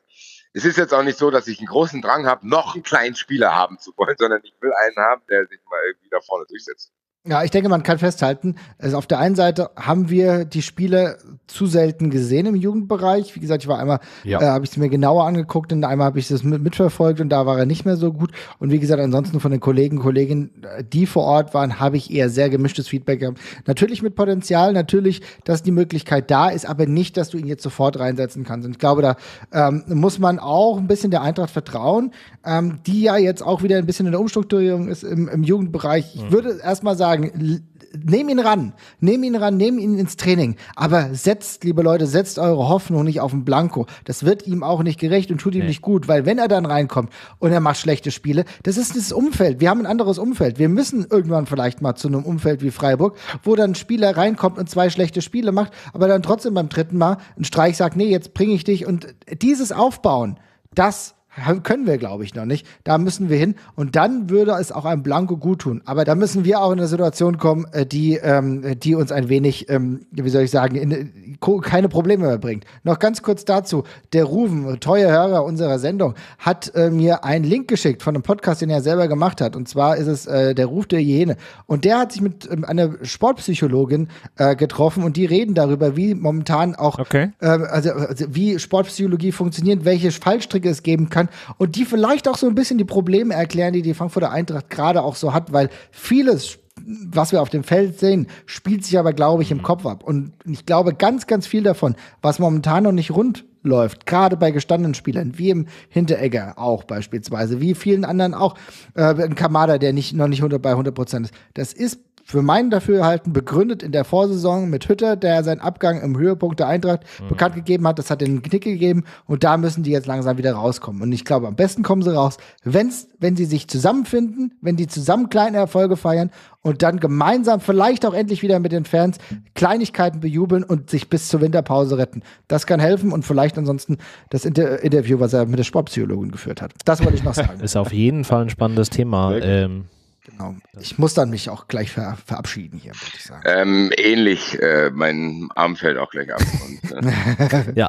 Speaker 4: Es ist jetzt auch nicht so, dass ich einen großen Drang habe, noch einen kleinen Spieler haben zu wollen, sondern ich will einen haben, der sich mal irgendwie da vorne durchsetzt.
Speaker 2: Ja, ich denke, man kann festhalten, also auf der einen Seite haben wir die Spiele zu selten gesehen im Jugendbereich. Wie gesagt, ich war einmal,
Speaker 5: Ja.
Speaker 2: äh, habe ich es mir genauer angeguckt und einmal habe ich es mit, mitverfolgt und da war er nicht mehr so gut. Und wie gesagt, ansonsten von den Kollegen, Kolleginnen, die vor Ort waren, habe ich eher sehr gemischtes Feedback gehabt. Natürlich mit Potenzial, natürlich, dass die Möglichkeit da ist, aber nicht, dass du ihn jetzt sofort reinsetzen kannst. Und ich glaube, da ähm, muss man auch ein bisschen der Eintracht vertrauen, ähm, die ja jetzt auch wieder ein bisschen in der Umstrukturierung ist im, im Jugendbereich. Ich würde erstmal sagen, nehm ihn ran, nehm ihn ran, nehm ihn ins Training. Aber setzt, liebe Leute, setzt eure Hoffnung nicht auf den Blanko. Das wird ihm auch nicht gerecht und tut ihm
Speaker 1: Nee.
Speaker 2: nicht gut, weil wenn er dann reinkommt und er macht schlechte Spiele, das ist das Umfeld. Wir haben ein anderes Umfeld. Wir müssen irgendwann vielleicht mal zu einem Umfeld wie Freiburg, wo dann ein Spieler reinkommt und zwei schlechte Spiele macht, aber dann trotzdem beim dritten Mal ein Streich sagt, nee, jetzt bringe ich dich und dieses Aufbauen, das können wir, glaube ich, noch nicht. Da müssen wir hin. Und dann würde es auch einem Blanco gut tun. Aber da müssen wir auch in eine Situation kommen, äh, die, ähm, die uns ein wenig, ähm, wie soll ich sagen, in, ko- keine Probleme mehr bringt. Noch ganz kurz dazu. Der Ruven, treuer Hörer unserer Sendung, hat äh, mir einen Link geschickt von einem Podcast, den er selber gemacht hat. Und zwar ist es äh, der Ruf der Hyäne. Und der hat sich mit ähm, einer Sportpsychologin äh, getroffen und die reden darüber, wie momentan auch
Speaker 1: Okay.
Speaker 2: ähm, also, also wie Sportpsychologie funktioniert, welche Fallstricke es geben kann und die vielleicht auch so ein bisschen die Probleme erklären, die die Frankfurter Eintracht gerade auch so hat, weil vieles was wir auf dem Feld sehen, spielt sich aber, glaube ich, im Kopf ab. Und ich glaube, ganz, ganz viel davon, was momentan noch nicht rund läuft, gerade bei gestandenen Spielern, wie im Hinteregger auch beispielsweise, wie vielen anderen auch, äh, ein Kamada, der nicht, noch nicht 100 bei 100 Prozent ist, das ist für mein Dafürhalten begründet in der Vorsaison mit Hütter, der seinen Abgang im Höhepunkt der Eintracht bekannt gegeben hat. Das hat den Knick gegeben und da müssen die jetzt langsam wieder rauskommen. Und ich glaube, am besten kommen sie raus, wenn's, wenn sie sich zusammenfinden, wenn die zusammen kleine Erfolge feiern und dann gemeinsam vielleicht auch endlich wieder mit den Fans Kleinigkeiten bejubeln und sich bis zur Winterpause retten. Das kann helfen und vielleicht ansonsten das Inter Interview, was er mit der Sportpsychologin geführt hat. Das wollte ich noch sagen.
Speaker 1: Ist auf jeden Fall ein spannendes Thema. Ähm,
Speaker 2: Genau. Ich muss dann mich auch gleich ver verabschieden hier, würde ich sagen.
Speaker 4: Ähm, ähnlich, äh, mein Arm fällt auch gleich ab. Und, äh,
Speaker 1: ja,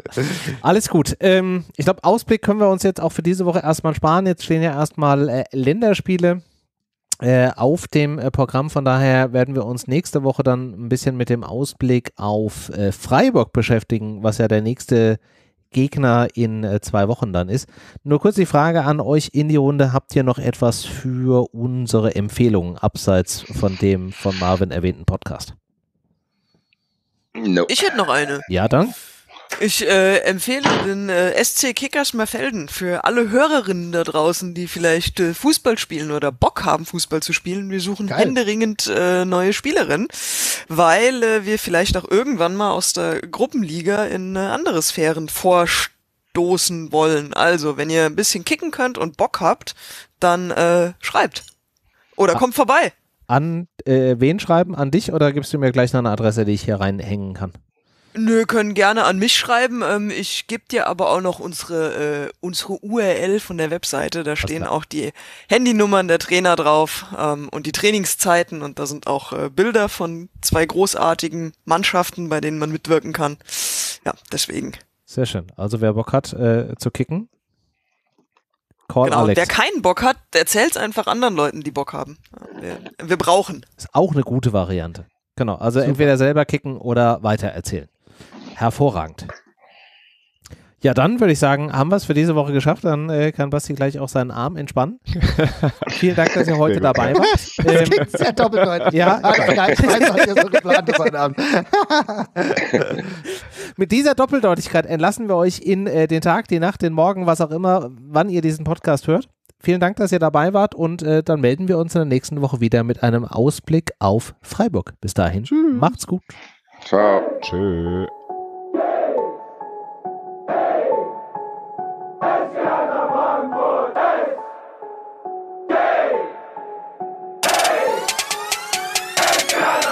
Speaker 1: alles gut. Ähm, ich glaube, Ausblick können wir uns jetzt auch für diese Woche erstmal sparen. Jetzt stehen ja erstmal äh, Länderspiele äh, auf dem äh, Programm. Von daher werden wir uns nächste Woche dann ein bisschen mit dem Ausblick auf äh, Freiburg beschäftigen, was ja der nächste Gegner in äh, zwei Wochen dann ist. Nur kurz die Frage an euch in die Runde. Habt ihr noch etwas für unsere Empfehlungen abseits von dem von Marvin erwähnten Podcast?
Speaker 4: no.
Speaker 3: Ich hätte noch eine.
Speaker 1: Ja, dann?
Speaker 3: Ich äh, empfehle den äh, SC Kickers Merfelden für alle Hörerinnen da draußen, die vielleicht äh, Fußball spielen oder Bock haben, Fußball zu spielen. Wir suchen
Speaker 2: Geil.
Speaker 3: händeringend äh, neue Spielerinnen, weil äh, wir vielleicht auch irgendwann mal aus der Gruppenliga in äh, andere Sphären vorstoßen wollen. Also, wenn ihr ein bisschen kicken könnt und Bock habt, dann äh, schreibt. Oder
Speaker 1: Ah.
Speaker 3: kommt vorbei.
Speaker 1: An äh, wen schreiben? An dich oder gibst du mir gleich noch eine Adresse, die ich hier reinhängen kann?
Speaker 3: Nö, können gerne an mich schreiben. Ähm, ich gebe dir aber auch noch unsere, äh, unsere URL von der Webseite. Da stehen auch die Handynummern der Trainer drauf ähm, und die Trainingszeiten. Und da sind auch äh, Bilder von zwei großartigen Mannschaften, bei denen man mitwirken kann. Ja, deswegen.
Speaker 1: Sehr schön. Also wer Bock hat äh, zu kicken, call
Speaker 3: genau.
Speaker 1: Alex.
Speaker 3: wer keinen Bock hat, erzählt's einfach anderen Leuten, die Bock haben. Wir, wir brauchen.
Speaker 1: Ist auch eine gute Variante. Genau, also entweder selber kicken oder weiter erzählen. Hervorragend. Ja, dann würde ich sagen, haben wir es für diese Woche geschafft. Dann äh, kann Basti gleich auch seinen Arm entspannen. Vielen Dank, dass ihr heute dabei wart.
Speaker 2: Das
Speaker 1: Ähm,
Speaker 2: klingt sehr doppeldeutig.
Speaker 1: Ja.
Speaker 2: Aber nein, ich weiß, was ihr so geplant ist heute Abend.
Speaker 1: mit dieser Doppeldeutigkeit entlassen wir euch in äh, den Tag, die Nacht, den Morgen, was auch immer, wann ihr diesen Podcast hört. Vielen Dank, dass ihr dabei wart und äh, dann melden wir uns in der nächsten Woche wieder mit einem Ausblick auf Freiburg. Bis dahin, macht's gut.
Speaker 4: Ciao.
Speaker 5: Tschö. Destroy.